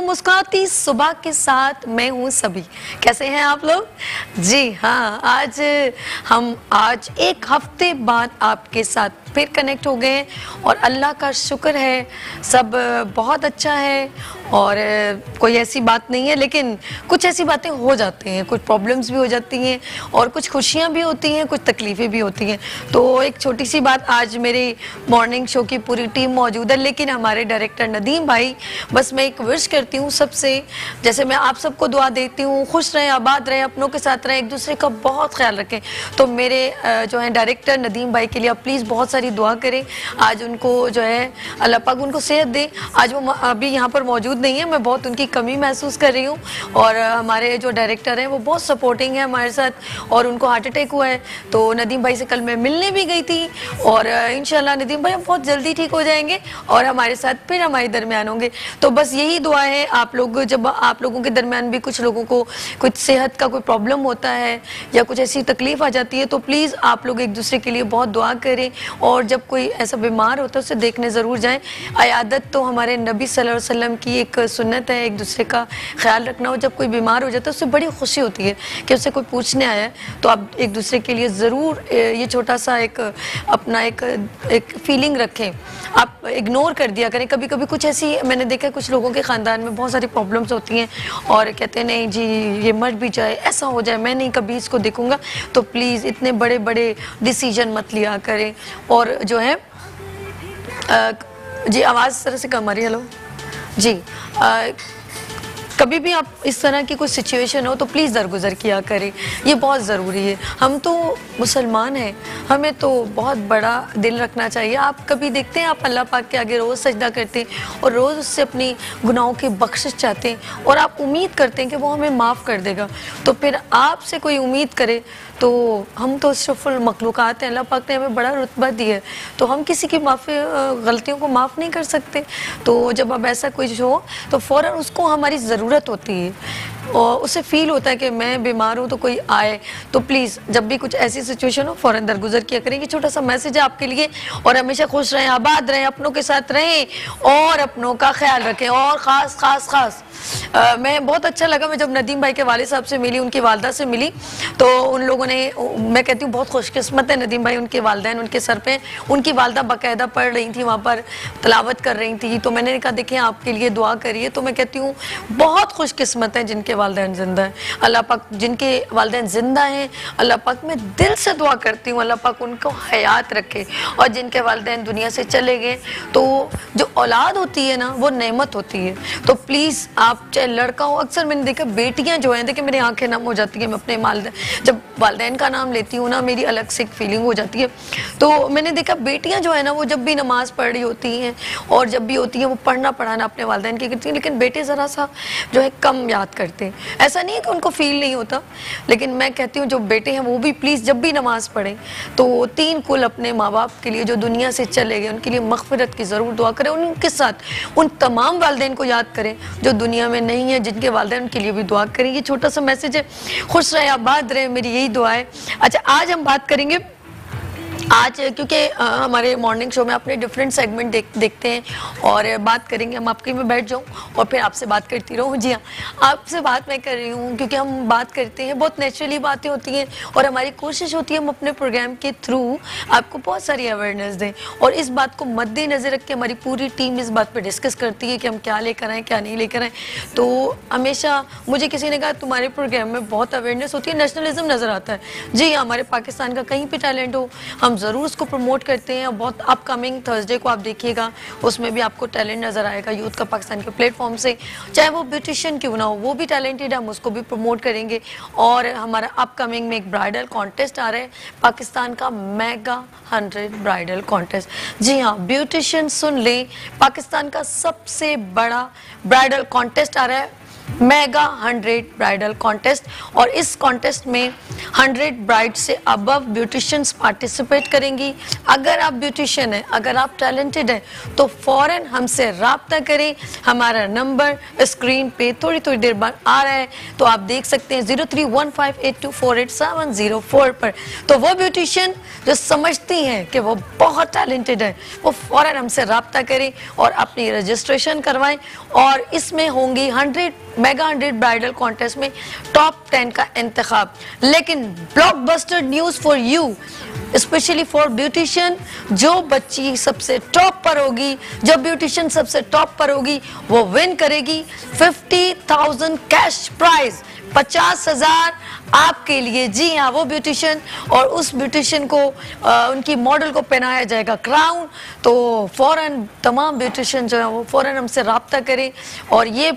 मुस्कुराती सुबह के साथ मैं हूँ सभी। कैसे हैं आप लोग? जी हाँ आज हम, आज एक हफ़्ते बाद आपके साथ फिर कनेक्ट हो गए और अल्लाह का शुक्र है, सब बहुत अच्छा है। और कोई ऐसी बात नहीं है, लेकिन कुछ ऐसी बातें हो जाती हैं, कुछ प्रॉब्लम्स भी हो जाती हैं और कुछ खुशियाँ भी होती हैं, कुछ तकलीफ़ें भी होती हैं। तो एक छोटी सी बात, आज मेरी मॉर्निंग शो की पूरी टीम मौजूद है, लेकिन हमारे डायरेक्टर नदीम भाई, बस मैं एक विश करती हूँ सबसे, जैसे मैं आप सबको दुआ देती हूँ, खुश रहें, आबाद रहें, अपनों के साथ रहें, एक दूसरे का बहुत ख्याल रखें। तो मेरे जो है डायरेक्टर नदीम भाई के लिए आप प्लीज़ बहुत सारी दुआ करें। आज उनको जो है, अल्लाह पाक उनको सेहत दे। आज वो अभी यहाँ पर मौजूद नहीं है, मैं बहुत उनकी कमी महसूस कर रही हूँ। और हमारे जो डायरेक्टर हैं, वो बहुत सपोर्टिंग है हमारे साथ और उनको हार्ट अटैक हुआ है। तो नदीम भाई से कल मैं मिलने भी गई थी और इन नदीम भाई हम बहुत जल्दी ठीक हो जाएँगे और हमारे साथ फिर हमारे दरमियान होंगे। तो बस यही दुआ है आप लोग, जब आप लोगों के दरमियान भी कुछ लोगों को कुछ सेहत का कोई प्रॉब्लम होता है या कुछ ऐसी तकलीफ़ आ जाती है तो प्लीज़ आप लोग एक दूसरे के लिए बहुत दुआ करें। और जब कोई ऐसा बीमार होता है, उसे देखने ज़रूर जाएँ। अयादत तो हमारे नबी सल्लल्लाहु अलैहि वसल्लम की एक सुन्नत है, एक दूसरे का ख्याल रखना हो। जब कोई बीमार हो जाता है, उससे बड़ी खुशी होती है कि उससे कोई पूछने आया है। तो आप एक दूसरे के लिए ज़रूर ये छोटा सा एक, अपना एक एक फीलिंग रखें। आप इग्नोर कर दिया करें। कभी कभी कुछ ऐसी, मैंने देखा कुछ लोगों के ख़ानदान में बहुत सारी प्रॉब्लम्स होती हैं और कहते हैं, नहीं जी, ये मर भी जाए, ऐसा हो जाए, मैं नहीं कभी इसको देखूँगा। तो प्लीज़ इतने बड़े बड़े डिसीज़न मत लिया करें। और जो है जी, आवाज़ तरह से कम आ रही हेलो जी कभी भी आप इस तरह की कोई सिचुएशन हो तो प्लीज़ दरगुजर किया करें। ये बहुत ज़रूरी है। हम तो मुसलमान हैं। हमें तो बहुत बड़ा दिल रखना चाहिए। आप कभी देखते हैं, आप अल्लाह पाक के आगे रोज़ सजदा करते हैं और रोज़ उससे अपनी गुनाहों की बख्शिश चाहते हैं और आप उम्मीद करते हैं कि वो हमें माफ़ कर देगा। तो फिर आपसे कोई उम्मीद करे तो हम तो शफुल मखलूक़ हैं। अल्लाह पाक ने हमें बड़ा रुतबा दिया है। तो हम किसी की माफ़ी गलतियों को माफ़ नहीं कर सकते। तो जब अब ऐसा कुछ हो तो फ़ौर उसको हमारी ज़रूरत होती है। और उसे फील होता है कि मैं बीमार हूँ तो कोई आए। तो प्लीज़ जब भी कुछ ऐसी सिचुएशन हो, फ़ौरन दरगुजर किया करें। कि छोटा सा मैसेज है आपके लिए। और हमेशा खुश रहें, आबाद रहें, अपनों के साथ रहें और अपनों का ख्याल रखें। और ख़ास ख़ास ख़ास मैं, बहुत अच्छा लगा मैं जब नदीम भाई के वाले साहब से मिली, उनकी वालदा से मिली। तो उन लोगों ने मैं कहती हूँ, बहुत खुशकिस्मत है नदीम भाई, उनके वालदेन, उनके सर पर उनकी वालदा बाकायदा पढ़ रही थी, वहाँ पर तलावत कर रही थी। तो मैंने कहा देखें आपके लिए दुआ करिए। तो मैं कहती हूँ, बहुत खुशकस्मत है जिनके वालदेन ज़िंदा है। अल्लाह पाक जिनके वालदेन ज़िंदा हैं, अल्लाह पाक मैं दिल से दुआ करती हूँ, अल्लाह पाक उनको हयात रखे और जिनके वालदेन दुनिया से चले गए तो जो औलाद होती है ना, वो नेमत होती है। तो प्लीज़ आप चाहे लड़का हो, अक्सर मैंने देखा बेटियाँ जो हैं, देखिए मेरी आँखें नम हो जाती हैं, मैं अपने माल जब वालदेन का नाम लेती हूँ ना, मेरी अलग से एक फीलिंग हो जाती है। तो मैंने देखा बेटियाँ जो है ना, वो जब भी नमाज़ पढ़ रही होती हैं और जब भी होती हैं, वो पढ़ना पढ़ाना अपने वालदेन की करती हैं, लेकिन बेटे ज़रा सा जो है कम याद करते हैं। ऐसा नहीं है कि उनको फील नहीं होता, लेकिन मैं कहती हूँ, जो बेटे हैं, वो भी प्लीज़ जब भी नमाज़ पढ़ें तो तीन कुल अपने माँ बाप के लिए, जो दुनिया से चले गए, उनके लिए मगफरत की ज़रूर दुआ करें, उनके साथ, उन तमाम वालदेन को याद करें, जो दुनिया में नहीं है, जिनके वालदे उनके लिए भी दुआ करें। ये छोटा सा मैसेज है। खुश रहे आबाद रहे, मेरी यही दुआ है। अच्छा आज हम बात करेंगे आज क्योंकि हमारे मॉर्निंग शो में अपने डिफरेंट सेगमेंट देख देखते हैं और बात करेंगे हम आपके में बैठ जाऊँ और फिर आपसे बात करती रहूँ। जी हाँ आपसे बात मैं कर रही हूँ क्योंकि हम बात करते हैं बहुत नेचुरली बातें होती हैं और हमारी कोशिश होती है हम अपने प्रोग्राम के थ्रू आपको बहुत सारी अवेयरनेस दें और इस बात को मद्देनज़र रख के हमारी पूरी टीम इस बात पर डिस्कस करती है कि हम क्या लेकर आएँ क्या नहीं लेकर आएँ। तो हमेशा मुझे किसी ने कहा तुम्हारे प्रोग्राम में बहुत अवेयरनेस होती है नेशनलिज्म नज़र आता है। जी हाँ, हमारे पाकिस्तान का कहीं पर टैलेंट हो हम ज़रूर उसको प्रमोट करते हैं और बहुत अपकमिंग थर्सडे को आप देखिएगा, उसमें भी आपको टैलेंट नज़र आएगा यूथ का पाकिस्तान के प्लेटफॉर्म से। चाहे वो ब्यूटिशियन क्यों ना हो, वो भी टैलेंटेड है हम उसको भी प्रमोट करेंगे। और हमारा अपकमिंग में एक ब्राइडल कॉन्टेस्ट आ रहा है, पाकिस्तान का मेगा हंड्रेड ब्राइडल कॉन्टेस्ट जी हाँ ब्यूटिशियन सुन लें, पाकिस्तान का सबसे बड़ा ब्राइडल कॉन्टेस्ट आ रहा है। मेगा हंड्रेड ब्राइडल कॉन्टेस्ट और इस कॉन्टेस्ट में हंड्रेड ब्राइड से अबव ब्यूटिशियंस पार्टिसिपेट करेंगी। अगर आप ब्यूटिशियन हैं, अगर आप टैलेंटेड हैं तो फ़ौरन हमसे रबता करें। हमारा नंबर स्क्रीन पे थोड़ी थोड़ी देर बाद आ रहा है तो आप देख सकते हैं zero three one five eight two four eight seven zero four पर। तो वो ब्यूटिशियन जो समझती हैं कि वो बहुत टैलेंटेड है, वो फ़ौरन हमसे रबता करें और अपनी रजिस्ट्रेशन करवाएँ और इसमें होंगी hundred mega hundred bridal contest में टॉप टेन का इंतखब। लेकिन blockbuster news for you specially for beautician जो बच्ची सबसे टॉप पर होगी जो ब्यूटिशियन सबसे टॉप पर होगी वो विन करेगी फिफ्टी थाउज़ेंड कैश प्राइज पचास हज़ार आपके लिए। जी हाँ वो ब्यूटिशियन और उस ब्यूटिशियन को आ, उनकी मॉडल को पहनाया जाएगा क्राउन तो फ़ौरन तमाम ब्यूटिशियन जो है वो फ़ौरन हमसे रबता करें और ये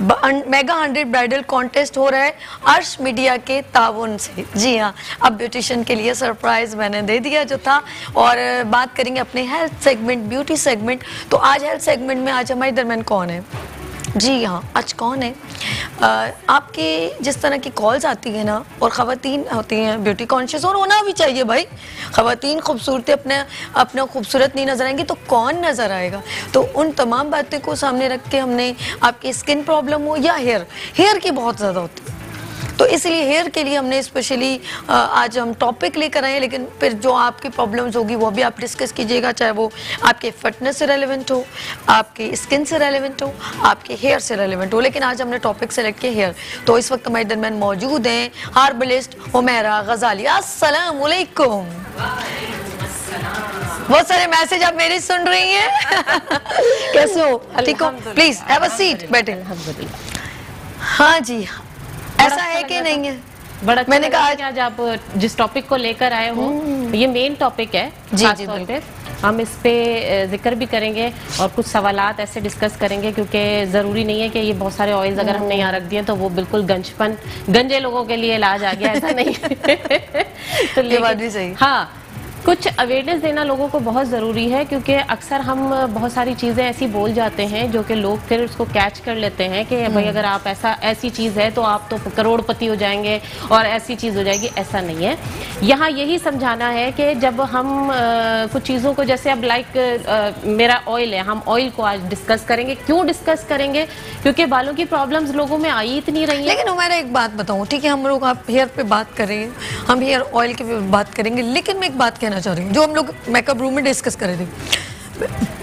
मेगा हंड्रेड ब्राइडल कॉन्टेस्ट हो रहा है अर्श मीडिया के ताउन से। जी हाँ अब ब्यूटिशियन के लिए सरप्राइज़ मैंने दे दिया जो था। और बात करेंगे अपने हेल्थ सेगमेंट ब्यूटी सेगमेंट तो आज हेल्थ सेगमेंट में आज हमारे दरमियान कौन है? जी हाँ आज कौन है? आ, आपके जिस तरह की कॉल्स आती है ना और ख़वातीन होती हैं ब्यूटी कॉन्शियस और होना भी चाहिए भाई। ख़वातीन खूबसूरती अपने अपना खूबसूरत नहीं नज़र आएँगी तो कौन नज़र आएगा? तो उन तमाम बातें को सामने रख के हमने आपकी स्किन प्रॉब्लम हो या हेयर हेयर की बहुत ज़्यादा होती है। तो इसलिए हेयर के लिए हमने स्पेशली आज हम टॉपिक लेकर आए लेकिन फिर जो आपकी प्रॉब्लम्स होगी वो भी आप डिस्कस कीजिएगा चाहे वो आपके फिटनेस से रेलिवेंट हो आपके स्किन से रेलिवेंट हो आपके हेयर से रेलिवेंट हो। लेकिन आज हमने टॉपिक सेलेक्ट किया हेयर तो इस वक्त हमारे दरमियान मौजूद हैं हार्बलिस्ट उमेरा गजाली असलकुम बहुत सारे मैसेज आप मेरे सुन रही हैं। कैसे हो? ठीक हो? प्लीज़ हैव अ सीट बैठे। हाँ जी। ऐसा है कि नहीं है? बड़ा अच्छा मैंने कहा आज आप जिस टॉपिक को लेकर आए हो हम्म। ये मेन टॉपिक है जी जी हम इस पे ज़िक्र भी करेंगे और कुछ सवाल ऐसे डिस्कस करेंगे क्योंकि ज़रूरी नहीं है कि ये बहुत सारे ऑयल्स अगर हमने यहाँ रख दिए तो वो बिल्कुल गंजपन गंजे लोगों के लिए इलाज आ गया ऐसा नहीं तो बात भी सही हाँ कुछ अवेयरनेस देना लोगों को बहुत ज़रूरी है क्योंकि अक्सर हम बहुत सारी चीज़ें ऐसी बोल जाते हैं जो कि लोग फिर उसको कैच कर लेते हैं कि भाई हम्म। अगर आप ऐसा ऐसी चीज़ है तो आप तो करोड़पति हो जाएँगे और ऐसी चीज़ हो जाएगी ऐसा नहीं है। यहाँ यही समझाना है कि जब हम आ, कुछ चीज़ों को जैसे अब लाइक मेरा ऑयल है हम ऑयल को आज डिस्कस करेंगे। क्यों डिस्कस करेंगे? क्योंकि बालों की प्रॉब्लम्स लोगों में आई इतनी रही है। लेकिन हमारा एक बात बताऊँ ठीक है हम लोग आप हेयर पे बात करें हम हेयर ऑयल की बात करेंगे लेकिन मैं एक बात कहना कहना चाह रही हूँ। जो हम लोग मेकअप रूम में डिस्कस कर रहे थे।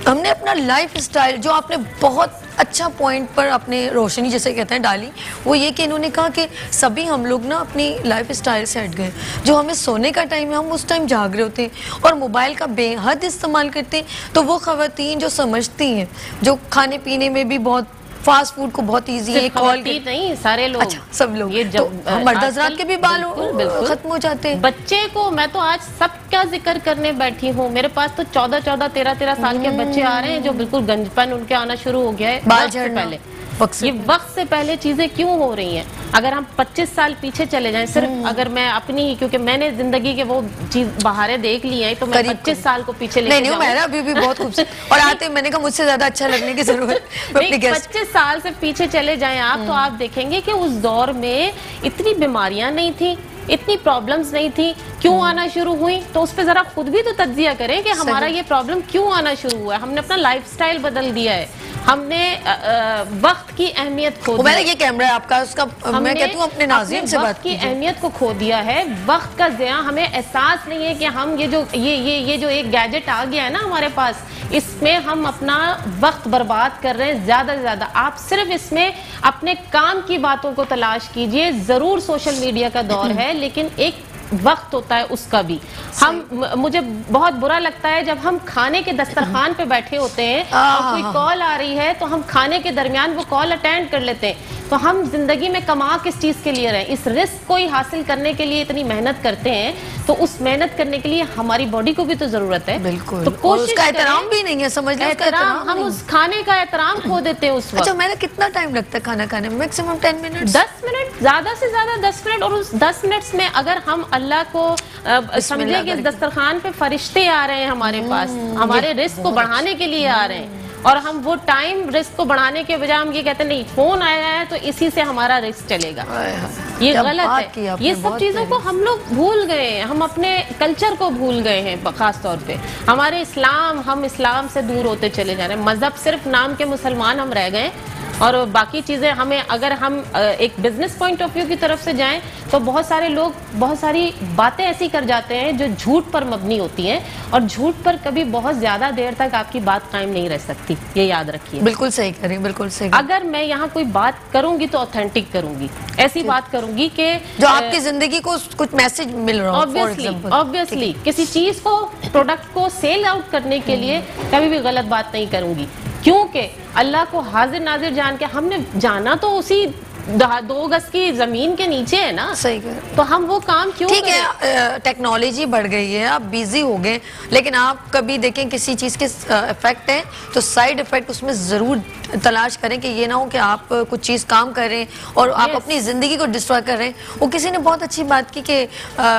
हमने अपना लाइफ स्टाइल जो आपने बहुत अच्छा पॉइंट पर अपने रोशनी जैसे कहते हैं, डाली, वो ये कि इन्होंने कहा कि सभी हम लोग ना अपनी लाइफ स्टाइल से हट गए। जो हमें सोने का टाइम है, हम उस टाइम जाग रहे होते हैं। और मोबाइल का बेहद इस्तेमाल करते हैं। तो वो खातन जो समझती हैं, जो खाने पीने में भी बहुत फास्ट फ़ूड को बहुत इजी है कॉल नहीं सारे लोग। अच्छा सब लोग। ये जब तो मर्द हजरात के भी बाल खत्म हो जाते हैं। बच्चे को मैं तो आज सब सबका ज़िक्र करने बैठी हूँ। मेरे पास तो चौदह चौदह तेरह तेरह साल के बच्चे आ रहे हैं जो बिल्कुल गंजपन उनके आना शुरू हो गया है। बाल झड़ने। पहले। ये वक्त से पहले चीज़ें क्यों हो रही हैं? अगर हम 25 साल पीछे चले जाएँ सिर्फ़ हम्म। अगर मैं अपनी ही क्योंकि मैंने ज़िंदगी के वो चीज़ बाहर देख ली है तो मैं 25 साल को पीछे ले नहीं, नहीं अभी भी बहुत खूबसूरत और आते मैंने कहा मुझसे ज़्यादा अच्छा लगने की ज़रूरत पच्चीस साल से पीछे चले जाए आप तो हम्म। आप देखेंगे की उस दौर में इतनी बीमारियाँ नहीं थी इतनी प्रॉब्लम्स नहीं थी। क्यों हम्म। आना शुरू हुई? तो उस पर जरा खुद भी तो तजिया करें कि हमारा ये प्रॉब्लम क्यों आना शुरू हुआ है? हमने अपना लाइफस्टाइल बदल दिया है। हमने वक्त की अहमियत खो मैंने ये कैमरा आपका उसका मैं कहती हूँ अपने नाजिन से बात की अहमियत को खो दिया है। वक्त का जया हमें एहसास नहीं है कि हम ये जो ये ये ये जो एक गैजेट आ गया है ना हमारे पास इसमें हम अपना वक्त बर्बाद कर रहे हैं ज़्यादा से ज़्यादा। आप सिर्फ़ इसमें अपने काम की बातों को तलाश कीजिए। ज़रूर सोशल मीडिया का दौर है लेकिन एक वक्त होता है उसका भी। हम मुझे बहुत बुरा लगता है जब हम खाने के दस्तरखान पे बैठे होते हैं और कोई कॉल आ रही है तो हम खाने के दरमियान वो कॉल अटेंड कर लेते हैं। तो हम ज़िंदगी में कमा किस चीज़ के लिए रहे? इस रिस्क को ही हासिल करने के लिए इतनी मेहनत करते हैं तो उस मेहनत करने के लिए हमारी बॉडी को भी तो ज़रूरत है। बिल्कुल। तो कोशिश का एहतराम भी नहीं है समझ एहतराम हम उस खाने का एहतराम खो देते हैं उस वक्त। अच्छा मैंने कितना टाइम लगता है खाना खाने में? मैक्सिमम टेन मिनट दस मिनट ज़्यादा से ज़्यादा दस मिनट और उस दस मिनट में अगर हम अल्लाह को समझे कि दस्तरखान पे फरिश्ते आ रहे हैं हमारे पास। हम्म, हमारे रिस्क को बढ़ाने के लिए आ रहे हैं। और हम वो टाइम रिस्क को बढ़ाने के बजाय हम ये कहते हैं नहीं फ़ोन आया है तो इसी से हमारा रिस्क चलेगा। ये गलत है। ये सब चीज़ों को हम लोग भूल गए हैं। हम अपने कल्चर को भूल गए हैं खास तौर पे। हमारे इस्लाम हम इस्लाम से दूर होते चले जा रहे हैं। मज़हब सिर्फ़ नाम के मुसलमान हम रह गए और बाकी चीज़ें हमें अगर हम एक बिज़नेस पॉइंट ऑफ़ व्यू की तरफ़ से जाएँ तो बहुत सारे लोग बहुत सारी बातें ऐसी कर जाते हैं जो झूठ पर मबनी होती हैं और झूठ पर कभी बहुत ज़्यादा देर तक आपकी बात कायम नहीं रह सकती। ये याद रखिए। बिल्कुल सही करें बिल्कुल सही अगर मैं यहाँ कोई बात करूँगी तो ऑथेंटिक करूँगी। ऐसी बात करूँगी कि जो आपकी ज़िंदगी को कुछ मैसेज मिल रहा ऑब्वियसली ऑब्वियसली किसी चीज़ को प्रोडक्ट को सेल आउट करने के लिए कभी भी गलत बात नहीं करूँगी। क्योंकि अल्लाह को हाजिर नाजिर जान के हमने जाना तो उसी दो गज की ज़मीन के नीचे है ना? सही तो हम वो काम क्यों ठीक है टेक्नोलॉजी बढ़ गई है आप बिज़ी हो गए लेकिन आप कभी देखें किसी चीज़ के इफ़ेक्ट है तो साइड इफ़ेक्ट उसमें ज़रूर तलाश करें कि ये ना हो कि आप कुछ चीज़ काम कर रहे हैं और आप yes. अपनी ज़िंदगी को डिस्ट्रॉय कर रहे हैं। वो किसी ने बहुत अच्छी बात की कि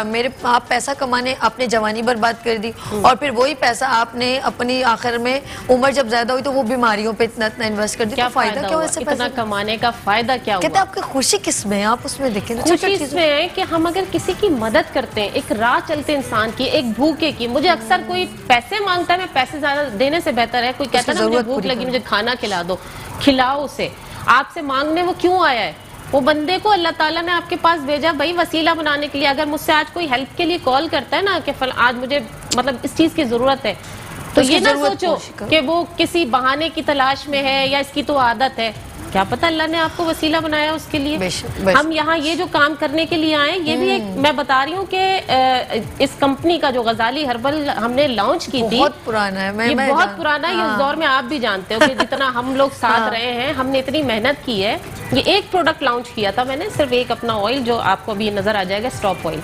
मेरे आप पैसा कमाने अपने जवानी बर्बाद कर दी hmm. और फिर वही पैसा आपने अपनी आखिर में उम्र जब ज़्यादा हुई तो वो बीमारियों पर इतना इतना इन्वेस्ट कर दिया तो फ़ायदा क्या वैसे इतना कमाने का फ़ायदा क्या कहते आपकी खुशी किसमें आप उसमें देखें खुशी इसमें है कि हम अगर किसी की मदद करते हैं एक राह चलते इंसान की एक भूखे की मुझे अक्सर कोई पैसे माँगता है मैं पैसे ज़्यादा देने से बेहतर है कोई कहता है ना मुझे भूख लगी मुझे खाना खिला दो। खिलाओ उसे। आपसे मांगने वो क्यों आया है? वो बंदे को अल्लाह ताला ने आपके पास भेजा भाई वसीला बनाने के लिए। अगर मुझसे आज कोई हेल्प के लिए कॉल करता है ना कि फल आज मुझे मतलब इस चीज़ की ज़रूरत है तो, तो ये ना सोचो कि वो किसी बहाने की तलाश में है या इसकी तो आदत है। क्या पता अल्लाह ने आपको वसीला बनाया उसके लिए बेश, बेश। हम यहाँ ये जो काम करने के लिए आए ये भी एक हम्म। मैं बता रही हूँ कि इस कंपनी का जो गजाली हर्बल हमने लॉन्च की थी बहुत पुराना है मैं, ये मैं बहुत पुराना है हाँ। इस दौर में आप भी जानते हो कि जितना हम लोग साथ हाँ। रहे हैं हमने इतनी मेहनत की है ये एक प्रोडक्ट लॉन्च किया था मैंने सिर्फ़ एक अपना ऑयल जो आपको अभी नज़र आ जाएगा स्टॉप ऑयल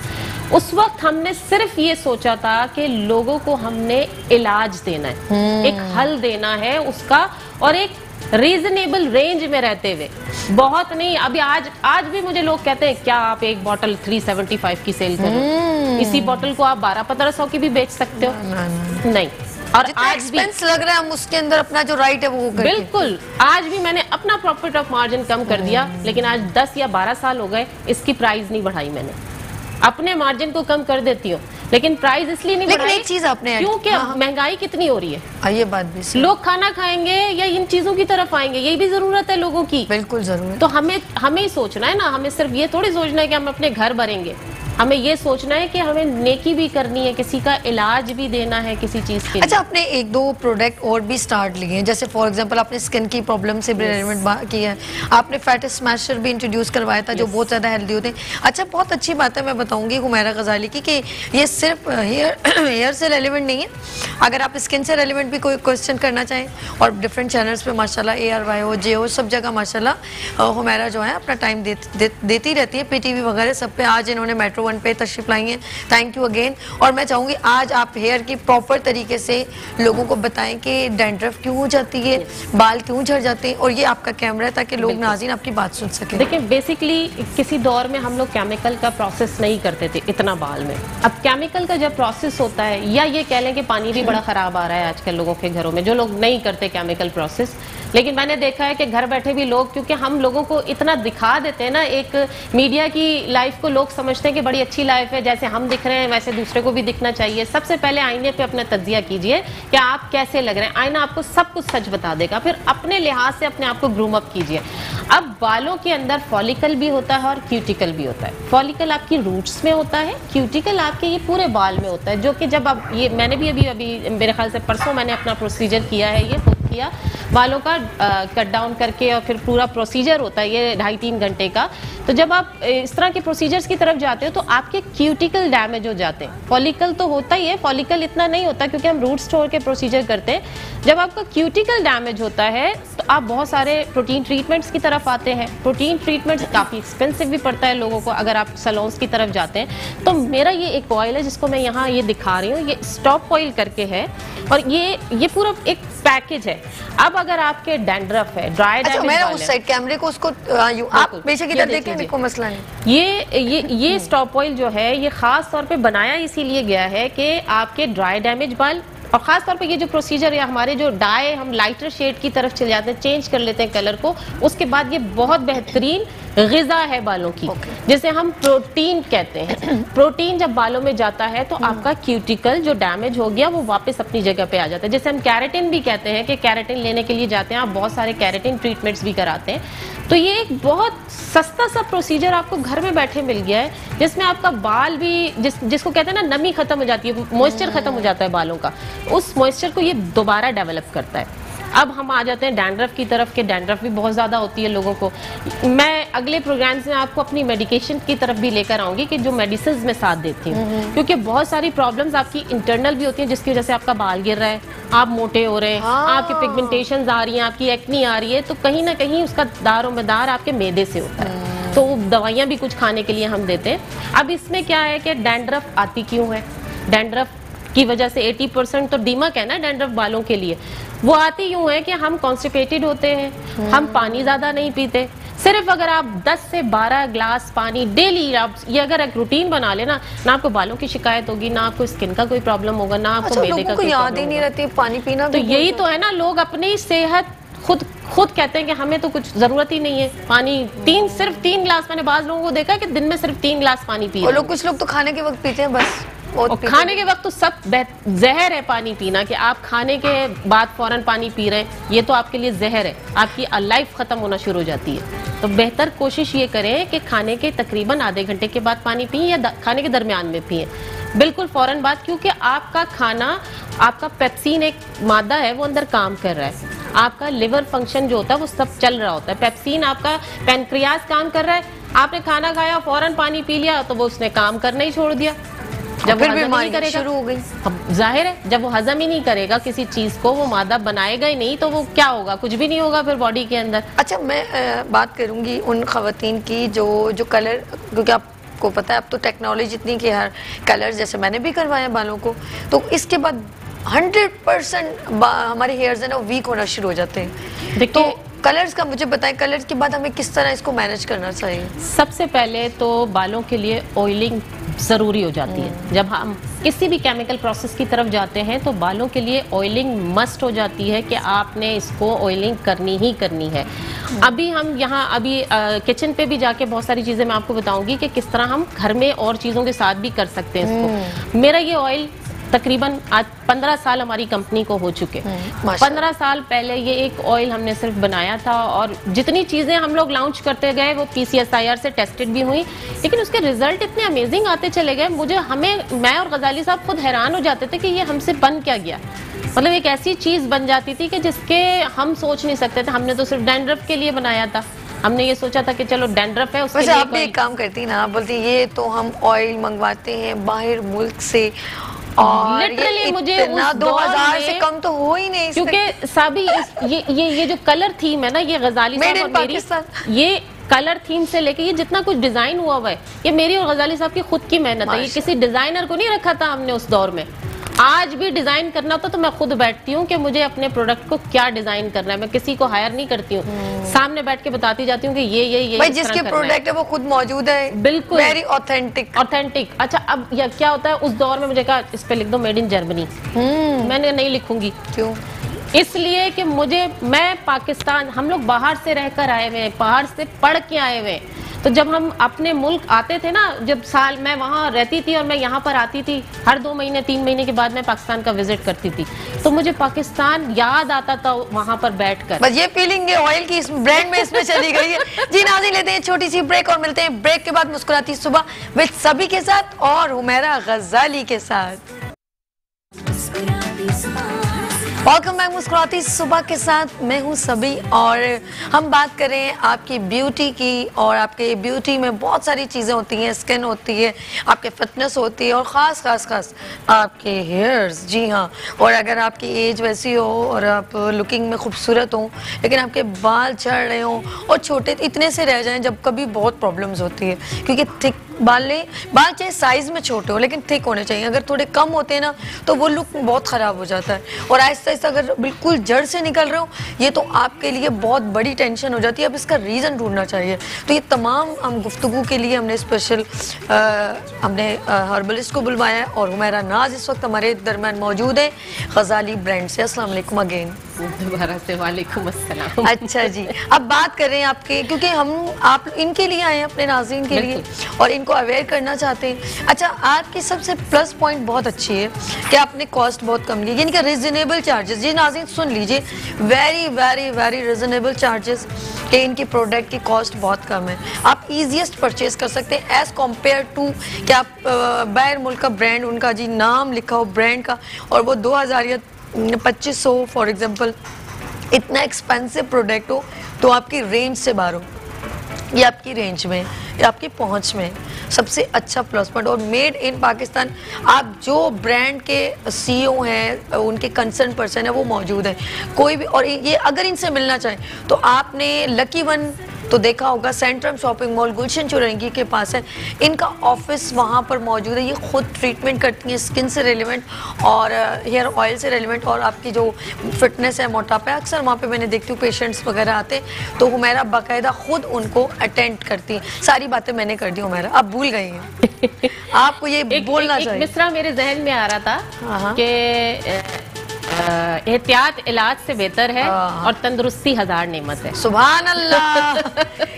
उस वक्त हमने सिर्फ़ ये सोचा था कि लोगों को हमने इलाज देना है हम्म। एक हल देना है उसका और एक रीजनेबल रेंज में रहते हुए। बहुत नहीं अभी आज आज भी मुझे लोग कहते हैं क्या आप एक बॉटल 375 की सेल करो? hmm. इसी बॉटल को आप बारह पंद्रह सौ की भी बेच सकते हो। ना, ना, नहीं। और आज भी लग रहा है हम उसके अंदर अपना जो राइट है वो बिल्कुल। आज भी मैंने अपना प्रॉफिट ऑफ़ मार्जिन कम कर दिया hmm. लेकिन आज दस या बारह साल हो गए इसकी प्राइस नहीं बढ़ाई मैंने। अपने मार्जिन को कम कर देती हूँ। लेकिन प्राइस इसलिए नहीं लेकिन एक चीज़ आपने क्योंकि हाँ, हाँ। महँगाई कितनी हो रही है। ये बात भी लोग खाना खाएँगे या इन चीज़ों की तरफ़ आएँगे ये भी ज़रूरत है लोगों की। बिल्कुल ज़रूरत तो हमें हमें ही सोचना है ना हमें सिर्फ़ ये थोड़ी सोचना है कि हम अपने घर भरेंगे। हमें ये सोचना है कि हमें नेकी भी करनी है किसी का इलाज भी देना है किसी चीज़ के अच्छा आपने एक दो प्रोडक्ट और भी स्टार्ट लिए हैं। जैसे फॉर एग्जांपल आपने स्किन की प्रॉब्लम से भी रिलेवेंट किया है। आपने फैट स्मैशर भी इंट्रोड्यूस करवाया था yes. जो बहुत ज़्यादा हेल्दी होते हैं। अच्छा बहुत अच्छी बात है मैं बताऊँगी हुमैरा गजाली की कि ये सिर्फ़ हेयर हेयर से रेलिवेंट नहीं है। अगर आप स्किन से रेलिवेंट भी कोई क्वेश्चन करना चाहें और डिफरेंट चैनल्स पे माशाल्लाह ए आर वाई हो जे हो सब जगह माशाल्लाह हुमैरा जो है अपना टाइम देती रहती है। पी वगैरह सब पे आज इन्होंने मेट्रो वन पे तशरीफ़ लाई हैं। थैंक यू अगेन और मैं चाहूँगी आज आप हेयर की प्रॉपर तरीके से लोगों को बताएँ कि डेंड्रफ क्यों हो जाती है बाल क्यों झड़ जाते हैं और ये आपका कैमरा है ताकि लोग नाजीन आपकी बात सुन सके। देखिए बेसिकली किसी दौर में हम लोग केमिकल का प्रोसेस नहीं करते थे इतना बाल में। अब केमिकल का जब प्रोसेस होता है या ये कह लें कि पानी भी बड़ा खराब आ रहा है आजकल लोगों के घरों में जो लोग नहीं करते केमिकल प्रोसेस लेकिन मैंने देखा है कि घर बैठे भी लोग, क्योंकि हम लोगों को इतना दिखा देते हैं ना, एक मीडिया की लाइफ को लोग समझते हैं कि बड़ी अच्छी लाइफ है, जैसे हम दिख रहे हैं, वैसे दूसरे को भी दिखना चाहिए। सबसे पहले आईने पर अपना तजिया कीजिए कि आप कैसे लग रहे हैं। आईना आपको सब कुछ सच बता देगा। फिर अपने लिहाज से अपने आप को ग्रूम अप कीजिए। अब बालों के अंदर फॉलिकल भी होता है और क्यूटिकल भी होता है। फॉलिकल आपकी रूट्स में होता है क्यूटिकल आपके ये पूरे बाल में होता है, जो कि जब अब ये, मैंने भी अभी अभी मेरे ख्याल से परसों मैंने अपना प्रोसीजर किया है, ये किया। बालों का कट डाउन करके और फिर पूरा प्रोसीजर होता है ये ढाई तीन घंटे का। तो जब आप इस तरह के प्रोसीजर्स की तरफ़ जाते हो तो आपके क्यूटिकल डैमेज हो जाते हैं। फॉलिकल तो होता ही है फॉलिकल इतना नहीं होता क्योंकि हम रूट स्टोर के प्रोसीजर करते हैं। जब आपका क्यूटिकल डैमेज होता है तो आप बहुत सारे प्रोटीन ट्रीटमेंट्स की तरफ़ आते हैं। प्रोटीन ट्रीटमेंट्स काफ़ी एक्सपेंसिव भी पड़ता है लोगों को, अगर आप सलोन्स की तरफ़ जाते हैं। तो मेरा ये एक ऑयल है, जिसको मैं यहाँ ये दिखा रही हूँ। ये स्टॉप ऑयल करके है और ये ये पूरा एक पैकेज है। अब अगर आपके डेंड्रफ है ड्राई अच्छा, मैं उस साइड कैमरे को उसको आप बेशक इधर देखें मेरे को मसला नहीं। ये ये ये स्टॉप ऑयल जो है ये खास तौर पे बनाया इसीलिए गया है कि आपके ड्राई डैमेज बाल और खास तौर पे ये जो प्रोसीजर है हमारे जो डाई हम लाइटर शेड की तरफ़ चले जाते हैं चेंज कर लेते हैं कलर को उसके बाद ये बहुत बेहतरीन गिजा है बालों की। Okay. जिसे हम प्रोटीन कहते हैं। प्रोटीन जब बालों में जाता है तो आपका क्यूटिकल जो डैमेज हो गया वो वापस अपनी जगह पे आ जाता है। जैसे हम कैरेटिन भी कहते हैं कि कैरेटिन लेने के लिए जाते हैं आप बहुत सारे कैरेटिन ट्रीटमेंट्स भी कराते हैं। तो ये एक बहुत सस्ता सा प्रोसीजर आपको घर में बैठे मिल गया है जिसमें आपका बाल भी जिस जिसको कहते हैं ना नमी खत्म हो जाती है मॉइस्चर खत्म हो जाता है बालों का उस मॉइस्चर को ये दोबारा डेवलप करता है। अब हम आ जाते हैं डैंड्रफ की तरफ़ के डैंड्रफ भी बहुत ज़्यादा होती है लोगों को। मैं अगले प्रोग्राम्स में आपको अपनी मेडिकेशन की तरफ़ भी लेकर आऊँगी कि जो मेडिसिन में साथ देती हूँ। क्योंकि बहुत सारी प्रॉब्लम्स आपकी इंटरनल भी होती हैं जिसकी वजह से आपका बाल गिर रहा है आप मोटे हो रहे हैं हाँ। आपकी पिगमेंटेशन आ रही हैं आपकी एक्नी आ रही है तो कहीं ना कहीं उसका दारो मदार आपके मैदे से होता है। तो वो दवाइयाँ भी कुछ खाने के लिए हम देते हैं। अब इसमें क्या है कि डैंड्रफ आती क्यों है? डैंड्रफ की वजह से 80 परसेंट तो डीमक है ना डैंड्रफ बालों के लिए। वो आती यूँ है कि हम कॉन्स्टिपेटेड होते हैं हम पानी ज़्यादा नहीं पीते सिर्फ़ अगर आप 10 से 12 ग्लास पानी डेली आप ये अगर एक रूटीन बना लेना ना आपको बालों की शिकायत होगी ना आपको स्किन का कोई प्रॉब्लम होगा ना आपको अच्छा मैदे का कोई याद ही नहीं रहती पानी पीना तो यही तो है ना लोग अपनी सेहत खुद खुद कहते हैं कि हमें तो कुछ ज़रूरत ही नहीं है। पानी तीन सिर्फ़ तीन ग्लास मैंने बाज लोगों को देखा कि दिन में सिर्फ़ तीन ग्लास पानी पी। लोग कुछ लोग तो खाने के वक्त पीते हैं बस। और खाने के वक्त तो सब जहर है पानी पीना कि आप खाने के बाद फ़ौरन पानी पी रहे हैं। ये तो आपके लिए जहर है। आपकी लाइफ खत्म होना शुरू हो जाती है। तो बेहतर कोशिश ये करें कि खाने के तकरीबन आधे घंटे के बाद पानी पिए या खाने के दरमियान में पिए। बिल्कुल फ़ौरन बात क्योंकि आपका खाना आपका पेप्सिन एक मादा है वो अंदर काम कर रहा है। आपका लिवर फ़ंक्शन जो होता है वो सब चल रहा होता है। पेप्सिन आपका पेनक्रियाज काम कर रहा है। आपने खाना खाया फ़ौरन पानी पी लिया तो वो उसने काम करना ही छोड़ दिया। जब फिर बीमारी करेगा। शुरू हो गई। अब ज़ाहिर है जब वो हजम ही नहीं करेगा किसी चीज़ को वो मादा बनाएगा ही नहीं तो वो क्या होगा? कुछ भी नहीं होगा फिर बॉडी के अंदर। अच्छा मैं बात करूँगी उन खवतिन की जो जो कलर क्योंकि आपको पता है अब तो टेक्नोलॉजी इतनी कि हर कलर जैसे मैंने भी करवाया बालों को तो इसके बाद हंड्रेड परसेंट हमारे हेयर्स है ना वीक होना शुरू हो जाते हैं। तो कलर्स का मुझे बताएँ कलर्स के बाद हमें किस तरह इसको मैनेज करना चाहिए? सबसे पहले तो बालों के लिए ऑयलिंग ज़रूरी हो जाती है। जब हम किसी भी केमिकल प्रोसेस की तरफ़ जाते हैं तो बालों के लिए ऑयलिंग मस्ट हो जाती है कि आपने इसको ऑयलिंग करनी ही करनी है। अभी हम यहाँ अभी किचन पे भी जाके बहुत सारी चीज़ें मैं आपको बताऊँगी कि किस तरह हम घर में और चीज़ों के साथ भी कर सकते हैं इसको। मेरा ये ऑयल तकरीबन आज पंद्रह साल हमारी कंपनी को हो चुके माशाल्लाह। पंद्रह साल पहले ये एक ऑयल हमने सिर्फ़ बनाया था और जितनी चीज़ें हम लोग लॉन्च करते गए वो पीसीएसआईआर से टेस्टेड भी हुई। लेकिन उसके रिज़ल्ट इतने अमेजिंग आते चले गए मुझे हमें मैं और गजाली साहब खुद हैरान हो जाते थे कि ये हमसे बन क्या गया। मतलब एक ऐसी चीज़ बन जाती थी कि जिसके हम सोच नहीं सकते थे। हमने तो सिर्फ़ डैंड्रफ के लिए बनाया था। हमने ये सोचा था कि चलो डैंड्रफ है उसके लिए आप भी एक काम करती ना आप बोलती ये तो हम ऑयल मंगवाते हैं बाहर मुल्क से और लिटरली मुझे उस दो हज़ार से कम तो हो ही नहीं क्योंकि साबी ये ये ये जो कलर थीम है ना ये गजाली साहब और मेरी ये कलर थीम से लेके ये जितना कुछ डिज़ाइन हुआ हुआ है ये मेरी और गजाली साहब की खुद की मेहनत है। ये किसी डिज़ाइनर को नहीं रखा था हमने उस दौर में। आज भी डिज़ाइन करना होता तो मैं खुद बैठती हूँ कि मुझे अपने प्रोडक्ट को क्या डिज़ाइन करना है। मैं किसी को हायर नहीं करती हूँ। सामने बैठ के बताती जाती हूँ कि ये ये ये भाई जिसके प्रोडक्ट है। वो खुद मौजूद है। बिल्कुल। वेरी ऑथेंटिक ऑथेंटिक अच्छा अब क्या होता है उस दौर में मुझे कहा इस पे लिख दो मेड इन जर्मनी मैंने नहीं लिखूँगी। क्यों? इसलिए कि मुझे मैं पाकिस्तान हम लोग बाहर से रहकर आए हुए हैं बाहर से पढ़ के आए हुए तो जब हम अपने मुल्क आते थे ना जब साल मैं वहाँ रहती थी और मैं यहाँ पर आती थी हर दो महीने तीन महीने के बाद मैं पाकिस्तान का विज़िट करती थी। तो मुझे पाकिस्तान याद आता था वहाँ पर बैठकर। बस ये फीलिंग है ऑयल की इस ब्रांड में इसमें चली गई है। जी नाजी लेते हैं छोटी सी ब्रेक और मिलते हैं। ब्रेक के बाद मुस्कुराती सुबह विद सभी के साथ और हुमेरा गजाली के साथ। वेलकम बैक मुस्कुराती सुबह के साथ। मैं हूँ सभी और हम बात करें आपकी ब्यूटी की और आपके ब्यूटी में बहुत सारी चीज़ें होती हैं स्किन होती है, आपके फिटनेस होती है और ख़ास, खास खास आपके हेयर्स जी हाँ और अगर आपकी एज वैसी हो और आप लुकिंग में खूबसूरत हो, लेकिन आपके बाल चढ़ रहे हों और छोटे इतने से रह जाएँ जब कभी बहुत प्रॉब्लम्स होती है, क्योंकि थिक बाल ले, बाल चाहे साइज़ में छोटे हो, लेकिन थिक होने चाहिए। अगर थोड़े कम होते हैं ना तो वो लुक बहुत ख़राब हो जाता है। और आहिस्ता आहिस्ता अगर बिल्कुल जड़ से निकल रहे हो ये तो आपके लिए बहुत बड़ी टेंशन हो जाती है। अब इसका रीज़न ढूंढना चाहिए। तो ये तमाम हम गुफ्तु के लिए हमने स्पेशल हमने हर्बलिस्ट को बुलवाया है और हुमेरा नाज इस वक्त हमारे दरमियान मौजूद है। गजाली ब्रांड से। अस्सलाम अगेन दोबारा से वालेकुम अस्सलाम। अच्छा जी। अब बात कर रहे हैं आपके क्योंकि हम आप इनके लिए आए हैं अपने नाजीन के लिए और इनको अवेयर करना चाहते हैं। अच्छा आपकी सबसे प्लस पॉइंट बहुत अच्छी है कि आपने कॉस्ट बहुत कम ली यानी कि रिजनेबल चार्जेस ये नाजीन सुन लीजिए very very very reasonable charges कि इनकी प्रोडक्ट की कॉस्ट बहुत कम है। आप इजीएस्ट परचेज कर सकते हैं एज कंपेयर टू कि आप बैर मुल्क का ब्रांड उनका जी नाम लिखा हो ब्रांड का, और वो दो हज़ार या पच्चीस सौ फॉर एग्ज़ाम्पल इतना एक्सपेंसिव प्रोडक्ट हो तो आपकी रेंज से बाहर हो। ये आपकी रेंज में, ये आपकी पहुँच में सबसे अच्छा प्लस पॉइंट और मेड इन पाकिस्तान। आप जो ब्रांड के सीईओ e हैं, उनके कंसर्न पर्सन है, वो मौजूद हैं। कोई भी और ये अगर इनसे मिलना चाहें तो आपने लकी वन तो देखा होगा Centrum shopping mall Gulshan Chowrangi के पास है। इनका ऑफ़िस वहाँ पर मौजूद है। ये खुद ट्रीटमेंट करती हैं स्किन से रेलिवेंट और हेयर ऑयल से रेलिवेंट और आपकी जो फिटनेस है मोटापा है अक्सर वहाँ पे मैंने देखती हूँ पेशेंट्स वगैरह आते तो हुमेरा बाकायदा खुद उनको अटेंड करती है। सारी बातें मैंने कर दी हुमेरा। अब भूल गई हैं। आपको ये एक, बोलना एक, चाहिए। मिसरा मेरे जहन में आ रहा था हाँ, हाँ। कि एहतियात इलाज से बेहतर है हाँ। और तंदुरुस्ती हज़ार नेमत है। सुबह अल्लाह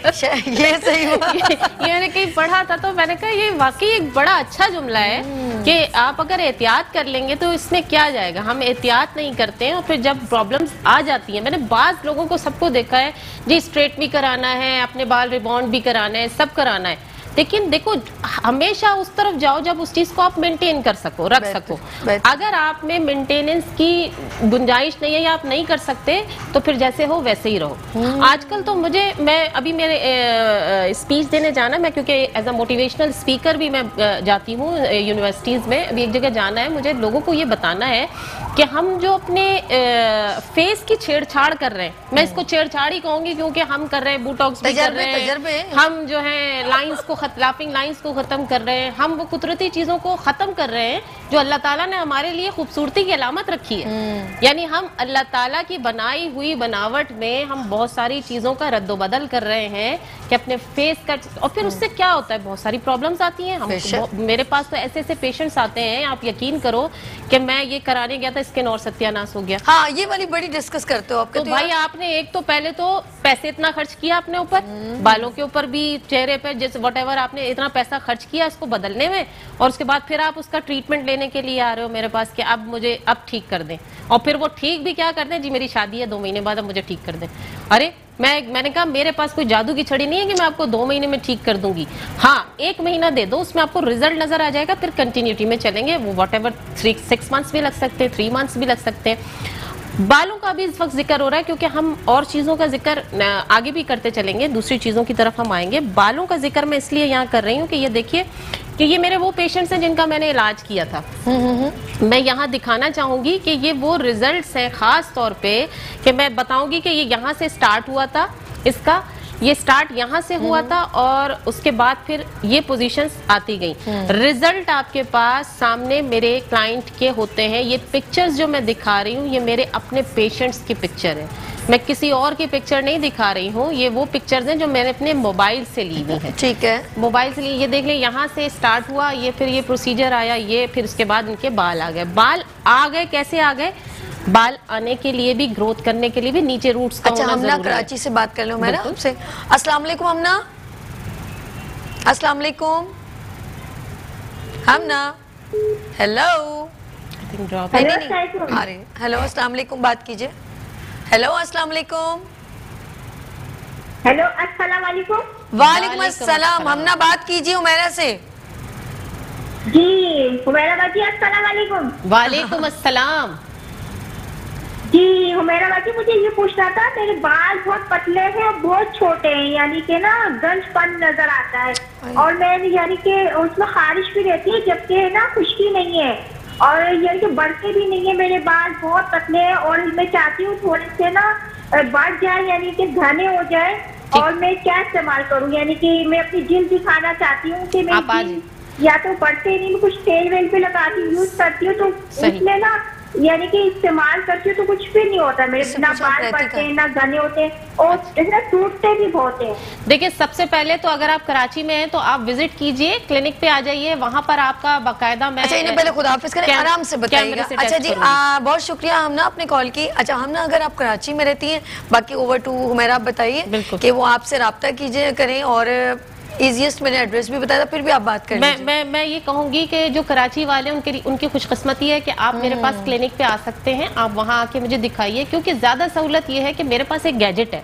ये सही हुआ। ये, ये मैंने कहीं पढ़ा था तो मैंने कहा ये वाकई एक बड़ा अच्छा जुमला है हम्म। कि आप अगर एहतियात कर लेंगे तो इसमें क्या जाएगा? हम एहतियात नहीं करते हैं और फिर जब प्रॉब्लम्स आ जाती हैं मैंने बाज लोगों को सबको देखा है जी स्ट्रेट भी कराना है अपने बाल रिबॉन्ड भी कराना है सब कराना है। लेकिन देखो हमेशा उस तरफ़ जाओ जब उस चीज़ को आप मेंटेन कर सको रख सको। अगर आप में मेंटेनेंस की गुंजाइश नहीं है या आप नहीं कर सकते तो फिर जैसे हो वैसे ही रहो। हम्म। आजकल तो मुझे मैं अभी मेरे स्पीच देने जाना मैं क्योंकि एज अ मोटिवेशनल स्पीकर भी मैं जाती हूँ यूनिवर्सिटीज में। अभी एक जगह जाना है मुझे लोगों को ये बताना है कि हम जो अपने फेस की छेड़छाड़ कर रहे हैं मैं इसको छेड़छाड़ ही कहूँगी क्योंकि हम कर रहे हैं बूटॉक्स भी कर रहे हैं। हम जो है लाइन्स को लाफिंग लाइंस को ख़त्म कर रहे हैं। हम वो कुदरती चीज़ों को ख़त्म कर रहे हैं जो अल्लाह ताला ने हमारे लिए खूबसूरती की अलामत रखी है। हम्म। यानी हम अल्लाह ताला की बनाई हुई बनावट में हम बहुत सारी चीज़ों का रद्दोबदल कर रहे हैं कि अपने फेस का और फिर उससे क्या होता है? बहुत सारी प्रॉब्लम्स आती हैं। हम मेरे पास तो ऐसे ऐसे पेशेंट्स आते हैं आप यकीन करो कि मैं ये कराने गया था स्किन और सत्यानाश हो गया। हाँ ये वाली बड़ी डिस्कस करते हो तो भाई आपने एक तो पहले तो पैसे इतना खर्च किया अपने ऊपर हम्म। बालों के ऊपर भी चेहरे पे जैसे वट अगर आपने इतना पैसा खर्च किया इसको बदलने में, और उसके बाद फिर आप उसका ट्रीटमेंट लेने के लिए आ रहे हो मेरे पास कि अब मुझे, अब ठीक कर दें। और फिर वो ठीक भी क्या कर दें? जी, मेरी शादी है, दो महीने बाद अब मुझे ठीक कर दें। अरे, मैं, मैंने कहा, मेरे पास कोई जादू की छड़ी नहीं है कि मैं आपको दो महीने में ठीक कर दूँगी। हाँ एक महीना दे दो, उसमें आपको रिज़ल्ट नज़र आ जाएगा, फिर कंटिन्यूटी में चलेंगे। वो whatever three six months भी लग सकते हैं थ्री मंथ्स भी लग सकते हैं। बालों का भी इस वक्त ज़िक्र हो रहा है क्योंकि हम और चीज़ों का ज़िक्र आगे भी करते चलेंगे दूसरी चीज़ों की तरफ़ हम आएँगे। बालों का ज़िक्र मैं इसलिए यहाँ कर रही हूँ कि ये देखिए कि ये मेरे वो पेशेंट्स हैं जिनका मैंने इलाज किया था। मैं यहाँ दिखाना चाहूँगी कि ये वो रिजल्ट्स हैं खास तौर पे कि मैं बताऊँगी कि ये यहाँ से स्टार्ट हुआ था इसका ये स्टार्ट यहाँ से हुआ हम्म। था और उसके बाद फिर ये पोजीशंस आती गई। Result hmm. आपके पास सामने मेरे क्लाइंट के होते हैं। ये पिक्चर्स जो मैं दिखा रही हूँ ये मेरे अपने पेशेंट्स की पिक्चर है। मैं किसी और की पिक्चर नहीं दिखा रही हूँ। ये वो पिक्चर्स हैं जो मैंने अपने मोबाइल से ली हुई है। ठीक है। मोबाइल से ली ये देख लें यहाँ से स्टार्ट हुआ ये फिर ये प्रोसीजर आया ये फिर उसके बाद इनके बाल आ गए। बाल आ गए कैसे आ गए? बाल आने के लिए भी ग्रोथ करने के लिए भी नीचे रूट्स का अच्छा हमना कराची से बात कर लो मेरा आपसे अस्सलाम वालेकुम हमना अस्सलाम वालेकुम। हमना हेलो अरे हेलो अस्सलाम वालेकुम बात कीजिए। हेलो अस्सलाम वालेकुम। हेलो अस्सलाम वालेकुम। वालेकुम अस्सलाम हमना बात कीजिए उमेरा से। जी उमेरा बाजी अस्सलाम वालेकुम। वालेकुम अस्सलाम। जी हुमेरा बाजी मुझे ये पूछना था मेरे बाल बहुत पतले हैं और बहुत छोटे हैं यानी कि ना गंजपन नज़र आता है। और मैं यानी कि उसमें खारिश भी रहती है जबकि ना खुश्की नहीं है। और यानी कि बढ़ते भी नहीं है मेरे बाल बहुत पतले हैं और मैं चाहती हूँ थोड़े से ना बढ़ जाए यानी कि घने हो जाए और मैं क्या इस्तेमाल करूँ? यानी कि मैं अपनी जिल दिखाना चाहती हूँ कि मैं या तो बढ़ते नहीं कुछ तेल वेल पे लगाती यूज़ करती हूँ तो उसमें ना यानी कि इस्तेमाल करती हूँ तो कुछ भी नहीं होता मेरे ना बाल पड़ते हैं ना घने होते हैं और टूटते भी बहुत हैं। देखिए सबसे पहले तो अगर आप कराची में हैं तो आप विज़िट कीजिए क्लिनिक पे आ जाइए वहाँ पर आपका बाकायदा मैं अच्छा इन्हें पहले खुद हाफिज करें आराम से बताइएगा। अच्छा जी आ, बहुत शुक्रिया हम ना आपने कॉल की। अच्छा हम ना अगर आप कराची में रहती हैं बाकी ओवर टू हुमेरा आप बताइए। कि वो आपसे रब्ता कीजिए करें और इजीएस्ट मैंने एड्रेस भी बताया था फिर भी आप बात करें मैं मैं मैं ये कहूँगी कि जो कराची वाले उनके उनकी खुशकस्मती है कि आप मेरे पास हम्म। क्लिनिक पे आ सकते हैं आप वहाँ आके मुझे दिखाइए क्योंकि ज़्यादा सहूलत ये है कि मेरे पास एक गैजेट है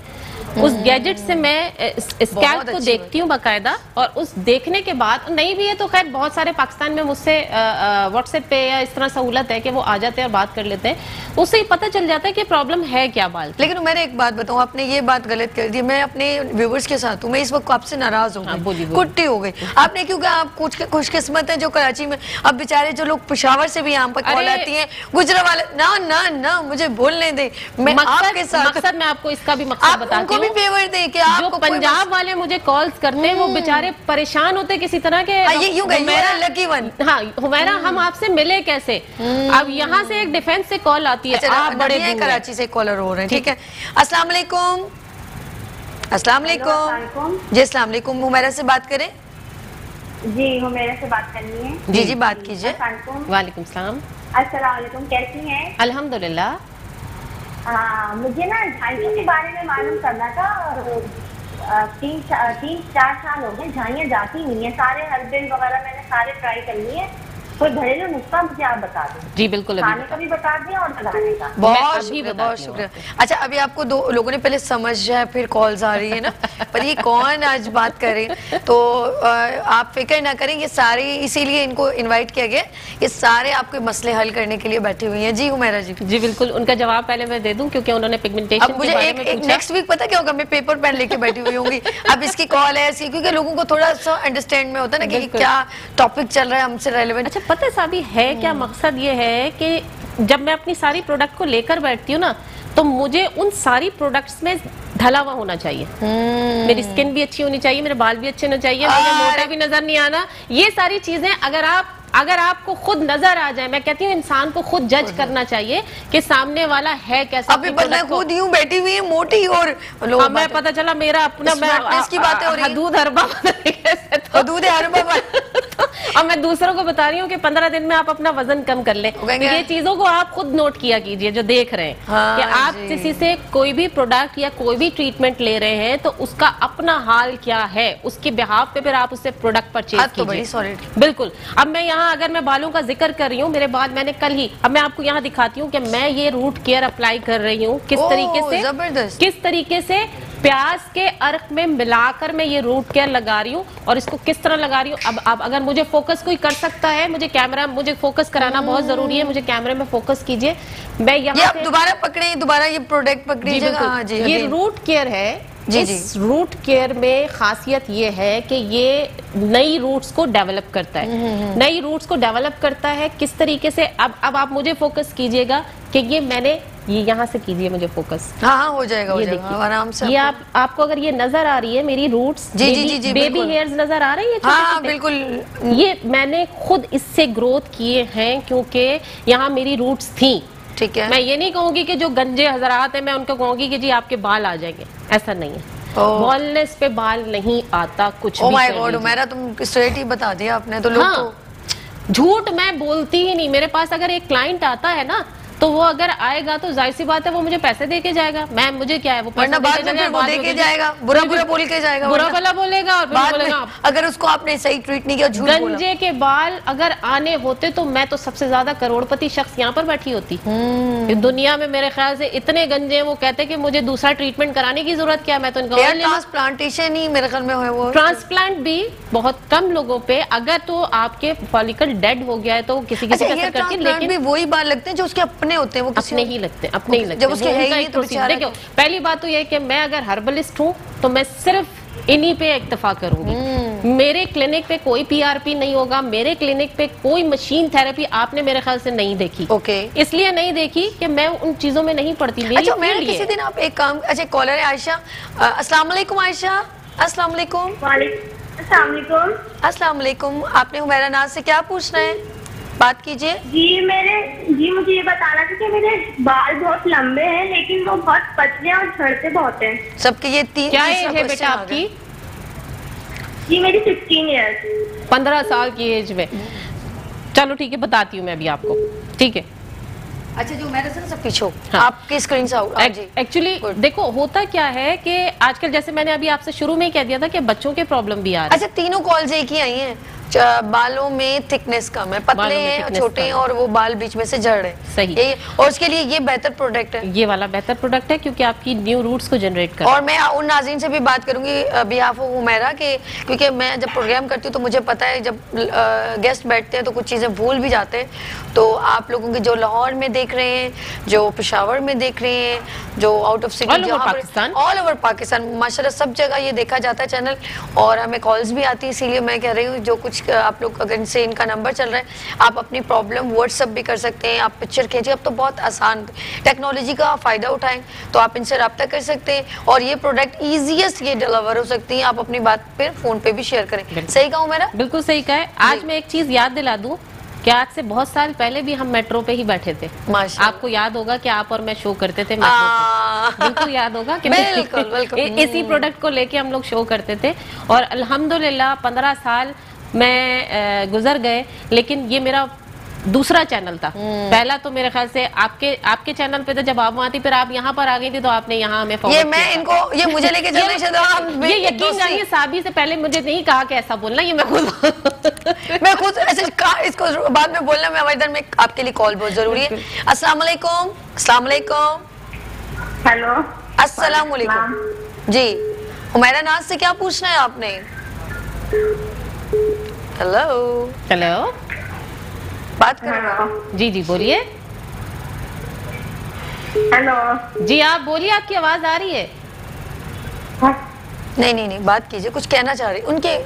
उस गैजेट से मैं स्कैल्प को। देखती हूँ बाकायदा और उस देखने के बाद नहीं भी है तो खैर बहुत सारे पाकिस्तान में मुझसे व्हाट्सएप पे या इस तरह सहूलत है कि वो आ जाते हैं और बात कर लेते हैं। उससे ही पता चल जाता है कि प्रॉब्लम है क्या बाल लेकिन मैंने एक बात बताऊँ आपने ये बात गलत कर दी। मैं अपने व्यूवर्स के साथ हूँ मैं इस वक्त आपसे नाराज़ हो हाँ। कुट्टी हो गई। आपने क्योंकि आप कुछ खुशकिस्मत है जो कराची में अब बेचारे जो लोग पिशावर से भी यहाँ पर कॉल आती हैं गुजरा वाले ना ना ना मुझे बोलने दे। मैं आपके साथ मैं आपको इसका भी मकसद बताती उनको भी फेवर दें कि जो आपको पंजाब वाले मुझे कॉल्स करते हैं वो बेचारे परेशान होते किसी तरह के हाँ, ये यूँ गए, you हुमैरा- are lucky हाँ हुमैरा हम आपसे मिले कैसे? अब यहाँ से एक डिफेंस से कॉल आती है। अच्छा आप बड़े हैं। कराची से कॉलर हो रहे हैं ठीक है? अस्सलाम वालेकुम अस्सलाम वालेकुम जी अस्सलाम वालेकुम हुमैरा से बात करें। जी वो मेरे से बात करनी है। जी जी बात कीजिए। अस्सलाम वालेकुम सलाम। वालेकुम कैसी हैं? अल्हम्दुलिल्लाह। हाँ मुझे ना झाइयों के बारे में मालूम करना था और, तीन तीन चार साल हो गए झाइयाँ जाती हुई है। सारे हर्बल वगैरह मैंने सारे ट्राई कर लिए कोई घरेलू नुस्खा मुझे आप बता दें? जी बिल्कुल अभी। खाने का भी बता दें और लगाने का। बहुत शुक्रिया बहुत शुक्रिया। अच्छा अभी आपको दो लोगों ने पहले समझ जाए फिर कॉल्स आ रही है ना। पर ये कौन आज बात करे तो आप फ़िक्र ना करें ये सारे इसीलिए इनको इनवाइट किया गया। ये सारे आपके मसले हल करने के लिए बैठे हुए हैं। जी हुमैरा जी। जी बिल्कुल। उनका जवाब पहले मैं दे दूँ क्योंकि उन्होंने पिगमेंटेशन अब मुझे एक, एक नेक्स्ट वीक पता क्या होगा? मैं पेपर पेन लेके बैठी हुई होंगी। अब इसकी कॉल है ऐसी क्योंकि लोगों को थोड़ा सा अंडरस्टैंड में होता है ना कि क्या टॉपिक चल रहा है हमसे रेलिवेंट अच्छा पता है साबी है क्या मकसद ये है कि जब मैं अपनी सारी प्रोडक्ट को लेकर बैठती हूँ ना तो मुझे उन सारी प्रोडक्ट्स में ढला हुआ होना चाहिए। मेरी स्किन भी अच्छी होनी चाहिए मेरे बाल भी अच्छे होने चाहिए मुझे मोटा भी नज़र नहीं आना। ये सारी चीज़ें अगर आप अगर आपको खुद नज़र आ जाए मैं कहती हूँ इंसान को खुद जज करना चाहिए कि सामने वाला है कैसा अभी मैं खुद यूँ बैठी हुई है मोटी और लोग हाँ, मैं पता चला मेरा अपना मैं Smartness की बातें हो रही हैं। हदूद अरबा। अब मैं दूसरों को बता रही हूँ कि पंद्रह दिन में आप अपना वज़न कम कर लें। तो ये चीज़ों को आप खुद नोट किया कीजिए जो देख रहे हैं। हाँ कि आप किसी से कोई भी प्रोडक्ट या कोई भी ट्रीटमेंट ले रहे हैं तो उसका अपना हाल क्या है? उसके बिहाफ पे फिर आप उससे प्रोडक्ट परचेज कीजिए। बिल्कुल। अब मैं यहाँ अगर मैं बालों का ज़िक्र कर रही हूँ मेरे बाद मैंने कल ही अब मैं आपको यहाँ दिखाती हूँ कि मैं ये रूट केयर अप्लाई कर रही हूँ। किस तरीके से? ज़बरदस्त। किस तरीके से? प्याज के अर्क में मिलाकर मैं ये रूट केयर लगा रही हूँ और इसको किस तरह लगा रही हूँ? अब अब अगर मुझे फोकस कोई कर सकता है मुझे कैमरा मुझे फोकस कराना बहुत ज़रूरी है मुझे कैमरे में फोकस कीजिए। मैं यहाँ दोबारा पकड़े दोबारा ये प्रोडक्ट बिल्कुल। हाँ ये रूट केयर है जी, इस रूट केयर में खासियत ये है कि ये नई रूट्स को डेवलप करता हम्म, है नई रूट्स को डेवलप करता है किस तरीके से? अब अब आप मुझे फोकस कीजिएगा कि ये मैंने ये यहाँ से कीजिए मुझे फोकस हाँ हाँ हो जाएगा ये देखिए आराम से ये आप आपको अगर ये नज़र आ रही है मेरी रूट्स जी, जी, जी, जी, बेबी। हेयर्स नज़र आ रही है हाँ हाँ बिल्कुल। ये मैंने खुद इससे ग्रोथ किए हैं क्योंकि यहाँ मेरी रूट्स थी। ठीक है। मैं ये नहीं कहूँगी कि जो गंजे हजरात है मैं उनको कहूँगी कि जी आपके बाल आ जाएँगे। ऐसा नहीं है। बॉलनेस पे बाल नहीं आता कुछ भी माय गॉड मेरा तुम स्ट्रेट ही बता दिया आपने तो लोग हाँ। तो झूठ मैं बोलती ही नहीं। मेरे पास अगर एक क्लाइंट आता है ना तो वो अगर आएगा तो ज़ाहिर सी बात है वो मुझे पैसे दे के जाएगा। मैम मुझे क्या है? वो पैसे वरना बाद में वो दे के जाएगा। बुरा बुरा बोल के जाएगा बुरा भला बोलेगा और बाद बोलेगा अगर उसको आपने सही ट्रीट नहीं किया झूठ गंजे के बाल अगर आने होते तो मैं तो सबसे ज़्यादा करोड़पति शख्स यहाँ पर बैठी होती। हम्म। दुनिया में मेरे ख्याल से इतने गंजे हैं वो कहते हैं कि मुझे दूसरा ट्रीटमेंट कराने की ज़रूरत क्या मैं तो इनका। ट्रांसप्लांटेशन ही मेरे ख्याल में वो। ट्रांसप्लांट भी बहुत कम लोगों पे अगर तो आपके फॉलिकल डेड हो गया है तो किसी किसी का लेकिन भी वही बाल लगते हैं जो उसके अपने होते हैं वो किसी अपने ही लगते हैं अपने ही लगते। जब उसके है ही नहीं तो बेचारा देखो पहली बात तो ये है कि मैं अगर हर्बलिस्ट हूँ तो मैं सिर्फ़ इन्हीं पे इक्तफा करूँगी। हम्म। मेरे क्लिनिक पे कोई पीआरपी नहीं होगा मेरे क्लिनिक पे कोई मशीन थेरेपी आपने मेरे ख्याल से नहीं देखी। ओके। इसलिए नहीं देखी कि मैं उन चीज़ों में नहीं पड़ती मेरी अच्छा मैं किसी है। दिन आप एक काम अच्छा कॉलर है आयशा। अस्सलाम वालेकुम आयशा। अस्सलाम वालेकुम। वालेकुम अस्सलाम वालेकुम। अस्सलाम वालेकुम। आपने हुमैरा नाज से क्या पूछना है? बात कीजिए। जी मेरे जी मुझे ये बताना था कि मेरे बाल बहुत लंबे हैं लेकिन वो बहुत पतले और झड़ते बहुत हैं। सबके ये तीन क्या एज है बेटा आपकी? जी मेरी सिक्सटीन ईयर्स पंद्रह साल की एज में। चलो ठीक है बताती हूँ मैं अभी आपको। ठीक है? अच्छा जो ना सब पीछे हाँ। आपकी स्क्रीन से आउट हाँ जी। एक्चुअली देखो होता क्या है कि आजकल जैसे मैंने अभी आपसे शुरू में ही कह दिया था कि बच्चों के प्रॉब्लम भी आ रहे अच्छा तीनों कॉल्स एक ही आई हैं। बालों में थिकनेस कम है। पतले हैं छोटे हैं और वो बाल बीच में से झड़ रहे हैं। सही। यही- और उसके लिए ये बेहतर प्रोडक्ट है। ये वाला बेहतर प्रोडक्ट है क्योंकि आपकी न्यू रूट्स को जनरेट कर और मैं उन नाजीन से भी बात करूँगी बिहाफ ऑफ़ उमेरा के क्योंकि मैं जब प्रोग्राम करती हूँ तो मुझे पता है जब गेस्ट बैठते हैं तो कुछ चीज़ें भूल भी जाते हैं। तो आप लोगों के जो लाहौर में देख रहे हैं जो पिशावर में देख रहे हैं जो out of city. All over Pakistan माशा सब जगह ये देखा जाता है चैनल और हमें कॉल्स भी आती है इसीलिए मैं कह रही हूँ जो कुछ आप लोग अगर इनसे इनका नंबर चल रहा है आप अपनी प्रॉब्लम व्हाट्सअप भी कर सकते हैं आप पिक्चर खींचिए अब तो बहुत आसान। टेक्नोलॉजी का फ़ायदा उठाएँ तो आप इनसे रब्ता कर सकते हैं और ये प्रोडक्ट ईजीएस्ट ये डिलीवर हो सकती है आप अपनी बात फिर फ़ोन पे भी शेयर करें। सही कहूँ मेरा बिल्कुल सही कहा है। आज मैं एक चीज़ याद दिला दूँ कि आज से बहुत साल पहले भी हम मेट्रो पे ही बैठे थे। आपको याद होगा कि आप और मैं शो करते थे मेट्रो पे। बिल्कुल याद होगा कि बिल्कुल, बिल्कुल। इसी प्रोडक्ट को लेके हम लोग शो करते थे और अल्हम्दुलिल्लाह पंद्रह साल मैं गुजर गए लेकिन ये मेरा दूसरा चैनल था। हम्म। पहला तो मेरे ख्याल से आपके आपके चैनल पे था जब आप वहाँ थी फिर आप यहाँ पर आ गई थी तो आपने यहाँ हमें ये मैं इनको ये मुझे लेके चल रहे ये यकीन दोस्ती- जानिए साबी से पहले मुझे नहीं कहा कि ऐसा बोलना ये मैं खुद मैं खुद ऐसे कहा इसको बाद में बोलना मैं हमारे इधर में आपके लिए कॉल बहुत ज़रूरी है। अस्सलाम वालेकुम अस्सलाम हेलो। अस्सलाम जी। हुमैरा नाज से क्या पूछना है आपने? हेलो हेलो बात कर रहा हूँ। जी जी बोलिए। हेलो जी आप बोलिए आपकी आवाज़ आ रही है। नहीं नहीं नहीं बात कीजिए कुछ कहना चाह रही उनके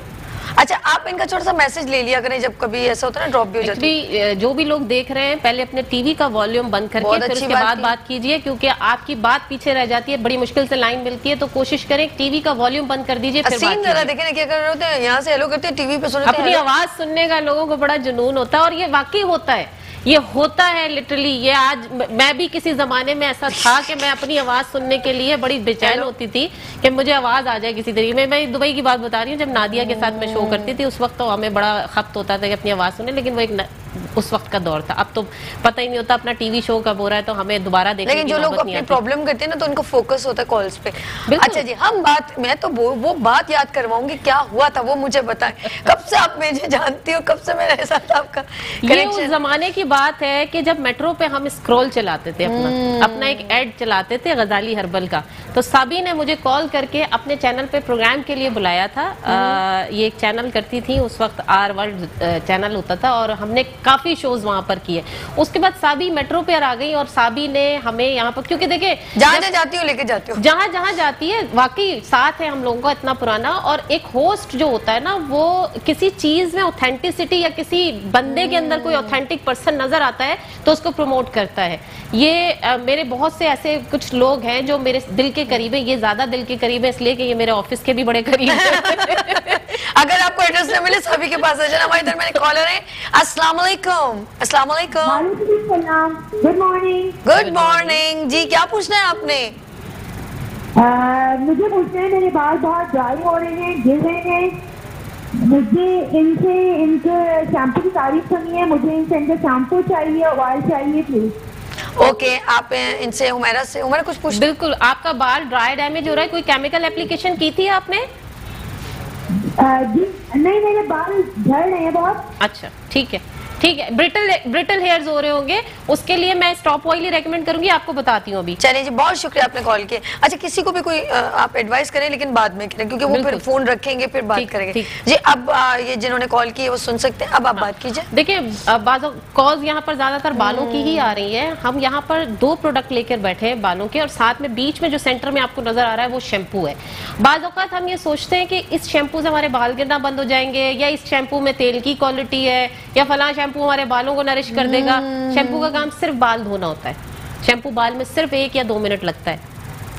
अच्छा आप इनका छोटा सा मैसेज ले लिया करें जब कभी ऐसा होता है ना ड्रॉप भी हो जाती है जो भी लोग देख रहे हैं पहले अपने टीवी का वॉल्यूम बंद करके फिर उसके बाद। बात कीजिए क्योंकि आपकी बात पीछे रह जाती है बड़ी मुश्किल से लाइन मिलती है तो कोशिश करें टीवी का वॉल्यूम बंद कर दीजिए सीन जरा। देखे क्या कर रहे होते हैं यहाँ से हेलो करते हैं टीवी पे सुनते हैं अपनी आवाज़ सुनने का लोगों को बड़ा जुनून होता है और ये वाकई होता है ये होता है लिटरली ये आज मैं भी किसी जमाने में ऐसा था कि मैं अपनी आवाज़ सुनने के लिए बड़ी बेचैन होती थी कि मुझे आवाज़ आ जाए किसी तरीके में मैं दुबई की बात बता रही हूँ जब नादिया के साथ मैं शो करती थी उस वक्त तो हमें बड़ा खप्त होता था कि अपनी आवाज़ सुने लेकिन वो एक न, उस वक्त का दौर था। अब तो पता ही नहीं होता अपना टीवी शो कब हो रहा है तो हमें दोबारा देखने लेकिन जो लोग अपनी प्रॉब्लम करते हैं ना तो उनको फोकस होता है कॉल्स पे। अच्छा जी हम बात मैं तो वो, वो बात याद करवाऊँगी क्या हुआ था वो मुझे बताएँ। कब से आप मुझे जानती हो कब से मेरे साथ आपका ये उस जमाने की बात है कि जब मेट्रो पे हम स्क्रॉल चलाते थे अपना हम्म। अपना एक एड चलाते थे गजाली हर्बल का तो साबी ने मुझे कॉल करके अपने चैनल पे प्रोग्राम के लिए बुलाया था। हम्म। ये एक चैनल करती थी उस वक्त आर वर्ल्ड चैनल होता था और हमने काफ़ी शोज़ वहाँ पर किए। उसके बाद साबी मेट्रो पे आ गई और साबी ने हमें यहाँ पर क्योंकि देखिए जहाँ जहाँ जाती हो लेके जाती हो। जहाँ जहाँ जाती है वाकई साथ है हम लोगों का इतना पुराना और एक होस्ट जो होता है ना वो किसी चीज़ में ऑथेंटिसिटी या किसी बंदे के अंदर कोई ऑथेंटिक पर्सन नज़र आता है तो उसको प्रमोट करता है। ये अ, मेरे बहुत से ऐसे कुछ लोग हैं जो मेरे दिल के करीब है ये ज़्यादा दिल के करीब है इसलिए कि ये मेरे ऑफ़िस के भी बड़े करीब है। अगर आपको एड्रेस न मिले सभी के पास आ जाना। हमारे इधर मैंने कॉलर है। अस्सलाम वालेकुम अस्सलाम वालेकुम गुड मॉर्निंग गुड मॉर्निंग जी क्या पूछना है आपने? मुझे पूछना है मेरे बाल बहुत ड्राई हो रहे हैं गिर रहे हैं। मुझे इनसे इनके शैम्पू की तारीफ़ सुनी है मुझे इनसे इनका शैम्पू चाहिए ऑयल चाहिए प्लीज़ ओके okay, आप इनसे उमेरा से उमेरा कुछ पूछ बिल्कुल आपका बाल ड्राई डैमेज हो रहा है कोई केमिकल एप्लीकेशन की थी आपने? आ, जी नहीं मेरे बाल झड़ रहे हैं बहुत। अच्छा ठीक है। ठीक है ब्रिटल ब्रिटल हेयर्स हो रहे होंगे उसके लिए मैं स्टॉप ऑयल ही रेकमेंड करूँगी आपको बताती हूँ अभी। चलिए जी बहुत शुक्रिया आपने कॉल किया। अच्छा किसी को भी कोई आप एडवाइस करें लेकिन बाद में करें क्योंकि वो फिर फ़ोन रखेंगे फिर बात करेंगे। जी अब ये जिन्होंने कॉल की है वो सुन सकते हैं। अब आप बात कीजिए। देखिए बाजो कॉज यहाँ पर ज़्यादातर बालों की ही आ रही है। हम यहाँ पर दो प्रोडक्ट लेकर बैठे हैं बालों के और साथ में बीच में जो सेंटर में आपको नज़र आ रहा है वो शैम्पू है। बाज औकात हम ये सोचते हैं कि इस शैम्पू से हमारे बाल गिरना बंद हो जाएँगे या इस शैम्पू में तेल की क्वालिटी है या फला शैम्पू हमारे बालों को नरिश कर देगा। शैम्पू का काम सिर्फ़ बाल धोना होता है। शैम्पू बाल में सिर्फ़ एक या दो मिनट लगता है।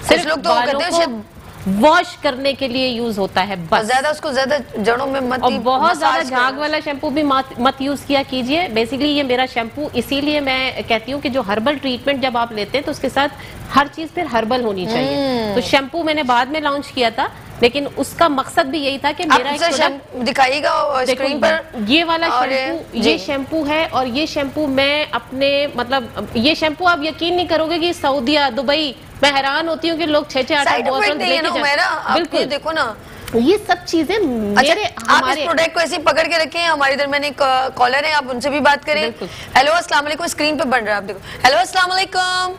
सिर्फ़ लोग तो करते कहते हैं वॉश करने के लिए यूज़ होता है बस। ज़्यादा उसको ज़्यादा जड़ों में मत और बहुत ज़्यादा झाग वाला शैम्पू भी मत, यूज़ किया कीजिए। बेसिकली ये मेरा शैम्पू इसीलिए मैं कहती हूँ कि जो हर्बल ट्रीटमेंट जब आप लेते हैं तो उसके साथ हर चीज़ फिर हर्बल होनी चाहिए। हम्म। तो शैम्पू मैंने बाद में लॉन्च किया था लेकिन उसका मकसद भी यही था कि मेरा दिखाइएगा स्क्रीन पर। ये वाला शैम्पू ये शैम्पू है और ये शैम्पू मैं अपने मतलब ये शैम्पू आप यकीन नहीं करोगे कि सऊदीया दुबई मैं हैरान होती हूँ कि लोग छह छह आठ है। आप बिल्कुल। देखो ना। ये सब चीज़ें अच्छा मेरे आप इस प्रोडक्ट को ऐसे पकड़ के रखें हमारे इधर मैंने एक कॉलर है आप उनसे भी बात करें। हेलो अस्सलाम वालेकुम स्क्रीन पे बन रहा है आप देखो। हेलो अस्सलाम वालेकुम।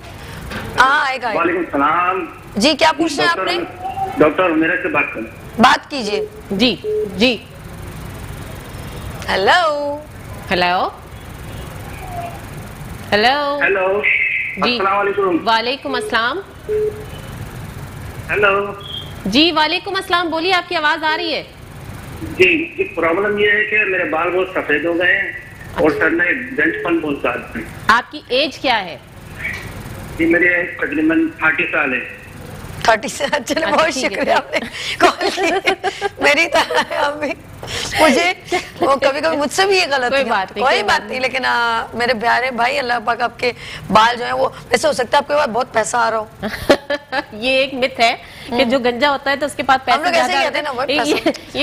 हाँ आएगा सलाम। जी क्या पूछना है आपने? डॉक्टर डॉक्टर मेरे से बात करें। बात कीजिए। जी जी। हेलो हेलो हेलो हेलो जी। वालेकुम अस्सलाम। हेलो। जी वालेकुम अस्सलाम बोलिए आपकी आवाज़ आ रही है? जी जी प्रॉब्लम ये है कि मेरे बाल बहुत सफ़ेद हो गए हैं और सर में गंजपन बहुत ज़्यादा है। आपकी एज क्या है? जी मेरे तकरीबन थर्टी साल है। थर्टी से चलो अच्छा, बहुत शुक्रिया आपने कॉल की मेरी तरह है आप भी मुझे वो कभी कभी मुझसे भी ये गलत कोई बात नहीं, कोई बात नहीं। लेकिन आ, मेरे प्यारे भाई अल्लाह पाक आपके बाल जो है वो वैसे हो सकता है आपके पास बहुत पैसा आ रहा हो। ये एक मिथ है कि जो गंजा होता है तो उसके पास पैसे ही ज़्यादा कहते हैं ना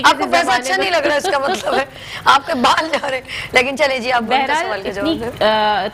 आपको पैसा अच्छा नहीं लग रहा इसका मतलब है? आपके बाल जा रहे लेकिन चलिए जी आप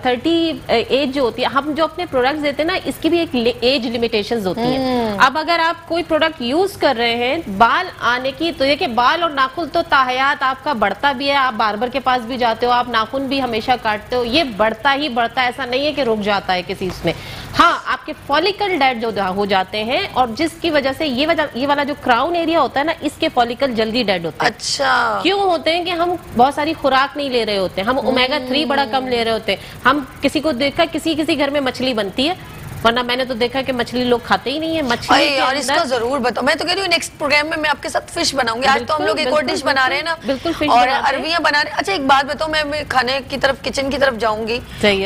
थर्टी एज जो होती है हम जो अपने प्रोडक्ट्स देते हैं ना इसकी भी एक एज लिमिटेशंस होती है। अब अगर आप कोई प्रोडक्ट यूज़ कर रहे हैं बाल आने की तो देखिए बाल और नाखून तो ताहयात आपका बढ़ता भी है आप बार्बर के पास भी जाते हो आप नाखून भी हमेशा काटते हो ये बढ़ता ही बढ़ता है ऐसा नहीं है कि रुक जाता है किसी उसमें। हाँ आपके फॉलिकल डेड जो हो जाते हैं और जिसकी वजह से ये वजह ये वाला जो क्राउन एरिया होता है ना इसके फॉलिकल जल्दी डेड होते हैं। अच्छा। क्यों होते हैं कि हम बहुत सारी खुराक नहीं ले रहे होते हम ओमेगा थ्री बड़ा कम ले रहे होते हैं। हम किसी को देखा किसी किसी घर में मछली बनती है वरना मैंने तो देखा कि मछली लोग खाते ही नहीं है मछली के इसका ज़रूर बताओ। मैं तो कह रही हूँ नेक्स्ट प्रोग्राम में मैं आपके साथ फ़िश बनाऊँगी। आज तो हम लोग एक और डिश बना रहे हैं ना। बिल्कुल, fish और बनाते बना रहे अच्छा एक बात बताओ मैं, खाने की तरफ़ किचन की तरफ़ जाऊँगी।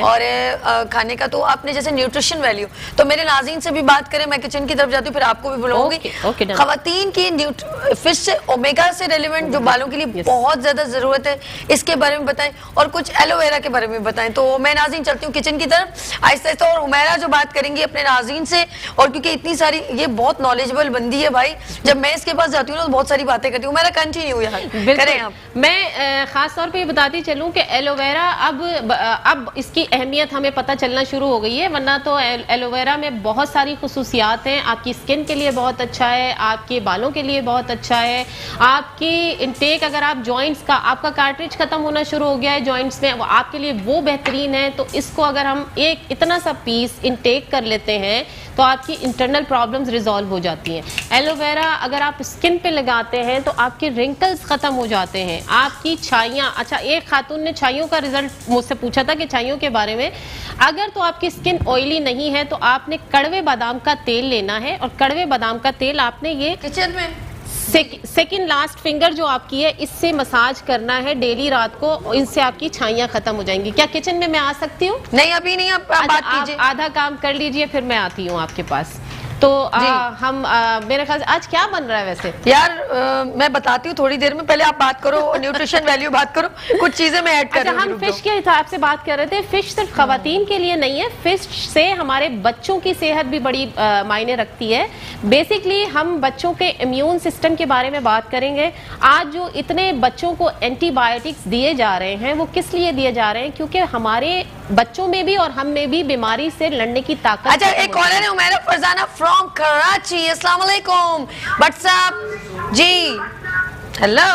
और खाने का तो आपने जैसे न्यूट्रिशन वैल्यू तो मेरे नाजीन से भी बात करें मैं किचन की तरफ़ जाती हूँ फिर आपको भी बुलाऊँगी. खातन की फ़िश से ओमेगा से रेलिवेंट जो बालों के लिए बहुत ज़्यादा ज़रूरत है इसके बारे में बताएँ। और कुछ एलोवेरा के बारे में बताएँ। तो मैं नाजीन चलती हूँ किचन की तरफ़। आहिस्ता आहिस्ता और उमेरा जो बात करेंगी अपने नाजीन से? और क्योंकि इतनी सारी ये बहुत नॉलेजेबल बंदी है भाई। जब मैं इसके पास जाती हूँ ना तो बहुत सारी बातें करती हूँ। मेरा कंटिन्यू यार। करें आप। मैं खास तौर पे ये बताती चलूँ कि एलोवेरा अब अब इसकी अहमियत हमें पता चलना शुरू हो गई है वरना तो एलोवेरा में बहुत सारी खसूसियात हैं। आपकी स्किन के लिए बहुत अच्छा है आपके बालों के लिए बहुत अच्छा है। आपकी इनटेक अगर आप जॉइंट्स का आपका कार्ट्रिज खत्म होना शुरू हो गया है जॉइंट्स में वो आपके लिए वो बेहतरीन है। तो इसको अगर हम एक इतना सा पीस इनटेक कर लेते हैं तो आपकी इंटरनल प्रॉब्लम्स रिजॉल्व हो जाती हैं। एलोवेरा अगर आप स्किन पे लगाते हैं तो आपके रिंकल्स खत्म हो जाते हैं। आपकी छाइयाँ अच्छा एक खातून ने छाइयों का रिज़ल्ट मुझसे पूछा था कि छाइयों के बारे में, अगर तो आपकी स्किन ऑयली नहीं है तो आपने कड़वे बादाम का तेल लेना है, और कड़वे बादाम का तेल आपने ये किचन में। सेकंड लास्ट फिंगर जो आपकी है इससे मसाज करना है डेली रात को इनसे आपकी छाइयाँ खत्म हो जाएँगी। क्या किचन में मैं आ सकती हूँ? नहीं अभी नहीं आप, आप अच्छा, आप आधा काम कर लीजिए फिर मैं आती हूँ आपके पास। तो आ, हम आ, मेरे ख्याल आज क्या बन रहा है वैसे? यार अ, मैं बताती हूँ थोड़ी देर में पहले आप बात करो न्यूट्रिशन वैल्यू बात करो कुछ चीज़ें मैं ऐड कर अच्छा हम फ़िश के हिसाब से बात कर रहे थे। फ़िश सिर्फ़ खातन के लिए नहीं है फ़िश से हमारे बच्चों की सेहत भी बड़ी मायने रखती है। बेसिकली हम बच्चों के इम्यून सिस्टम के बारे में बात करेंगे। आज जो इतने बच्चों को एंटीबायोटिक्स दिए जा रहे हैं वो किस लिए दिए जा रहे हैं? क्योंकि हमारे बच्चों में भी और हम में भी बीमारी से लड़ने की ताकत अच्छा एक कॉलर है फरजाना फ्रॉम कराची अस्सलाम वालेकुम व्हाट्सएप जी हेलो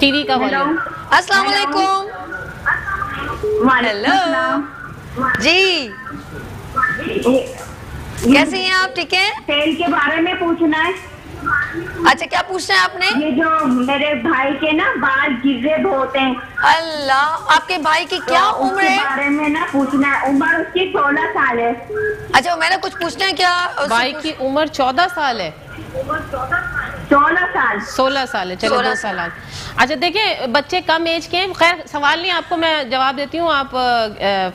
टीवी का हेलो वॉल्यूम अस्सलाम वालेकुम हेलो जी कैसे हैं आप? ठीक है? तेल के बारे में पूछना है। अच्छा क्या पूछ रहे हैं आपने? ये जो मेरे भाई के ना बाल गिरे बहुत हैं। अल्लाह आपके भाई की क्या तो उम्र है? बारे में ना पूछना है। उम्र उसकी सोलह साल है। अच्छा मैंने कुछ पूछना है क्या? भाई की उम्र चौदह साल है। सोलह साल। सोलह साल है चलो 16 दो साल। अच्छा देखिए बच्चे कम एज के हैं। खैर सवाल नहीं आपको मैं जवाब देती हूँ। आप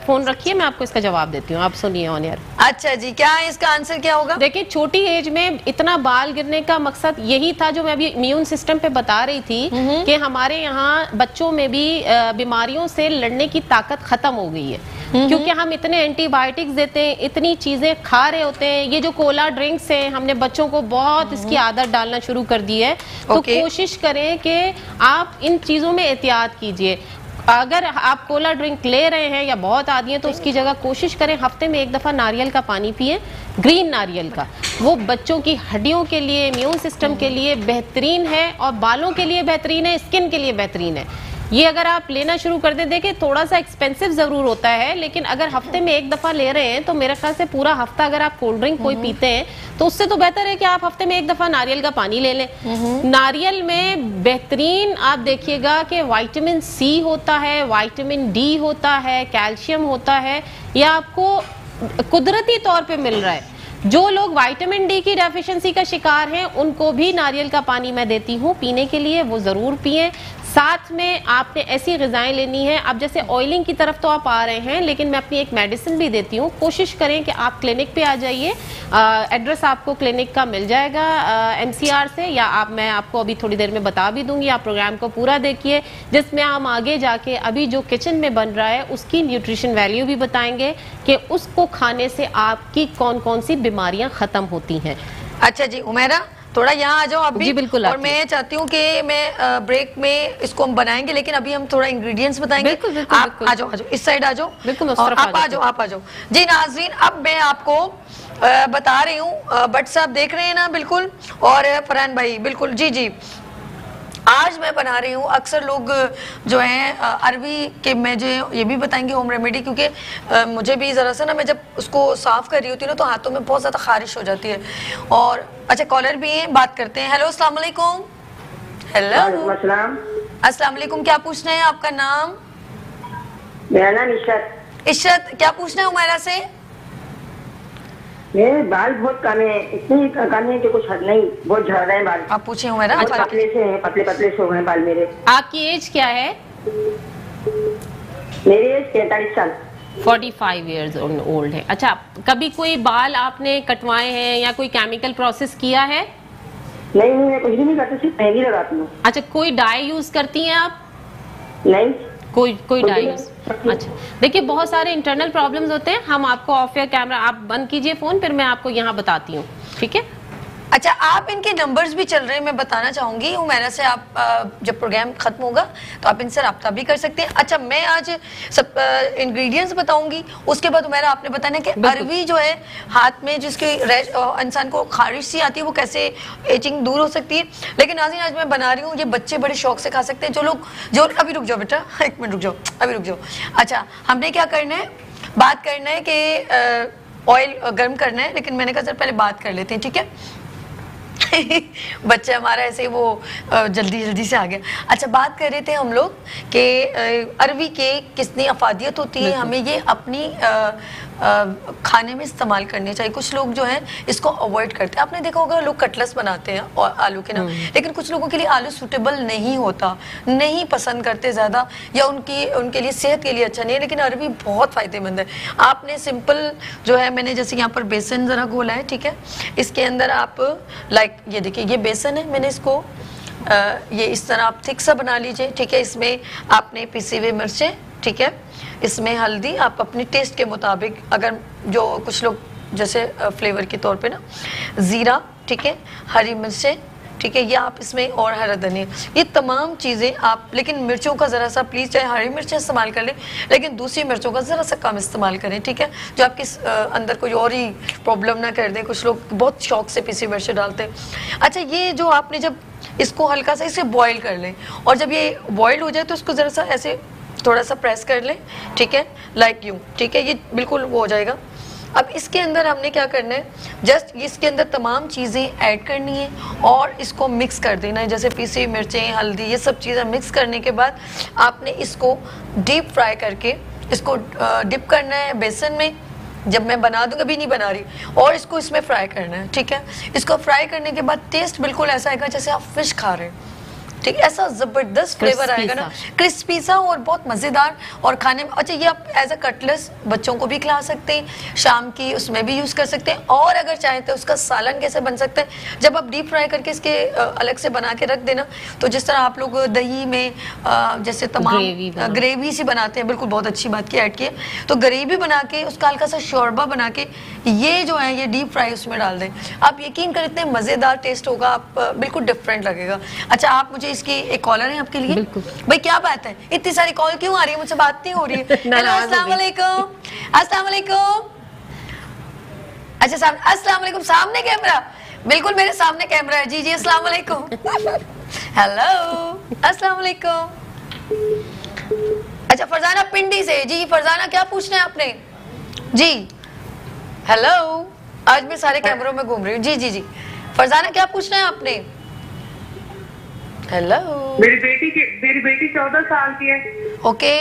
फ़ोन रखिए मैं आपको इसका जवाब देती हूँ। आप सुनिए ऑन एयर अच्छा जी क्या है इसका आंसर क्या होगा? देखिए छोटी एज में इतना बाल गिरने का मकसद यही था जो मैं अभी इम्यून सिस्टम पे बता रही थी कि हमारे यहाँ बच्चों में भी बीमारियों से लड़ने की ताकत खत्म हो गई है। क्योंकि हम इतने एंटीबायोटिक्स देते हैं इतनी चीज़ें खा रहे होते हैं। ये जो कोला ड्रिंक्स हैं हमने बच्चों को बहुत इसकी आदत डालना शुरू कर दी है। तो कोशिश करें कि आप इन चीज़ों में एहतियात कीजिए। अगर आप कोला ड्रिंक ले रहे हैं या बहुत आदि हैं तो उसकी जगह कोशिश करें हफ़्ते में एक दफ़ा नारियल का पानी पिए ग्रीन नारियल का। वो बच्चों की हड्डियों के लिए इम्यून सिस्टम के लिए बेहतरीन है और बालों के लिए बेहतरीन है स्किन के लिए बेहतरीन है। ये अगर आप लेना शुरू कर दें देखिए थोड़ा सा एक्सपेंसिव ज़रूर होता है लेकिन अगर हफ़्ते में एक दफ़ा ले रहे हैं तो मेरे ख्याल से पूरा हफ़्ता अगर आप कोल्ड ड्रिंक कोई पीते हैं तो उससे तो बेहतर है कि आप हफ़्ते में एक दफ़ा नारियल का पानी ले लें। नारियल में बेहतरीन आप देखिएगा कि विटामिन सी होता है विटामिन डी होता है कैल्शियम होता है यह आपको कुदरती तौर पे मिल रहा है। जो लोग विटामिन डी की डेफिशिएंसी का शिकार हैं उनको भी नारियल का पानी मैं देती हूँ पीने के लिए वो ज़रूर पिएँ। साथ में आपने ऐसी गजाएँ लेनी है। अब जैसे ऑयलिंग की तरफ़ तो आप आ रहे हैं, लेकिन मैं अपनी एक मेडिसिन भी देती हूँ। कोशिश करें कि आप क्लिनिक पे आ जाइए। एड्रेस आपको क्लिनिक का मिल जाएगा एमसीआर से, या आप, मैं आपको अभी थोड़ी देर में बता भी दूँगी, आप प्रोग्राम को पूरा देखिए। जिसमें हम आगे जाके अभी जो किचन में बन रहा है, उसकी न्यूट्रिशन वैल्यू भी बताएँगे कि उसको खाने से आपकी कौन कौन सी बीमारियाँ खत्म होती हैं। अच्छा जी, उमेरा थोड़ा यहाँ आ जाओ अभी जी, बिल्कुल और मैं चाहती हूँ कि मैं ब्रेक में इसको हम बनाएँगे लेकिन अभी हम थोड़ा इंग्रेडिएंट्स बताएँगे। बिल्कुल, बिल्कुल, आप बिल्कुल। आ जाओ आ जाओ इस साइड आ जाओ। बिल्कुल, और आप आ जाओ। आप आ जाओ। जी नाजरीन अब मैं आपको बता रही हूँ बट साहब देख रहे हैं ना बिल्कुल? और फरहान भाई बिल्कुल। जी जी। आज मैं बना रही हूँ। अक्सर लोग जो हैं अरबी के मैं जो ये भी बताएँगे होम रेमेडी क्योंकि मुझे भी ज़रा सा ना मैं जब उसको साफ़ कर रही होती हूँ ना तो हाथों में बहुत ज़्यादा खारिश हो जाती है। और अच्छा कॉलर भी हैं बात करते हैं। हेलो अस्सलाम वालेकुम। हेलो अस्सलाम। अस्सलाम वालेकुम क्या पूछना है आपका नाम? मेरा नाम इशरत। इशरत क्या पूछना है उमेरा से? मेरे बाल बहुत कम है इतनी कम है कि कुछ हद नहीं बहुत झड़ रहे हैं बाल। आप पूछे उमेरा बहुत पतले से हैं पतले पतले से हो गए हैं बाल मेरे। आपकी एज क्या है? मेरी एज साल। 45 इयर्स ओल्ड है। अच्छा कभी कोई बाल आपने कटवाए हैं या कोई केमिकल प्रोसेस किया है? नहीं नहीं मैं कुछ भी नहीं करती सिर्फ़ मेहंदी लगाती हूँ। अच्छा कोई डाई यूज़ करती हैं आप? नहीं। कोई कोई डाई यूज़ नहीं। अच्छा। देखिए, बहुत सारे इंटरनल प्रॉब्लम्स होते हैं। हम आपको ऑफ़ एयर कैमरा आप बंद कीजिए फ़ोन फिर मैं आपको यहाँ बताती हूँ। ठीक है? अच्छा आप इनके नंबर्स भी चल रहे हैं मैं बताना चाहूँगी। उमेरा से आप जब प्रोग्राम खत्म होगा तो आप इनसे रब्ता भी कर सकते हैं। अच्छा मैं आज सब इंग्रेडिएंट्स बताऊँगी। उसके बाद उमेरा आपने बताना कि अरवी जो है हाथ में जिसकी इंसान को खारिश सी आती है वो कैसे एचिंग दूर हो सकती है। लेकिन नाजिन आज मैं बना रही हूँ ये बच्चे बड़े शौक से खा सकते हैं। जो लोग जो अभी रुक जाओ बेटा एक मिनट रुक जाओ अभी रुक जाओ। अच्छा हमने क्या करना है? बात करना है कि ऑयल गर्म करना है लेकिन मैंने कहा सर पहले बात कर लेते हैं ठीक है? बच्चा हमारा ऐसे वो जल्दी जल्दी से आ गया। अच्छा बात कर रहे थे हम लोग कि अरवी के कितनी अफादियत होती है हमें ये अपनी खाने में इस्तेमाल करनी चाहिए। कुछ लोग जो है इसको अवॉइड करते हैं। आपने देखा होगा लोग कटलस बनाते हैं और आलू के ना। लेकिन कुछ लोगों के लिए आलू सूटेबल नहीं होता नहीं पसंद करते ज़्यादा या उनकी उनके लिए सेहत के लिए अच्छा नहीं है लेकिन अरबी बहुत फ़ायदेमंद है। आपने सिंपल जो है मैंने जैसे यहाँ पर बेसन ज़रा घोला है ठीक है? इसके अंदर आप लाइक ये देखिए ये बेसन है मैंने इसको अ, ये इस तरह आप थिक सा बना लीजिए ठीक है? इसमें आपने पिसी हुए मिर्चें ठीक है? इसमें हल्दी, आप अपने टेस्ट के मुताबिक अगर जो कुछ लोग, जैसे फ्लेवर के तौर पे ना, ज़ीरा, ठीक है? हरी मिर्चें, ठीक है? ये आप इसमें और हरा धनिया, ये तमाम चीज़ें आप, लेकिन मिर्चों का ज़रा सा प्लीज़ चाहे हरी मिर्चें इस्तेमाल कर लें, लेकिन दूसरी मिर्चों का ज़रा सा कम इस्तेमाल करें, ठीक है? जो आपके अंदर कोई और ही प्रॉब्लम ना कर दें, कुछ लोग बहुत शौक से पीसी मिर्चें डालते हैं। अच्छा ये जो आपने जब इसको हल्का सा इसे बॉईल कर लें, और जब ये बॉईल हो जाए तो इसको ज़रा सा ऐसे थोड़ा सा प्रेस कर लें, ठीक है? लाइक यू ठीक है? ये बिल्कुल वो हो जाएगा। अब इसके अंदर हमने क्या करना है? जस्ट इसके अंदर तमाम चीज़ें ऐड करनी है और इसको मिक्स कर देना है। जैसे पीसी मिर्चें, हल्दी, ये सब चीज़ें मिक्स करने के बाद आपने इसको डीप फ्राई करके इसको डिप करना है बेसन में। जब मैं बना दूँगा अभी नहीं बना रही। और इसको इसमें फ्राई करना है, ठीक है? इसको फ्राई करने के बाद टेस्ट बिल्कुल ऐसा आएगा जैसे आप फ़िश खा रहे हैं। ठीक है ऐसा ज़बरदस्त फ्लेवर आएगा ना। क्रिस्पी सा और बहुत मज़ेदार और खाने में अच्छा ये आप एज अ कटलेस बच्चों को भी खिला सकते हैं शाम की उसमें भी यूज़ कर सकते हैं और अगर चाहें तो उसका सालन कैसे बन सकता है जब आप डीप फ्राई करके इसके अलग से बना के रख देना तो जिस तरह आप लोग दही में जैसे तमाम ग्रेवी सी बनाते हैं बिल्कुल बहुत अच्छी बात की ऐड की है तो ग्रेवी बना के उसका हल्का सा शोरबा बना के ये जो है ये डीप फ्राई उसमें डाल दें। आप यकीन करें इतने मज़ेदार टेस्ट होगा आप बिल्कुल डिफरेंट लगेगा। अच्छा आप मुझे इसकी एक कॉलर है आपके लिए? भाई क्या बात है? इतनी सारी कॉल क्यों आ रही है? मुझसे बात नहीं हो रही है। हेलो अस्सलाम वालेकुम अस्सलाम अच्छा साम अस्सलाम वालेकुम सामने कैमरा बिल्कुल मेरे सामने कैमरा है। जी जी अस्सलाम वालेकुम हेलो अस्सलाम वालेकुम अच्छा फरजाना पिंडी से। जी फरजाना क्या पूछना है आपने? जी। हेलो आज मैं सारे कैमरों में घूम रही हूँ। जी जी जी। फरजाना क्या पूछना है आपने? हेलो मेरी बेटी की मेरी बेटी चौदह साल की है। ओके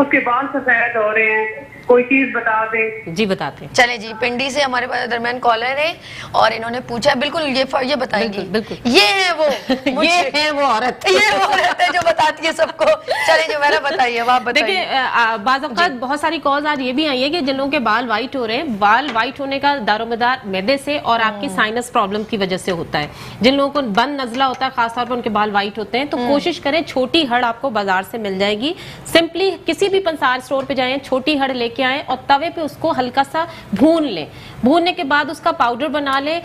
उसके बाल सफ़ेद हो रहे हैं। कोई चीज़ बता दे। जी बताते हैं। चले जी पिंडी से हमारे पास दरमियान कॉलर है और इन्होंने पूछा बिल्कुल ये ये बताएँगी। बिल्कुल, बिल्कुल। ये है वो। ये है वो औरत। ये वो औरत है बताती है सबको। चले जो मेरा बताइए आप बताइए। अ, अ, बाज़ बहुत सारी कॉल्स आज ये भी आई है कि जिन लोगों के बाल वाइट हो रहे हैं बाल वाइट होने का दारोमदार मैदे से और आपकी हम्म। साइनस प्रॉब्लम की वजह से होता है। जिन लोगों को बंद नजला होता है खासतौर पर उनके बाल वाइट होते हैं तो हम्म। कोशिश करें छोटी हड़ आपको बाज़ार से मिल जाएगी। सिंपली किसी भी पंसार स्टोर पे जाएँ छोटी हड़ लेके आए और तवे पे उसको हल्का सा भून लें। भूनने के बाद उसका पाउडर बना लें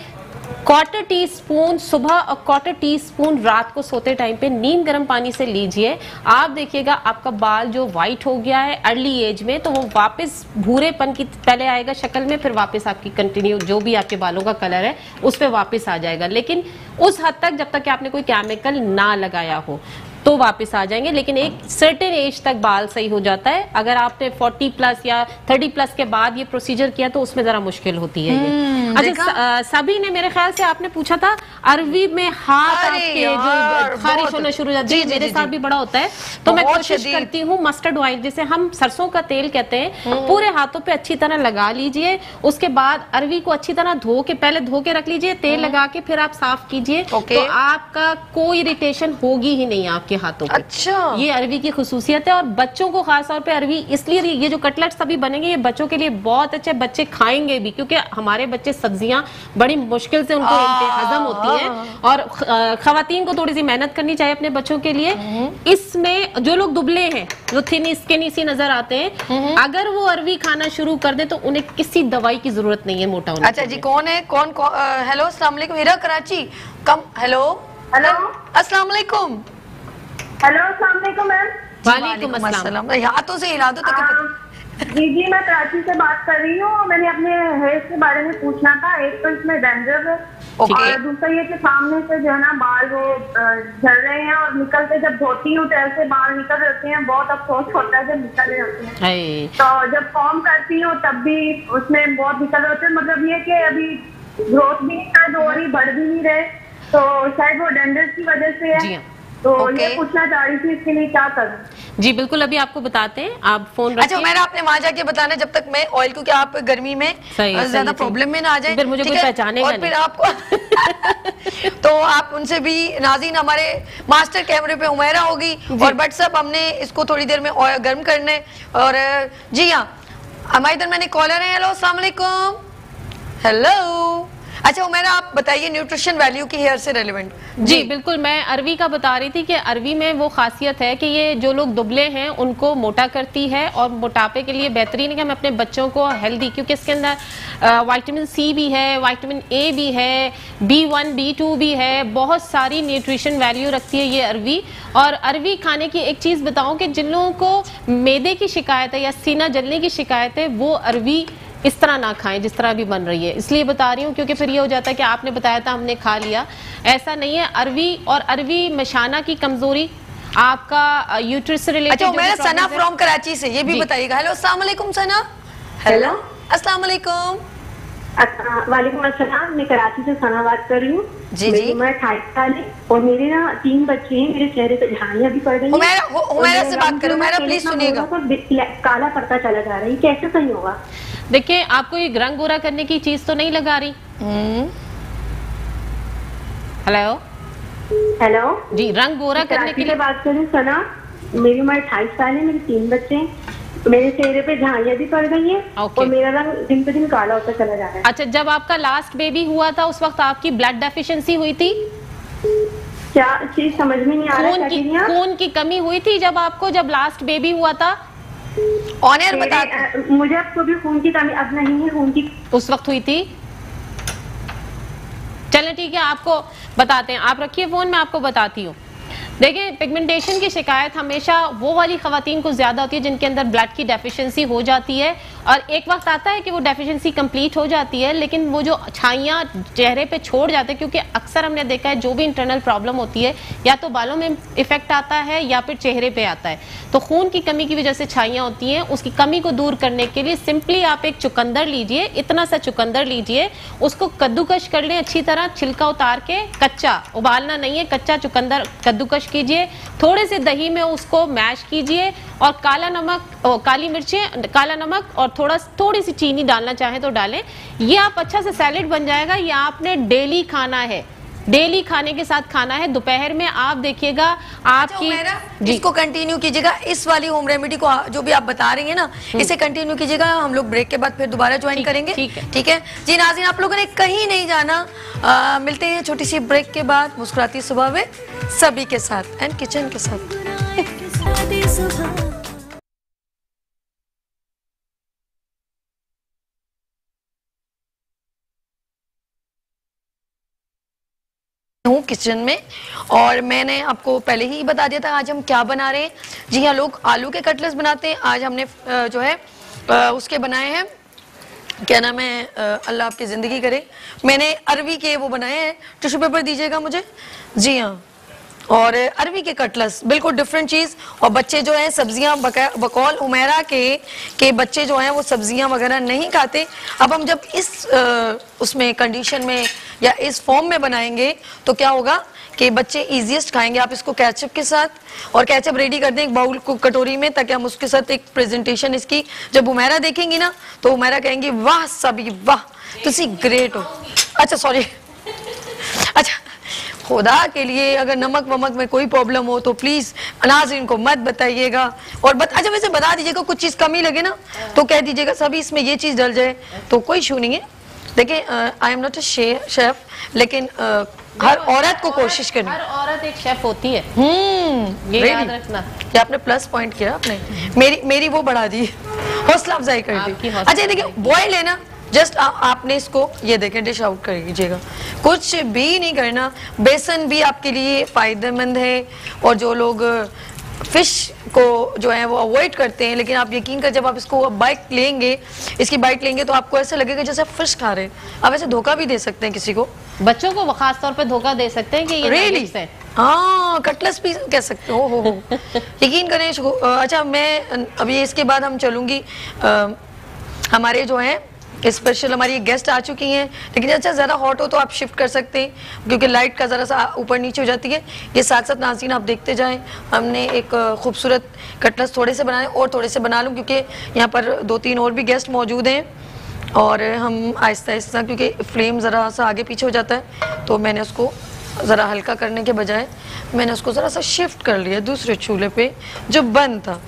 क्वार्टर टी स्पून सुबह और क्वार्टर टी स्पून रात को सोते टाइम पे नीम गर्म पानी से लीजिए। आप देखिएगा, आपका बाल जो वाइट हो गया है अर्ली एज में तो वो वापस भूरेपन की पहले आएगा शक्ल में, फिर वापस आपकी कंटिन्यू जो भी आपके बालों का कलर है, उस पर वापस आ जाएगा। लेकिन उस हद तक जब तक कि आपने कोई केमिकल ना लगाया हो तो वापस आ जाएँगे लेकिन एक सर्टेन एज तक बाल सही हो जाता है। अगर आपने 40 प्लस या 30 प्लस के बाद ये प्रोसीजर किया तो उसमें जरा मुश्किल होती है ये। अच्छा सभी ने मेरे ख्याल से आपने पूछा था अरवी में हाथ आपके जो खारिश होना शुरू हो जाती है। मेरे साथ भी बड़ा होता है। तो मैं कोशिश करती हूँ मस्टर्ड ऑयल जिसे हम सरसों का तेल कहते हैं हम्म। पूरे हाथों पे अच्छी तरह लगा लीजिए। उसके बाद अरवी को अच्छी तरह धो के पहले धो के रख लीजिए तेल लगा के फिर आप साफ़ कीजिए। हम्म। तो आपका कोई इरिटेशन होगी ही नहीं आपके हाथों पे। अच्छा। ये अरवी की खसूसियत है और बच्चों को खास तौर पे अरवी इसलिए ये जो कटलेट्स अभी बनेंगे ये बच्चों के लिए बहुत अच्छे बच्चे खाएँगे भी क्योंकि हमारे बच्चे सब्ज़ियाँ बड़ी मुश्किल से उनको हजम होती है। और खातन को थोड़ी सी मेहनत करनी चाहिए अपने बच्चों के लिए। इसमें जो लोग दुबले हैं जो थिन स्किन सी नज़र आते हैं अगर वो अरवी खाना शुरू कर दे तो उन्हें किसी दवाई की ज़रूरत नहीं है मोटा होने अच्छा जी कौन है? कौन हेलो अस्सलाम वालेकुम हीरा कराची कम हेलो? हेलो? अस्सलाम वालेकुम। हेलो मैम वालेकुम अस्सलाम अस्सलाम हाथों से हिला दो तो जी जी मैं कराची से बात कर रही हूँ। मैंने अपने हेयर के बारे में पूछना था। एक तो इसमें डेंजर है। और दूसरा ये कि सामने से जो है ना बाल वो झड़ रहे हैं और निकलते जब धोती हूँ तो ऐसे बाल निकल रहते हैं। बहुत अफसोस होता है जब निकल रहे होते हैं। तो जब फॉर्म करती हूँ तब भी उसमें बहुत दिक्कत होती है। मतलब ये कि अभी ग्रोथ भी नहीं हो रही बढ़ भी नहीं रहे। तो शायद वो डेंडर की वजह से है। हाँ। तो ओके। ये पूछना चाह रही थी इसके लिए क्या करूँ? जी बिल्कुल अभी आपको बताते हैं। आप फ़ोन अच्छा मैंने आपने वहाँ जाके बताना जब तक मैं ऑयल क्योंकि आप गर्मी में ज़्यादा प्रॉब्लम में ना आ जाए फिर मुझे कोई है? और फिर आपको तो आप उनसे भी नाजीन हमारे मास्टर कैमरे पे उमेरा होगी और व्हाट्सएप हमने इसको थोड़ी देर में गर्म करने और जी हाँ हमारे इधर मैंने कॉलर है हेलो अस्सलाम वालेकुम। हेलो अच्छा उमेरा आप बताइए न्यूट्रिशन वैल्यू की हेयर से रेलिवेंट जी, बिल्कुल, मैं अरवी का बता रही थी कि अरवी में वो खासियत है कि ये जो लोग दुबले हैं, उनको मोटा करती है और मोटापे के लिए बेहतरीन है कि हम अपने बच्चों को हेल्दी क्योंकि इसके अंदर विटामिन सी भी है विटामिन ए भी है बी वन बी टू भी है, बहुत सारी न्यूट्रिशन वैल्यू रखती है ये अरवी। और अरवी खाने की एक चीज़ बताऊँ कि जिन लोगों को मैदे की शिकायत है या सीना जलने की शिकायत है, वो अरवी इस तरह ना खाएँ जिस तरह अभी बन रही है। इसलिए बता रही हूँ क्योंकि फिर ये हो जाता है कि आपने बताया था हमने खा लिया। ऐसा नहीं है। अरवी और अरवी मशाना की कमज़ोरी आपका यूट्रस से रिलेटेड अच्छा सना फ्रॉम कराची से ये भी बताइएगा। हेलो अस्सलाम वालेकुम सना हेलो अस्सलाम वालेकुम अच्छा, वालेकुम अस्सलाम। मैं कराची से सना बात कर रही हूँ। जी, जी। मैं अठाईस साल है और मेरे ना तीन बच्चे हैं मेरे चेहरे पे झाड़ियाँ भी पड़ रही हैं। हु- से बात करो, प्लीज़ सुनिएगा। काला पड़ता चला जा रहा है। कैसे सही होगा? देखिए आपको ये रंग गोरा करने की चीज़ तो नहीं लगा रही। हम्म, हेलो हेलो जी रंग गोरा करने के लिए बात कर रही हूँ सना। मेरी उम्र अट्ठाईस साल है मेरे तीन बच्चे हैं। मेरे चेहरे पे झाइयाँ भी पड़ गई हैं Okay. और मेरा रंग दिन पे दिन काला होता चला जा रहा है। अच्छा जब आपका लास्ट बेबी हुआ था उस वक्त आपकी ब्लड डेफिशिएंसी हुई थी? क्या चीज़ समझ में नहीं आ रहा खून की हैं? खून की कमी हुई थी जब आपको जब लास्ट बेबी हुआ था? ऑन एयर बता मुझे अब तो भी खून की कमी अब नहीं है खून की। उस वक्त हुई थी? चलें ठीक है आपको बताते हैं। आप रखिए फ़ोन मैं आपको बताती हूँ। देखिए पिगमेंटेशन की शिकायत हमेशा वो वाली खातन को ज़्यादा होती है जिनके अंदर ब्लड की डेफिशिएंसी हो जाती है और एक वक्त आता है कि वो डेफिशिएंसी कंप्लीट हो जाती है, लेकिन वो जो छाइयाँ चेहरे पे छोड़ जाते हैं, क्योंकि अक्सर हमने देखा है जो भी इंटरनल प्रॉब्लम होती है, या तो बालों में इफ़ेक्ट आता है, या फिर चेहरे पे आता है। तो खून की कमी की वजह से छाइयाँ होती हैं, उसकी कमी को दूर करने के लिए सिंपली आप एक चुकंदर लीजिए, इतना सा चुकंदर लीजिए, उसको कद्दूकश कर लें अच्छी तरह, छिलका उतार के, कच्चा, उबालना नहीं है, कच्चा चुकंदर कद्दूकश कीजिए, थोड़े से दही में उसको मैश कीजिए, और काला नमक काली मिर्चें, काला नमक और थोड़ा थोड़ी सी चीनी डालना चाहें तो डालें। ये आप अच्छा से सैलेड बन जाएगा। ये आपने डेली खाना है। डेली खाने के साथ खाना है। दोपहर में आप देखिएगा अच्छा, आपकी इसको कंटिन्यू कीजिएगा। इस वाली होम रेमेडी को जो भी आप बता रही हैं ना इसे कंटिन्यू कीजिएगा। हम लोग ब्रेक के बाद फिर दोबारा ज्वाइन करेंगे। ठीक है। ठीक है? जी नाजिन आप लोगों ने कहीं नहीं जाना। आ, मिलते हैं छोटी सी ब्रेक के बाद मुस्कुराती सुबह में सभी के साथ एंड किचन के साथ। किचन में। और मैंने आपको पहले ही बता दिया था, आज हम क्या बना रहे हैं। जी हाँ लोग आलू के कटलेट्स बनाते हैं। आज हमने जो है उसके बनाए हैं। क्या नाम है अल्लाह आपकी ज़िंदगी करे। मैंने अरवी के वो बनाए हैं। टिश्यू पेपर दीजिएगा मुझे। जी हाँ। और अरवी के कटलस बिल्कुल डिफरेंट चीज़। और बच्चे जो हैं सब्ज़ियाँ बकौल उमेरा के के बच्चे जो हैं वो सब्ज़ियाँ वगैरह नहीं खाते। अब हम जब इस अ, उसमें कंडीशन में या इस फॉर्म में बनाएँगे तो क्या होगा कि बच्चे इजीएस्ट खाएँगे। आप इसको कैचअप के साथ और कैचअप रेडी कर दें एक बाउल को कटोरी में ताकि हम उसके साथ एक प्रेजेंटेशन इसकी जब उमेरा देखेंगी ना तो उमेरा कहेंगी वाह सभी वाह ग्रेट हो। अच्छा सॉरी अच्छा खुदा के लिए अगर नमक वमक में कोई प्रॉब्लम हो तो प्लीज़ नाजरीन को मत बताइएगा। और बत, अच्छा वैसे बता दीजिएगा कुछ चीज़ कमी लगे ना तो कह दीजिएगा सभी इसमें ये चीज़ डल जाए तो कोई इशू नहीं है। देखिए I am not a chef लेकिन अ, हर औरत को कोशिश करनी। हर औरत एक शेफ होती है। हम्म ये याद रखना। ये आपने प्लस पॉइंट किया आपने। मेरी मेरी वो बढ़ा दी हौसला अफजाई कर दी। अच्छा देखिए बॉयल है ना जस्ट आपने इसको ये देखें डिश आउट कर लीजिएगा कुछ भी नहीं करना। बेसन भी आपके लिए फ़ायदेमंद है और जो लोग फ़िश को जो है वो अवॉइड करते हैं लेकिन आप यकीन कर जब आप इसको बाइट लेंगे इसकी बाइट लेंगे तो आपको ऐसा लगेगा जैसे आप फ़िश खा रहे हैं। आप ऐसे धोखा भी दे सकते हैं किसी को। बच्चों को खास तौर पे धोखा दे सकते हैं कि ये nuggets हैं। हाँ कटलेस भी कह सकते हो। हो हो। यकीन करें अच्छा मैं अभी इसके बाद हम चलूँगी हमारे जो हैं स्पेशल हमारी गेस्ट आ चुकी हैं। लेकिन अच्छा ज़रा हॉट हो तो आप शिफ्ट कर सकते हैं, क्योंकि लाइट का ज़रा सा ऊपर नीचे हो जाती है। ये साथ साथ नाजीन आप देखते जाएँ, हमने एक खूबसूरत कटलेस थोड़े से बनाए और थोड़े से बना लूँ, क्योंकि यहाँ पर दो तीन और भी गेस्ट मौजूद हैं। और हम आहिस्ता आहिस्ता क्योंकि फ्लेम ज़रा सा आगे पीछे हो जाता है तो मैंने उसको ज़रा हल्का करने के बजाय मैंने उसको ज़रा सा शिफ्ट कर लिया दूसरे चूल्हे पर जो बंद था।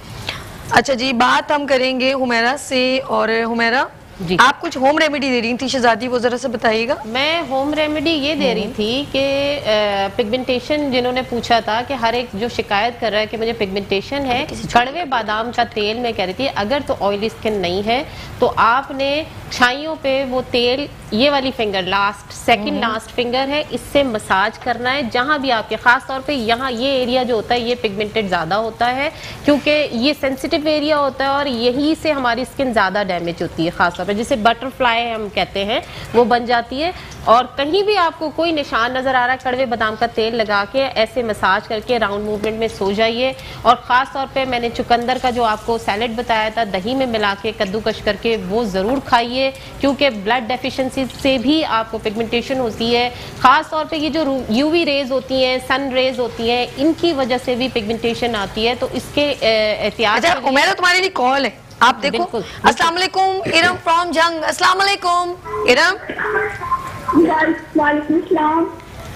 अच्छा जी, बात हम करेंगे हुमेरा से, और हुमेरा जी। आप कुछ होम रेमेडी दे रही थी शहजादी वो ज़रा सा बताइएगा। मैं होम रेमेडी ये दे रही थी कि पिगमेंटेशन जिन्होंने पूछा था कि हर एक जो शिकायत कर रहा है कि मुझे पिगमेंटेशन है कड़वे बादाम का तेल मैं कह रही थी अगर तो ऑयली स्किन नहीं है तो आपने छाइयों पे वो तेल ये वाली finger last second last finger है इससे मसाज करना है जहाँ भी आपके खास तौर पे यहाँ ये एरिया जो होता है ये पिगमेंटेड ज़्यादा होता है क्योंकि ये सेंसिटिव एरिया होता है और यही से हमारी स्किन ज़्यादा डैमेज होती है खास तौर पे जिसे बटरफ्लाई हम कहते हैं वो बन जाती है। और कहीं भी आपको कोई निशान नज़र आ रहा है कड़वे बादाम का तेल लगा के ऐसे मसाज करके राउंड मूवमेंट में सो जाइए। और ख़ास तौर पे मैंने चुकंदर का जो आपको सैलेड बताया था दही में मिला के कद्दूकश करके वो ज़रूर खाइए क्योंकि ब्लड डेफिशिएंसी से भी आपको पिगमेंटेशन होती है। ख़ास तौर पे ये जो यूवी रेज होती हैं सन रेज होती हैं इनकी वजह से भी पिगमेंटेशन आती है। तो इसके एहतियात अच्छा तुम्हारे लिए कॉल है। आप देखो। अस्सलाम वालेकुम इरम फ्रॉम जंग। अस्सलाम वालेकुम इरम। वालेकुम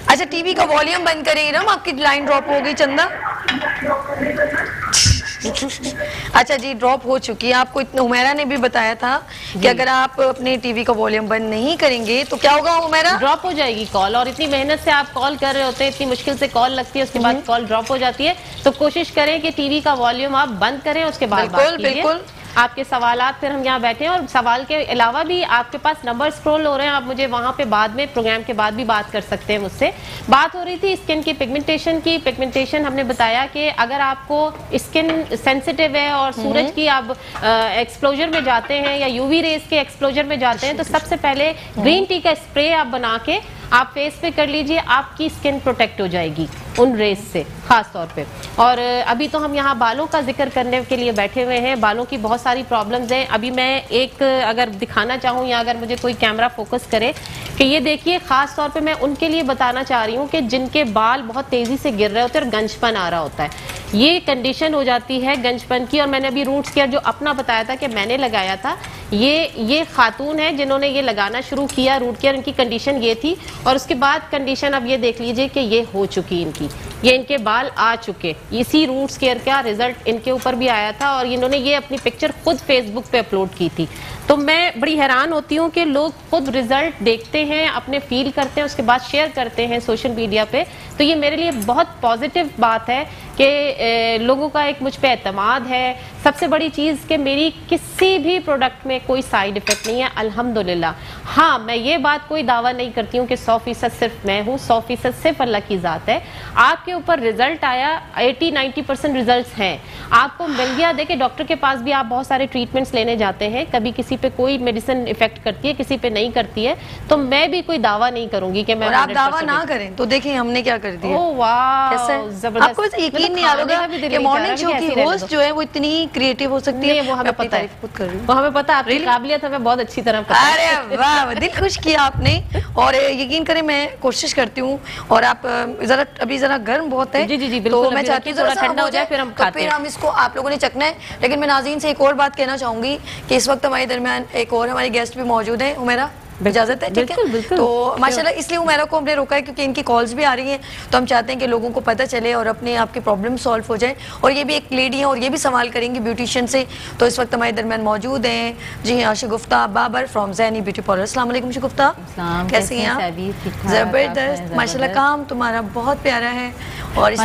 अच्छा टीवी का वॉल्यूम बंद करें इरम। आपकी लाइन ड्रॉप हो गई चंदा। अच्छा जी ड्रॉप हो चुकी है। आपको इतना हुमैरा ने भी बताया था कि अगर आप अपने टीवी का वॉल्यूम बंद नहीं करेंगे तो क्या होगा उमेरा ड्रॉप हो जाएगी कॉल और इतनी मेहनत से आप कॉल कर रहे होते हैं इतनी मुश्किल से कॉल लगती है उसके बाद हम्म। कॉल ड्रॉप हो जाती है। तो कोशिश करें कि टीवी का वॉल्यूम आप बंद करें उसके बाद बिल्कुल, बिल्कुल। आपके सवालात फिर हम यहाँ बैठे हैं और सवाल के अलावा भी आपके पास नंबर स्क्रॉल हो रहे हैं आप मुझे वहाँ पे बाद में प्रोग्राम के बाद भी बात कर सकते हैं मुझसे। बात हो रही थी स्किन की पिगमेंटेशन की। पिगमेंटेशन हमने बताया कि अगर आपको स्किन सेंसिटिव है और सूरज की आप एक्सप्लोजर में जाते हैं या यूवी रेस के एक्सप्लोजर में जाते हैं तो सबसे पहले ग्रीन टी का स्प्रे आप बना के आप फेस पे कर लीजिए आपकी स्किन प्रोटेक्ट हो जाएगी। उन रेस से खास तौर पे। और अभी तो हम यहाँ बालों का ज़िक्र करने के लिए बैठे हुए हैं। बालों की बहुत सारी प्रॉब्लम्स हैं। अभी मैं एक, अगर दिखाना चाहूँ या अगर मुझे कोई कैमरा फोकस करे, कि ये देखिए खास तौर पे मैं उनके लिए बताना चाह रही हूँ कि जिनके बाल बहुत तेज़ी से गिर रहे होते हैं और गंजपन आ रहा होता है। ये कंडीशन हो जाती है गंजपन की और मैंने अभी रूट्स केयर जो अपना बताया था कि मैंने लगाया था। ये ये खातून है जिन्होंने ये लगाना शुरू किया रूट केयर इनकी कंडीशन ये थी। और उसके बाद कंडीशन अब ये देख लीजिए कि ये हो चुकी इनकी। ये इनके बाल आ चुके। इसी रूट्स केयर का रिज़ल्ट इनके ऊपर भी आया था और इन्होंने ये अपनी पिक्चर खुद फेसबुक पे अपलोड की थी। तो मैं बड़ी हैरान होती हूँ कि लोग खुद रिज़ल्ट देखते हैं, अपने फील करते हैं, उसके बाद शेयर करते हैं सोशल मीडिया पे। तो ये मेरे लिए बहुत पॉजिटिव बात है कि लोगों का एक मुझ पर अतमाद है। सबसे बड़ी चीज़ कि मेरी किसी भी प्रोडक्ट में कोई साइड इफ़ेक्ट नहीं है, अल्हम्दुलिल्लाह। हाँ मैं ये बात कोई दावा नहीं करती हूँ कि सौ फ़ीसद सिर्फ़ मैं हूँ, सौ फ़ीसद सिर्फ़ अल्लाह की ज़ात है। आपके ऊपर रिज़ल्ट आया 80 90 परसेंट रिज़ल्ट हैं। आपको मिल गया, देखिए डॉक्टर के पास भी आप बहुत सारे ट्रीटमेंट्स लेने जाते हैं, कभी किसी पे कोई मेडिसिन इफ़ेक्ट करती है किसी पे नहीं करती है तो मैं भी कोई दावा नहीं करूँगी कि मैं और आप दावा ना करें तो देखिए हमने क्या कर दिया। ओह वाह आपको मतलब यकीन नहीं आ रहा का मॉर्निंग शो की होस्ट जो है वो इतनी क्रिएटिव हो सकती है। वो हमें पता है। खुद कर रही हूँ। वो हमें पता आपकी काबिलियत हमें बहुत अच्छी तरह पता अरे वाह दिल खुश किया आपने। और यकीन करें मैं कोशिश करती हूँ और आप जरा अभी जरा गर्म बहुत है। जी, जी, जी, बिल्कुल, तो मैं चाहती हूँ थोड़ा ठंडा हो जाए, फिर हम तो खाते फिर हम इसको आप लोगों ने चखना है। लेकिन मैं नाजीन से एक और बात कहना चाहूँगी कि इस वक्त हमारे दरमियान एक और हमारी गेस्ट भी मौजूद है हुमेरा इजाज़त है ठीक है? तो माशाल्लाह इसलिए हुमेरा को हमने रोका है क्योंकि इनकी कॉल्स भी आ रही हैं। तो हम चाहते हैं कि लोगों को पता चले और अपने आपके प्रॉब्लम सॉल्व हो जाए। और ये भी एक लेडी है और ये भी सवाल करेंगी ब्यूटिशियन से। तो इस वक्त हमारे दरमियान मौजूद हैं। जी हाँ Shagufta Babar from Jenny beauty parlour वालेकुम शगुफ्ता कैसी हैं आप? ज़बरदस्त। ज़बरदस्त। काम तुम्हारा बहुत प्यारा है। और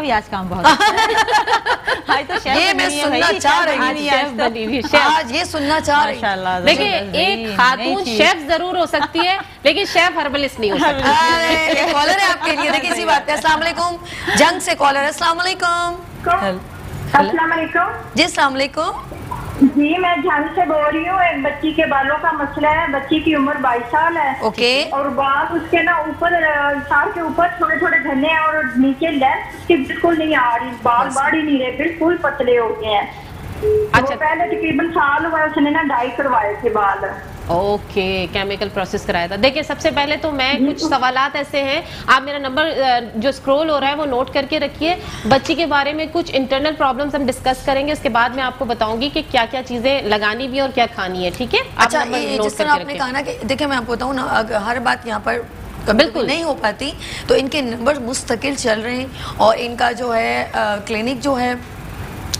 भी आज काम बहुत अच्छा तो ये मैं सुनना चाह रही है। तो। आज ये सुनना चाह रही देखिए एक खातून शेफ ज़रूर हो सकती है लेकिन शेफ हर्बलिस्ट नहीं हो सकती। कॉलर है आपके लिए। देखिए इसी बात पे। अस्सलाम जंग से कॉलर है। अस्सलाम वालेकुम। जी अस्सलाम वालेकुम। जी मैं झांसी से बोल रही हूँ। एक बच्ची के बालों का मसला है। बच्ची की उम्र बाईस साल है। ओके। और बाल उसके ना ऊपर सार के ऊपर थोड़े थोड़े घने हैं और नीचे लेंथ उसकी बिल्कुल नहीं आ रही। बाल बढ़ ही नहीं रहे। बिल्कुल पतले हो गए हैं। अच्छा। अच्छा पहले तकरीबन साल हुआ उसने ना डाई करवाए थे बाल। ओके केमिकल प्रोसेस कराया था। देखिए सबसे पहले तो मैं कुछ सवाल ऐसे हैं। आप मेरा नंबर जो स्क्रॉल हो रहा है वो नोट करके रखिए। बच्ची के बारे में कुछ इंटरनल प्रॉब्लम्स हम डिस्कस करेंगे। उसके बाद मैं आपको बताऊँगी कि क्या क्या चीज़ें लगानी भी और क्या खानी है ठीक है? अच्छा जिस तरह आपने कहा ना कि देखिए मैं आपको बताऊँ ना हर बात यहाँ पर बिल्कुल। नहीं हो पाती तो इनके नंबर मुस्तकिल चल रहे हैं और इनका जो है क्लिनिक जो है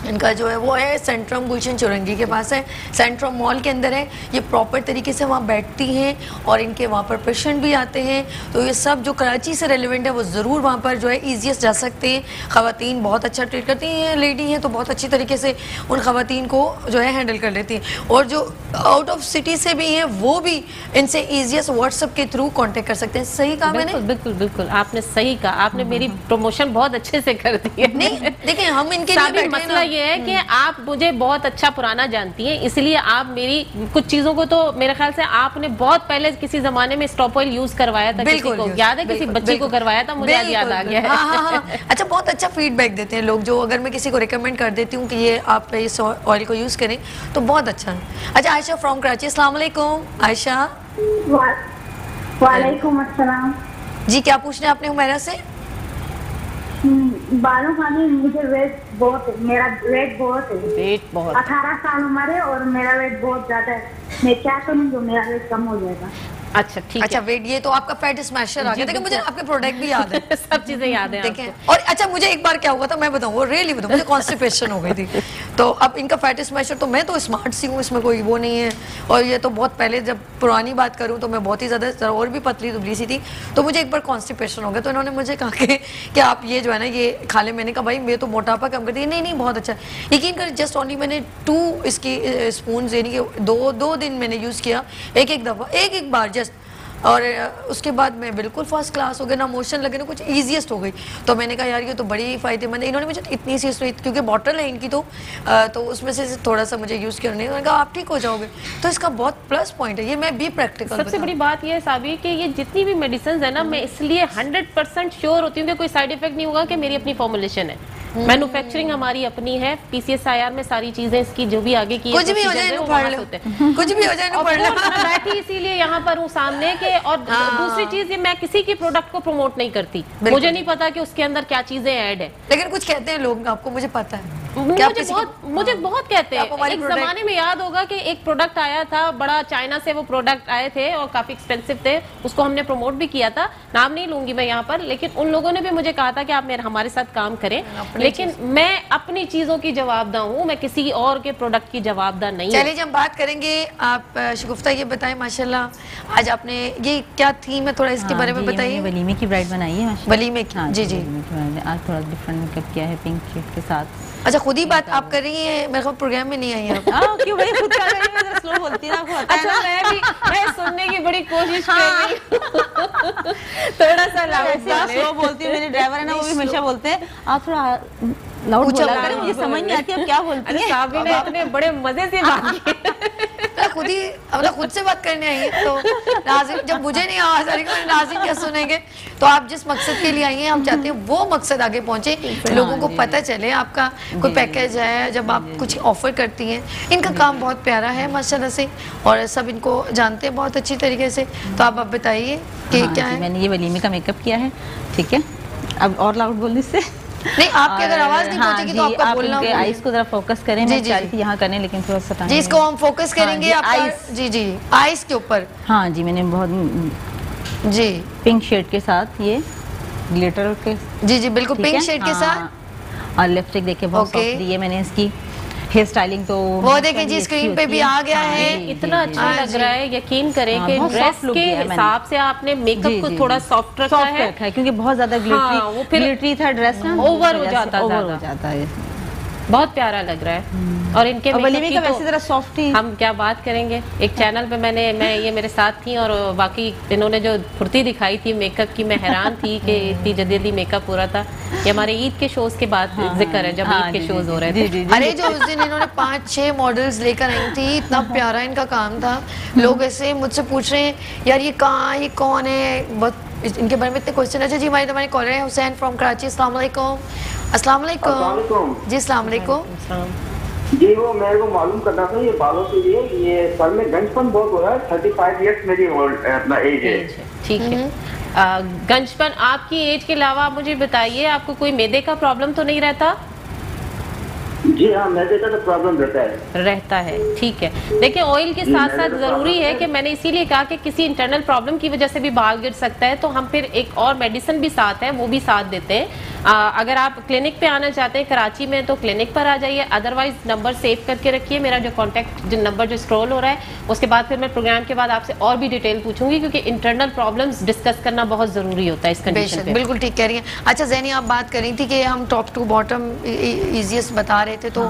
इनका जो है वो है सेंट्रम गुलशन चुरंगी के पास है। सेंट्रम मॉल के अंदर है। ये प्रॉपर तरीके से वहाँ बैठती हैं और इनके वहाँ पर पेशेंट भी आते हैं। तो ये सब जो कराची से रेलिवेंट है वो ज़रूर वहाँ पर जो है ईजीएस्ट जा सकते हैं। ख़वातीन बहुत अच्छा ट्रीट करती हैं लेडी हैं तो बहुत अच्छी तरीके से उन ख़वातीन को जो है हैंडल कर लेती हैं। और जो आउट ऑफ़ सिटी से भी हैं वो भी इनसे ईजीएस्ट व्हाट्सअप के थ्रू कॉन्टेक्ट कर सकते हैं। सही कहा मैंने? बिल्कुल बिल्कुल आपने सही कहा। आपने मेरी प्रमोशन बहुत अच्छे से कर दी है। नहीं देखिए हम इनके लिए हैं मसला। ये है कि आप मुझे बहुत अच्छा पुराना जानती हैं इसलिए आप मेरी कुछ चीज़ों को तो मेरे ख्याल से आपने बहुत पहले किसी जमाने में स्टॉप ऑयल यूज़ करवाया था किसी को याद है किसी बच्ची को करवाया था मुझे याद आ गया है। हाँ, हाँ। अच्छा बहुत अच्छा फीडबैक देते हैं लोग जो अगर मैं किसी को रिकमेंड कर देती हूँ कि ये आप इस ऑयल को यूज़ करें तो बहुत अच्छा है। अच्छा आयशा फ्रॉम कराची अस्सलाम वालेकुम। आयशा? वालेकुम अस्सलाम। जी क्या पूछना है आपने हुमैरा से? हम्म, बालों का भी मुझे वेट बहुत है मेरा वेट बहुत है। वेट बहुत। अठारह साल उम्र है और मेरा वेट बहुत ज़्यादा है। मैं क्या करूँ जो मेरा वेट कम हो जाएगा? अच्छा ठीक अच्छा वेट ये तो आपका फैट स्मैशर आ गया। देखिए मुझे आपके प्रोडक्ट भी याद है। सब चीज़ें याद है देखें और अच्छा मुझे एक बार क्या हुआ था मैं बताऊँ वो रियली बताऊँ मुझे कॉन्स्टिपेशन हो गई थी। तो अब इनका फैट स्मैशर तो मैं तो स्मार्ट सी हूँ इसमें कोई वो नहीं है। और ये तो बहुत पहले जब पुरानी बात करूँ तो मैं बहुत ही ज़्यादा और भी पतली दुबली सी थी। तो मुझे एक बार कॉन्स्टिपेशन हो गया तो इन्होंने मुझे कहा कि, कि आप ये जो है ना ये खा ले। मैंने कहा भाई मैं तो मोटापा कम करती है नहीं नहीं बहुत अच्छा। यकीन कर जस्ट ओनली मैंने टू इसकी स्पून यानी कि दो दो दिन मैंने यूज़ किया एक एक दफ़ा एक एक बार जस्ट और उसके बाद मैं बिल्कुल फ़र्स्ट क्लास हो गया ना मोशन लगे ना कुछ ईजीएस्ट हो गई। तो मैंने कहा यार ये तो बड़ी फ़ायदेमंद है। इन्होंने मुझे इतनी सी इसमें क्योंकि बॉटल है इनकी तो अ, तो उसमें से थोड़ा सा मुझे यूज़ करने मैंने कहा आप ठीक हो जाओगे। तो इसका बहुत प्लस पॉइंट है। ये मैं भी प्रैक्टिकल सबसे बड़ी बात यह है साबी कि ये जितनी भी मेडिसिन है ना मैं इसलिए 100 परसेंट श्योर होती हूँ कि कोई साइड इफ़ेक्ट नहीं होगा कि मेरी अपनी फॉर्मुलेशन है। मैन्युफैक्चरिंग हमारी अपनी है पीसीएसआईआर में सारी चीज़ें इसकी जो भी आगे की कुछ भी हो जाए हैं, पढ़ लो। हैं। कुछ भी हो जाए पढ़ लो। मैं बैठी इसीलिए यहाँ पर हूँ सामने के और हाँ। दूसरी चीज़ ये मैं किसी की प्रोडक्ट को प्रमोट नहीं करती। मुझे नहीं पता कि उसके अंदर क्या चीज़ें ऐड है। लेकिन कुछ कहते हैं लोग आपको मुझे पता है। मुझे बहुत मुझे बहुत कहते हैं। एक जमाने में याद होगा कि एक प्रोडक्ट आया था बड़ा चाइना से वो प्रोडक्ट आए थे और काफ़ी एक्सपेंसिव थे। उसको हमने प्रमोट भी किया था। नाम नहीं लूँगी मैं यहाँ पर लेकिन उन लोगों ने भी मुझे कहा था कि आप मेरे हमारे साथ काम करें। लेकिन मैं अपनी चीज़ों की जवाबदा हूँ मैं किसी और के प्रोडक्ट की जवाबदा नहीं हूँ। चलिए जब हम बात करेंगे आप शुगुफ्ता ये बताएँ माशाल्लाह आज आपने ये क्या थीम है थोड़ा इसके हाँ बारे में बताइए। वलीमे की ब्राइड बनाई है वलीमे की, हाँ जी, जी। आज थोड़ा डिफरेंट मेकअप किया है पिंक शेड के साथ। अच्छा खुद ही बात आप कर रही हैं? मेरे को प्रोग्राम में नहीं आई हैं आप। हाँ क्यों? भाई खुद कर रही है स्लो बोलती ना आपको पता है अच्छा ना मैं भी मैं सुनने की बड़ी कोशिश कर रही हूँ। थोड़ा सा लाउड स्लो बोलती हूँ मेरे ड्राइवर है ना वो भी हमेशा बोलते हैं आप थोड़ा लाउड ऊँचा बोला बोलो, करें मुझे समझ नहीं आती आप क्या बोलती हैं? साबी इतने बड़े मज़े से बात खुद ही मतलब खुद से बात करने आई हैं तो नाजिन जब मुझे नहीं आवाज़ आ रही तो नाजिन क्या सुनेंगे? तो आप जिस मकसद के लिए आई हैं हम चाहते हैं वो मकसद आगे पहुँचे लोगों को पता चले आपका कोई पैकेज है जब आप कुछ ऑफ़र करती हैं। इनका काम बहुत प्यारा है माशाल्लाह से और सब इनको जानते हैं बहुत अच्छी तरीके से। तो आप बताइए कि हाँ क्या है? मैंने ये वलीमे का मेकअप किया है ठीक है? अब और लाउड बोलने से। नहीं आपकी अगर आवाज़ नहीं हाँ पहुंचेगी तो आपका आप बोलना आइस को जरा फोकस करें जी, जी। यहाँ करें लेकिन थोड़ा सा जी इसको हम फोकस करेंगे हाँ जी, जी आइस के ऊपर। हाँ जी मैंने बहुत जी। पिंक शेड के साथ ये ग्लिटर के जी जी बिल्कुल पिंक शेड के हाँ, साथ और लिपस्टिक देखिए बहुत सॉफ्ट दी है मैंने इसकी। हेयर स्टाइलिंग तो वो देखें जी, स्क्रीन पे भी आ गया हाँ, है। इतना अच्छा हाँ लग रहा है यकीन करें हाँ, कि ड्रेस के। हिसाब से आपने मेकअप को थोड़ा सॉफ्ट रखा सॉफ्ट है। रखा है क्योंकि बहुत ज़्यादा ग्लिटरी ग्लिटरी था ड्रेस ना हो ओवर हो जाता है। बहुत प्यारा लग रहा है। और इनके और makeup वलीमे का तो वैसे जरा सॉफ्ट ही। हम क्या बात करेंगे? एक चैनल पे मैंने मैं ये मेरे साथ थी और बाकी इन्होंने जो फुर्ती दिखाई थी मेकअप की मैं हैरान थी कि इतनी जल्दी जल्दी मेकअप पूरा था। ये हमारे ईद के शोज़ के बाद ज़िक्र है जब हाँ, ईद के शोज़ हो रहे थे। अरे जो उस दिन इन्होंने पाँच छह मॉडल्स लेकर आई थी इतना प्यारा इनका काम था। लोग ऐसे मुझसे पूछ रहे हैं यार ये कहाँ ये कौन है? बहुत इनके बारे में इतने क्वेश्चन अच्छा जी हमारे तुम्हारे कॉलर है हुसैन फ्रॉम कराची। अस्सलाम वालेकुम। अस्सलाम वालेकुम। जी अस्सलाम वालेकुम। जी वो मेरे को मालूम करना था ये बालों के लिए। ये सर में गंजपन बहुत हो रहा है। थर्टी फाइव ईयर्स मेरी अपना एज है। ठीक है। गंजपन आपकी एज के अलावा आप मुझे बताइए आपको कोई मेदे का प्रॉब्लम तो नहीं रहता? जी हाँ मैदे का तो प्रॉब्लम रहता है। रहता है ठीक है। देखिए ऑयल के साथ साथ तो ज़रूरी है। कि मैंने इसीलिए कहा कि किसी इंटरनल प्रॉब्लम की वजह से भी बाल गिर सकता है तो हम फिर एक और मेडिसिन भी साथ है वो भी साथ देते हैं। आ, अगर आप क्लिनिक पे आना चाहते हैं कराची में तो क्लिनिक पर आ जाइए। अदरवाइज़ नंबर सेव करके रखिए। मेरा जो कॉन्टैक्ट जो नंबर जो स्क्रॉल हो रहा है उसके बाद फिर मैं प्रोग्राम के बाद आपसे और भी डिटेल पूछूँगी क्योंकि इंटरनल प्रॉब्लम्स डिस्कस करना बहुत ज़रूरी होता है इस कंडीशन पे। बिल्कुल ठीक कह रही है। अच्छा जैनी आप बात कर रही थी कि हम टॉप टू बॉटम इजीएस्ट बता रहे थे तो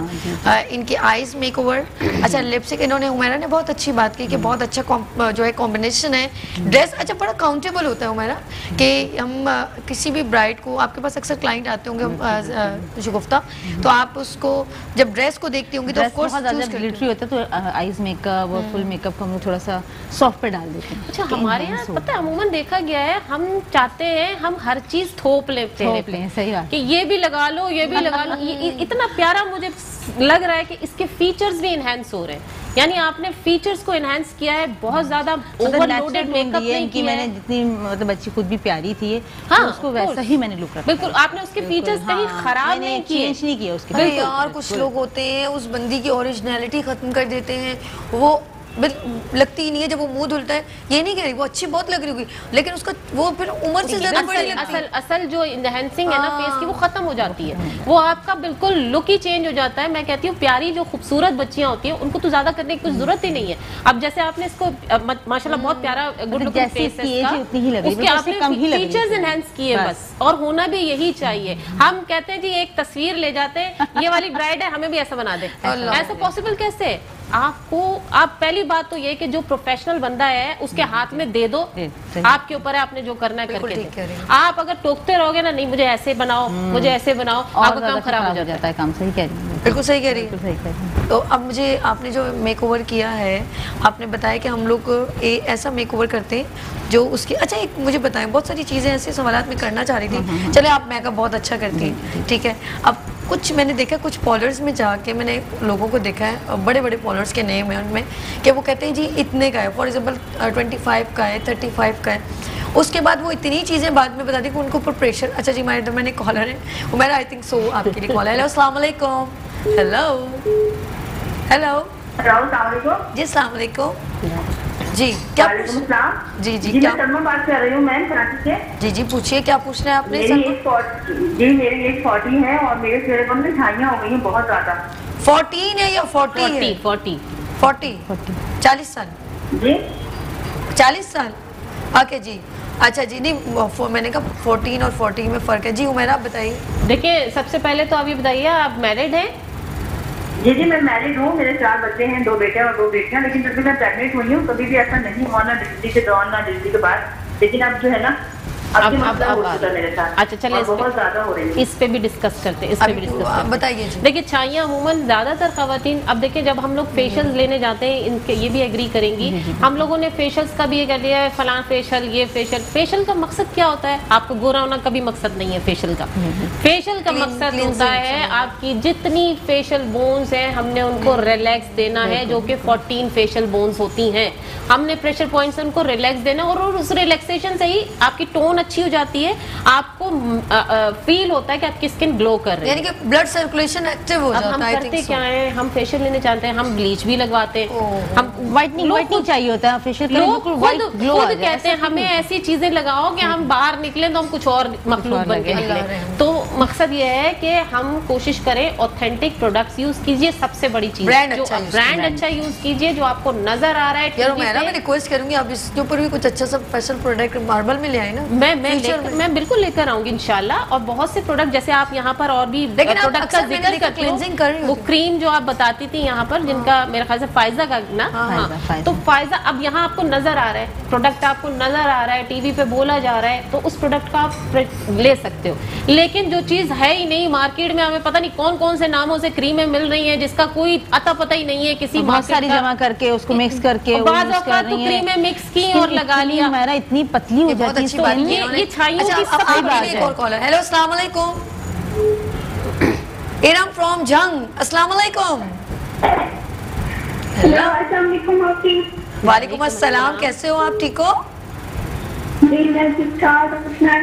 अ, इनके आईज मेकओवर अच्छा लिपस्टिक इन्होंने उमेरा ने बहुत अच्छी बात की कि बहुत अच्छा जो है कॉम्बिनेशन है। ड्रेस अच्छा बड़ा काउंटेबल होता है उमेरा कि हम अ, किसी भी ब्राइड को आपके पास अक्सर क्लाइंट आते होंगे शुगुफ्ता तो आप उसको जब ड्रेस को देखती होंगी तो ड्रेस ऑफ़ कोर्स बहुत ज़्यादा ग्लिटरी होता है तो आईज मेकअप और फुल मेकअप को हम लोग थोड़ा सा सॉफ्ट पे डाल देते हैं। अच्छा हमारे यहाँ पता है अमूमन देखा गया है हम चाहते हैं हम हर चीज़ थोप लेते हैं सही बात। कि ये भी लगा लो ये भी लगा लो इतना प्यारा मुझे लग रहा है कि इसके फीचर्स भी इनहेंस हो रहे हैं। यानी आपने फीचर्स को इनहेंस किया है बहुत ज़्यादा ओवरलोडेड मेकअप नहीं कि किया मैंने जितनी मतलब बच्ची खुद भी प्यारी थी हाँ, तो उसको वैसा ही मैंने लुक रखा बिल्कुल आपने उसके फीचर्स कहीं हाँ, खराब नहीं किए। चेंज नहीं किया उसके यार कुछ लोग होते हैं उस बंदी की ओरिजिनलिटी खत्म कर देते हैं वो लगती ही नहीं है जब वो मुँह धुलता है। ये नहीं कह रही वो अच्छी बहुत लग रही होगी लेकिन उसका वो फिर उम्र से ज़्यादा बड़ी असल लगती असल असल जो इनहेंसिंग है ना हाँ। फेस की वो खत्म हो जाती है। वो आपका बिल्कुल लुक ही चेंज हो जाता है। मैं कहती हूँ प्यारी जो खूबसूरत बच्चियाँ होती हैं उनको तो ज़्यादा करने की कुछ ज़रूरत ही नहीं है। अब जैसे आपने इसको माशाल्लाह बहुत प्यारा गुड मतलब लुकिंग फेस है, ही है, उसके ही आपने है फीचर्स इसमें। एनहेंस किए बस। बस और होना भी यही चाहिए। हम कहते हैं जी एक तस्वीर ले जाते हैं ये वाली ब्राइड है हमें भी ऐसा बना दे। ऐसा पॉसिबल कैसे? है? आपको आप पहली बात तो ये कि जो प्रोफेशनल बंदा है उसके हाथ में दे दो। आपके ऊपर है आपने जो करना है बिल्कुल करके। आप अगर टोकते रहोगे ना नहीं मुझे ऐसे बनाओ मुझे ऐसे बनाओ आपका काम खराब हो जाता है। काम सही कह रही है। बिल्कुल सही कह रही है। तो अब मुझे आपने जो मेकओवर किया है आपने बताया कि हम लोग ऐसा मेकओवर करते हैं जो उसकी अच्छा एक मुझे बताएँ बहुत सारी चीज़ें ऐसे सवाल में करना चाह रही थी। चले आप मेकअप बहुत अच्छा करती हैं ठीक है? अब कुछ मैंने देखा कुछ पॉलर्स में जाके मैंने लोगों को देखा है बड़े बड़े पॉलर्स के नेम है उनमें कि वो कहते हैं जी इतने का है। फॉर एग्ज़ाम्पल ट्वेंटी फाइव का है थर्टी फाइव का है। उसके बाद वो इतनी चीज़ें बाद में बताती कि उनके ऊपर प्रेशर अच्छा जी हमारे मैंने कॉलर है। उमेरा आई थिंक सो आपके लिए कॉल है। हेलो हेलो हेलो जी वालेकुम। जी क्या जी जी जी क्या मैं बात कर रही हूँ मैम कराची से। जी जी पूछिए क्या पूछना है आपने जी मेरी एज फोर्टी है और मेरे चेहरे पर में झाइयाँ हो गई हैं बहुत ज़्यादा। फोर्टीन है या फोर्टी फोर्टी फोर्टी। फोर्टी। चालीस साल। जी। चालीस साल? ओके जी। अच्छा जी नहीं मैंने कहा फोर्टीन और फोर्टी में फ़र्क है। जी उमेरा आप बताइए। देखिए सबसे पहले तो आप ये बताइए आप मैरिड हैं? जी जी, मैं मैरिड हूँ, मेरे चार बच्चे हैं, दो बेटे और दो बेटियाँ, लेकिन जब भी मैं प्रेगनेंट हुई हूँ, कभी भी ऐसा नहीं हुआ ना डिलीवरी के दौरान ना डिलीवरी के बाद। लेकिन अब जो है ना अब अब- अब- अच्छा, और इस इस पे भी डिस्कस करते हैं इस पे भी डिस्कस करते हैं। बताइए देखिए छाइयाँ अमूमन ज़्यादातर खातन अब देखिए जब हम लोग फेशियल लेने जाते हैं इनके ये भी एग्री करेंगी। हम लोगों ने फेशियल्स का भी ये कर लिया है फलां फेशियल ये फेशियल फेशियल का मकसद क्या होता है? आपको गोरा होना कभी मकसद नहीं है फेशियल का। फेशियल का मकसद होता है आपकी जितनी फेशियल बोन्स हैं हमने उनको रिलैक्स देना है जो कि 14 फेशियल बोन्स होती हैं। हमने प्रेशर पॉइंट उनको रिलैक्स देना और उस रिलैक्सेशन से ही आपकी टोन अच्छी हो जाती है आपको फील होता है कि आपकी स्किन ग्लो कर रही है। यानी कि ब्लड सर्कुलेशन एक्टिव हो जाता हम है हम करते क्या है? हम फेशियल लेने जाते हैं हम ब्लीच भी लगवाते हैं। हम व्हाइटनिंग व्हाइटनिंग चाहिए होता है फेशियल लोग खुद ग्लो आ कहते हैं हमें ऐसी चीज़ें लगाओ कि हम बाहर निकले तो हम कुछ और मखलूक बन के निकले। तो मकसद ये है कि हम कोशिश करें ऑथेंटिक प्रोडक्ट्स यूज़ कीजिए सबसे बड़ी चीज़। जो अच्छा ब्रांड अच्छा यूज़ कीजिए जो आपको नज़र आ रहा है यार। मैं रिक्वेस्ट करूँगी आप इसके ऊपर भी कुछ अच्छा सा स्पेशल प्रोडक्ट मार्बल में ले आए ना। मैं मैं में। बिल्कुल लेकर आऊँगी इंशाल्लाह। और बहुत से प्रोडक्ट जैसे आप यहाँ पर और भी प्रोडक्ट का ज़िक्र हो कर वो क्रीम जो आप बताती थी यहाँ पर जिनका मेरे ख्याल से फायजा का ना हाँ, हाँ। तो फायजा अब यहाँ आपको नज़र आ रहा है प्रोडक्ट आपको नज़र आ रहा है टीवी पे बोला जा रहा है तो उस प्रोडक्ट का आप ले सकते हो। लेकिन जो चीज़ है ही नहीं मार्केट में हमें पता नहीं कौन कौन से नामों से क्रीमें मिल रही हैं जिसका कोई अता पता ही नहीं है किसी बहुत सारी जमा करके उसको मिक्स करके और वो बाज़ use कर औक़ात तो क्रीमें मिक्स की और लगा इतनी लिया। हमारा इतनी पतली हो जाती है हेलो अस्सलाम वालेकुम इरम फ्रॉम जंग। अस्सलाम वालेकुम असलम अस्सलाम। कैसे हो आप? ठीक हो? जी मैं ठीक ठाक है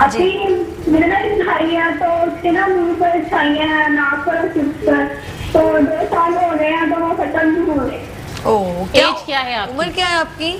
अभी मेरे ना है तो उसके ना मुँह पर छाइयाँ है नाक पर पर। तो दो साल हो गए हैं तो वो खत्म हो रहे ओ एज क्या है आपकी? उम्र क्या है आपकी?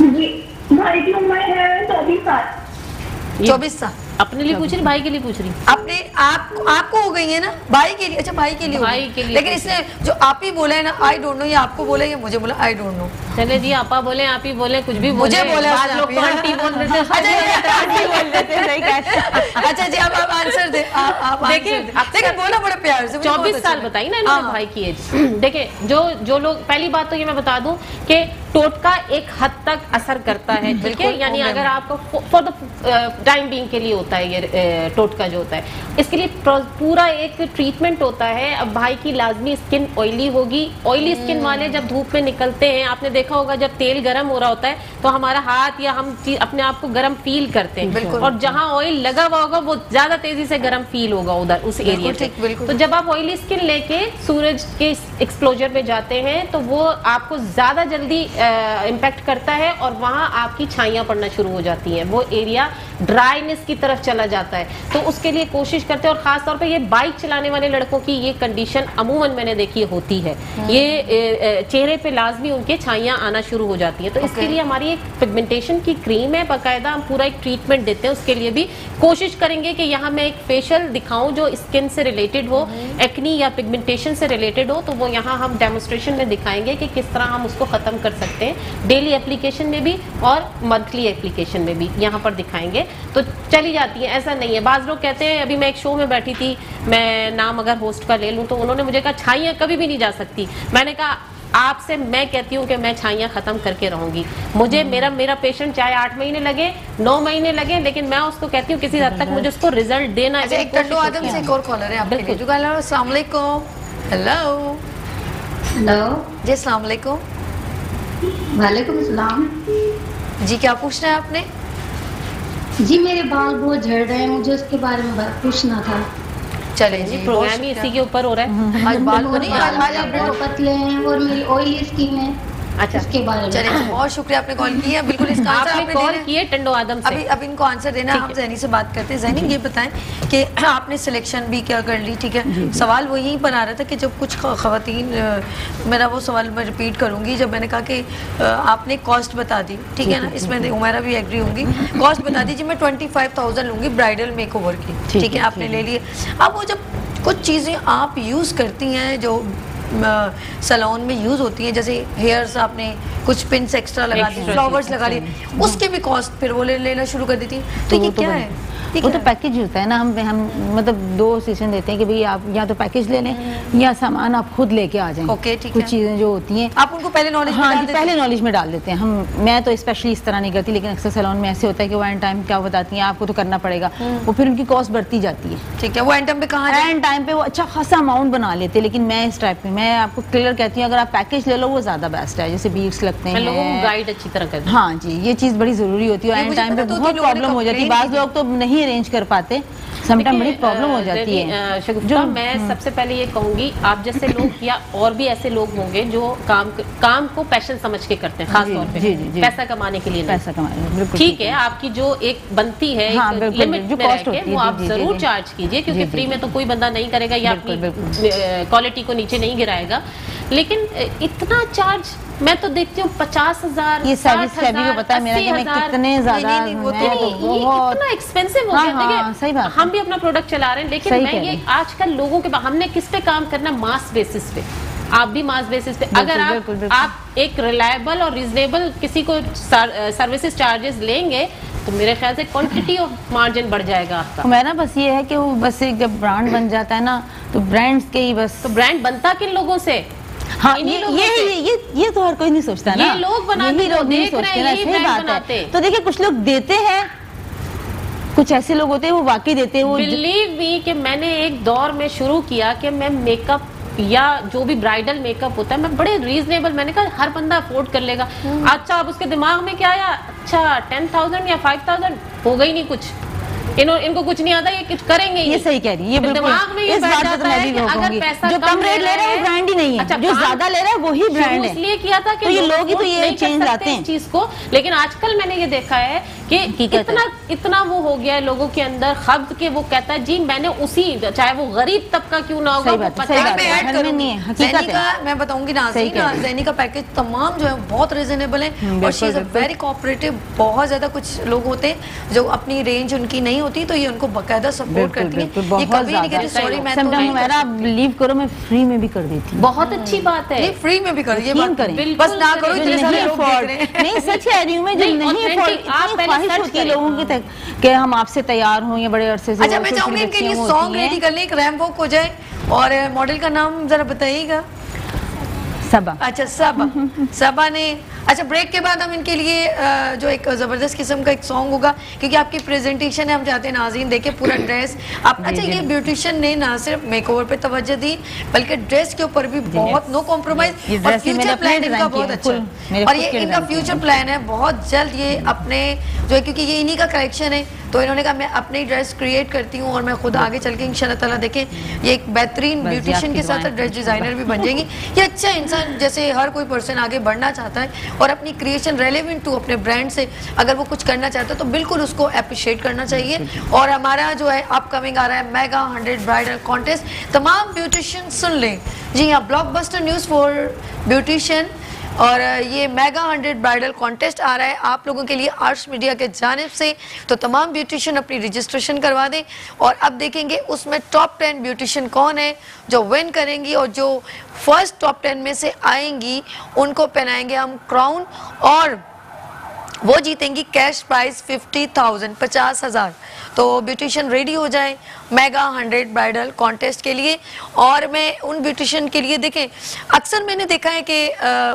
जी भाई की उम्र है चौबीस साल। चौबीस साल। अपने लिए पूछ रही भाई के लिए पूछ रही आपने आप आपको हो गई है ना भाई के लिए अच्छा भाई के लिए भाई के लिए लेकिन इसने जो आप ही बोला है ना आई डोंट नो ये आपको बोला है या मुझे बोला आई डोंट नो चले जी आपा बोले आप ही बोले कुछ भी मुझे बोला तो ही। अच्छा, हैं, कहते हैं। अच्छा जी आप आंसर दे आप देखिए, लेकिन बोला बड़े प्यार से चौबीस अच्छा साल। बताई ना हाँ। भाई की एज देखिए जो जो लोग पहली बात तो ये मैं बता दूँ कि टोटका एक हद तक असर करता है ठीक है? यानी अगर आपको फॉर द टाइम बीइंग के लिए होता है ये टोटका जो होता है। इसके लिए पूरा एक ट्रीटमेंट होता है। अब भाई की लाजमी स्किन ऑयली होगी। ऑयली। स्किन वाले जब धूप में निकलते हैं आपने देखा होगा जब तेल गर्म हो रहा होता है तो हमारा हाथ या हम अपने आप को गर्म फील करते हैं। और जहाँ ऑयल लगा हुआ होगा वो ज़्यादा तेज़ी से गर्म फील होगा उधर उस एरिया बिल्कुल। तो जब आप ऑयली स्किन लेके सूरज के एक्सप्लोजर में जाते हैं तो वो आपको ज़्यादा जल्दी इम्पैक्ट करता है और वहाँ आपकी छाइयाँ पड़ना शुरू हो जाती हैं। वो एरिया ड्राइनेस की तरफ़ चला जाता है। तो उसके लिए कोशिश करते हैं और खास तौर पे ये बाइक चलाने वाले लड़कों की ये कंडीशन अमूमन मैंने देखी होती है। हम्म। ये चेहरे पे लाजमी उनके छाइयाँ आना शुरू हो जाती है। तो इसके लिए हमारी एक पिगमेंटेशन की क्रीम है बाकायदा हम पूरा एक ट्रीटमेंट देते हैं। उसके लिए भी कोशिश करेंगे कि यहाँ मैं एक फेशियल दिखाऊँ जो स्किन से रिलेटेड हो एक्नी या पिगमेंटेशन से रिलेटेड हो तो वो यहाँ हम डेमोस्ट्रेशन में दिखाएँगे कि किस तरह हम उसको खत्म कर सकते हैं। डेली एप्लीकेशन में भी और मंथली एप्लीकेशन में भी यहाँ पर दिखाएँगे। तो चली जाती है ऐसा नहीं है। बाज लोग कहते हैं अभी मैं एक शो में बैठी थी मैं नाम अगर होस्ट का ले लूँ तो उन्होंने मुझे कहा छाइयाँ कभी भी नहीं जा सकती। मैंने कहा आपसे मैं कहती हूँ कि मैं छाइयाँ खत्म करके रहूँगी। मुझे मेरा मेरा पेशेंट चाहे आठ महीने लगे नौ महीने लगे लेकिन मैं उसको कहती हूँ किसी हद तक मुझे उसको रिज़ल्ट देना है अच्छा एक टंडो आदम से एक और कॉलर है आपके लिए। बिल्कुल। हेलो हेलो हेलो जी अस्सलाम वालेकुम सलाम जी क्या पूछना है आपने? जी मेरे बाल बहुत झड़ रहे हैं मुझे उसके बारे में बात पूछना था। चले जी प्रोग्राम ही इसी के ऊपर हो रहा है। आज बाल को नहीं आज बाल बहुत पतले हैं और मेरी ऑयली स्किन है। अच्छा। उसके बारे में। चलिए बहुत शुक्रिया आपने कॉल किया। बिल्कुल इसका आंसर आपने आपने कॉल किए टंडो आदम अभी अब इनको आंसर देना हम जैनी से बात करते हैं। जैनी ये बताएँ कि आपने सिलेक्शन भी क्या कर ली ठीक है? सवाल वो यहीं पर आ रहा था कि जब कुछ खातन मेरा वो सवाल मैं रिपीट करूँगी। जब मैंने कहा कि आपने कॉस्ट बता दी ठीक है ना? इसमें उमेरा भी एग्री होंगी। कॉस्ट बता दी जी मैं ट्वेंटी फाइव थाउज़ेंड लूँगी ब्राइडल मेक ओवर की। ठीक है आपने ले लिए। अब वो जब कुछ चीज़ें आप यूज़ करती हैं जो सलोन में यूज़ होती है जैसे हेयर्स आपने कुछ पिंस एक्स्ट्रा लगा दिए फ्लावर्स लगा लिए उसके भी कॉस्ट फिर वो ले लेना शुरू कर देती थी तो वो ये तो क्या है? वो तो है? पैकेज होता है ना हम हम मतलब दो सीज़न देते हैं कि भाई आप या तो पैकेज ले लें या सामान आप खुद लेके आ जाएँ। ओके, ठीक कुछ चीज़ें जो होती हैं। आप उनको पहले नॉलेज हाँ जी पहले नॉलेज में डाल देते हैं। हम मैं तो स्पेशली इस तरह नहीं करती लेकिन अक्सर सैलून में ऐसे होता है कि वो एंड टाइम क्या बताती हैं आपको तो करना पड़ेगा। वो फिर उनकी कॉस्ट बढ़ती जाती है। ठीक है वो एंटम पे कहाँ एंड टाइम पे वो अच्छा खासा अमाउंट बना लेते हैं लेकिन मैं इस टाइप में मैं आपको क्लियर कहती हूँ अगर आप पैकेज ले लो वो ज़्यादा बेस्ट है। जैसे बीट्स लगते मैं लोगों को हैं। गाइड अच्छी तरह कर हाँ। जी ये चीज़ बड़ी ज़रूरी होती है एंड टाइम पे तो बहुत प्रॉब्लम हो जाती है। बाज लोग तो नहीं अरेंज कर पाते समटाइम बड़ी प्रॉब्लम हो जाती है। अ, शगुफ्ता मैं सबसे पहले ये कहूँगी आप जैसे लोग या और भी ऐसे लोग होंगे जो काम काम को पैशन समझ के करते हैं खास तौर पे। जी, जी, जी। पैसा कमाने के लिए पैसा बिल्कुल ठीक है आपकी जो एक बनती है हाँ, एक लिमिट जो होती है, वो आप जी, जी, ज़रूर चार्ज कीजिए क्योंकि जी, जी, फ्री में तो कोई बंदा नहीं करेगा या अपनी क्वालिटी को नीचे नहीं गिराएगा। लेकिन इतना चार्ज मैं तो देखती हूँ पचास हज़ार ये सर्विस को पता है मेरा कि मैं कितने ज़्यादा तो तो इतना एक्सपेंसिव हो हाँ, गया हाँ, सही बात। हम भी अपना प्रोडक्ट चला रहे हैं लेकिन मैं ये आजकल लोगों के हमने किस पे काम करना? मास बेसिस पे। आप भी मास बेसिस पे। अगर आप बिल्कुल, बिल्कुल। आप एक रिलायबल और रिजनेबल किसी को सर्विसेज़ चार्जेस लेंगे तो मेरे ख्याल से क्वांटिटी ऑफ़ मार्जिन बढ़ जाएगा आपका। तो मेरा बस ये है कि वो बस एक जब ब्रांड बन जाता है ना तो ब्रांड्स के ही बस तो ब्रांड बनता किन लोगों से? हाँ ये ये, ये ये तो हर कोई नहीं सोचता ना। ये लोग बनाते लोग नहीं सोचते ना सही बात है। तो देखिए कुछ लोग देते हैं कुछ ऐसे लोग होते हैं वो वाकई देते हैं वो बिलीव मी कि मैंने एक दौर में शुरू किया कि मैं मेकअप या जो भी ब्राइडल मेकअप होता है मैं बड़े रीजनेबल मैंने कहा हर बंदा अफोर्ड कर लेगा। हम्म। अच्छा अब उसके दिमाग में क्या आया? अच्छा टेन थाउज़ेंड या फाइव थाउज़ेंड हो गई नहीं कुछ। इनो, इनको कुछ नहीं आता ये कुछ करेंगे ये सही कह रही है ये फिर बिल्कुल। दिमाग में ये इस बात तो मैं है भी कि अगर पैसा जो कम रेट ले रहा है ब्रांड ही नहीं है। अच्छा, जो ज़्यादा ले रहा है वही ब्रांड है। इसलिए किया था कि तो ये लोग ही तो ये चेंज इस हैं। चीज़ को। लेकिन आजकल मैंने ये देखा है कि इतना इतना वो हो गया है लोगों के अंदर खब्त के वो कहता है जी मैंने उसी चाहे वो गरीब तबका क्यों ना होगा है, मैं है, है, है। बताऊँगी सही नाज़रीन कह रही हैं। जैनी का पैकेज तमाम जो है बहुत रिजनेबल है। हम्म, और शी इज़ बिल्कुल, वेरी कोऑपरेटिव बहुत ज़्यादा कुछ लोग होते हैं जो अपनी रेंज उनकी नहीं होती है तो ये उनको बकायदा सपोर्ट करती है। ये कभी नहीं कहती सॉरी मैं तो समटाइम नहीं कर मेरा लीव करो मैं फ्री में भी कर देती हूँ। बहुत अच्छी बात है। फ्री में भी करो ये बात करें। बस ना करो। इतने सारे नहीं लोग देख afford- रहे हैं। नहीं सच कह रही हूँ मैं जो नहीं, नहीं authentic, afford- आप इतनी पहले ख्वाहिश होती है लोगों की तक कि हम आपसे तैयार हों या बड़े अरसे से अच्छा मैं चाहूँगी इनके लिए सॉन्ग रेडी कर लें एक रैम वॉक हो जाए और मॉडल का नाम जरा बताइएगा। सबा। अच्छा सबा। सबा ने अच्छा ब्रेक के बाद हम इनके लिए जो एक ज़बरदस्त किस्म का एक सॉन्ग होगा क्योंकि आपकी प्रेजेंटेशन है हम चाहते हैं नाजीन देखे पूरा ड्रेस आप अच्छा ये ब्यूटिशियन ने ना सिर्फ़ मेकओवर पे तवज्जो दी बल्कि ड्रेस के ऊपर भी बहुत नो कॉम्प्रोमाइज और फ्यूचर प्लान इनका बहुत अच्छा और ये इनका फ्यूचर प्लान है बहुत जल्द ये अपने जो है क्योंकि ये इन्हीं का कलेक्शन है तो इन्होंने कहा मैं अपनी ड्रेस क्रिएट करती हूँ और मैं खुद आगे चल के इंशाल्लाह ताला देखें ये एक बेहतरीन ब्यूटिशियन के साथ ड्रेस डिज़ाइनर भी बन जाएँगी। ये अच्छा इंसान जैसे हर कोई पर्सन आगे बढ़ना चाहता है और अपनी क्रिएशन रेलिवेंट टू अपने ब्रांड से अगर वो कुछ करना चाहते हैं तो बिल्कुल उसको अप्रिशिएट करना चाहिए। और हमारा जो है अपकमिंग आ रहा है मेगा हंड्रेड ब्राइडल कॉन्टेस्ट तमाम ब्यूटिशियन सुन लें। जी हाँ ब्लॉकबस्टर न्यूज़ फॉर ब्यूटिशियन और ये मेगा हंड्रेड ब्राइडल कॉन्टेस्ट आ रहा है आप लोगों के लिए आर्ट्स मीडिया के जानब से। तो तमाम ब्यूटिशियन अपनी रजिस्ट्रेशन करवा दें और अब देखेंगे उसमें टॉप टेन ब्यूटिशियन कौन है जो विन करेंगी और जो फ़र्स्ट टॉप टेन में से आएँगी, उनको पहनाएँगे हम क्राउन और वो जीतेंगी कैश प्राइस फिफ्टी थाउज़ेंड पचास हज़ार। तो ब्यूटिशियन रेडी हो जाए मेगा हंड्रेड ब्राइडल कॉन्टेस्ट के लिए। और मैं उन ब्यूटिशियन के लिए देखें, अक्सर मैंने देखा है कि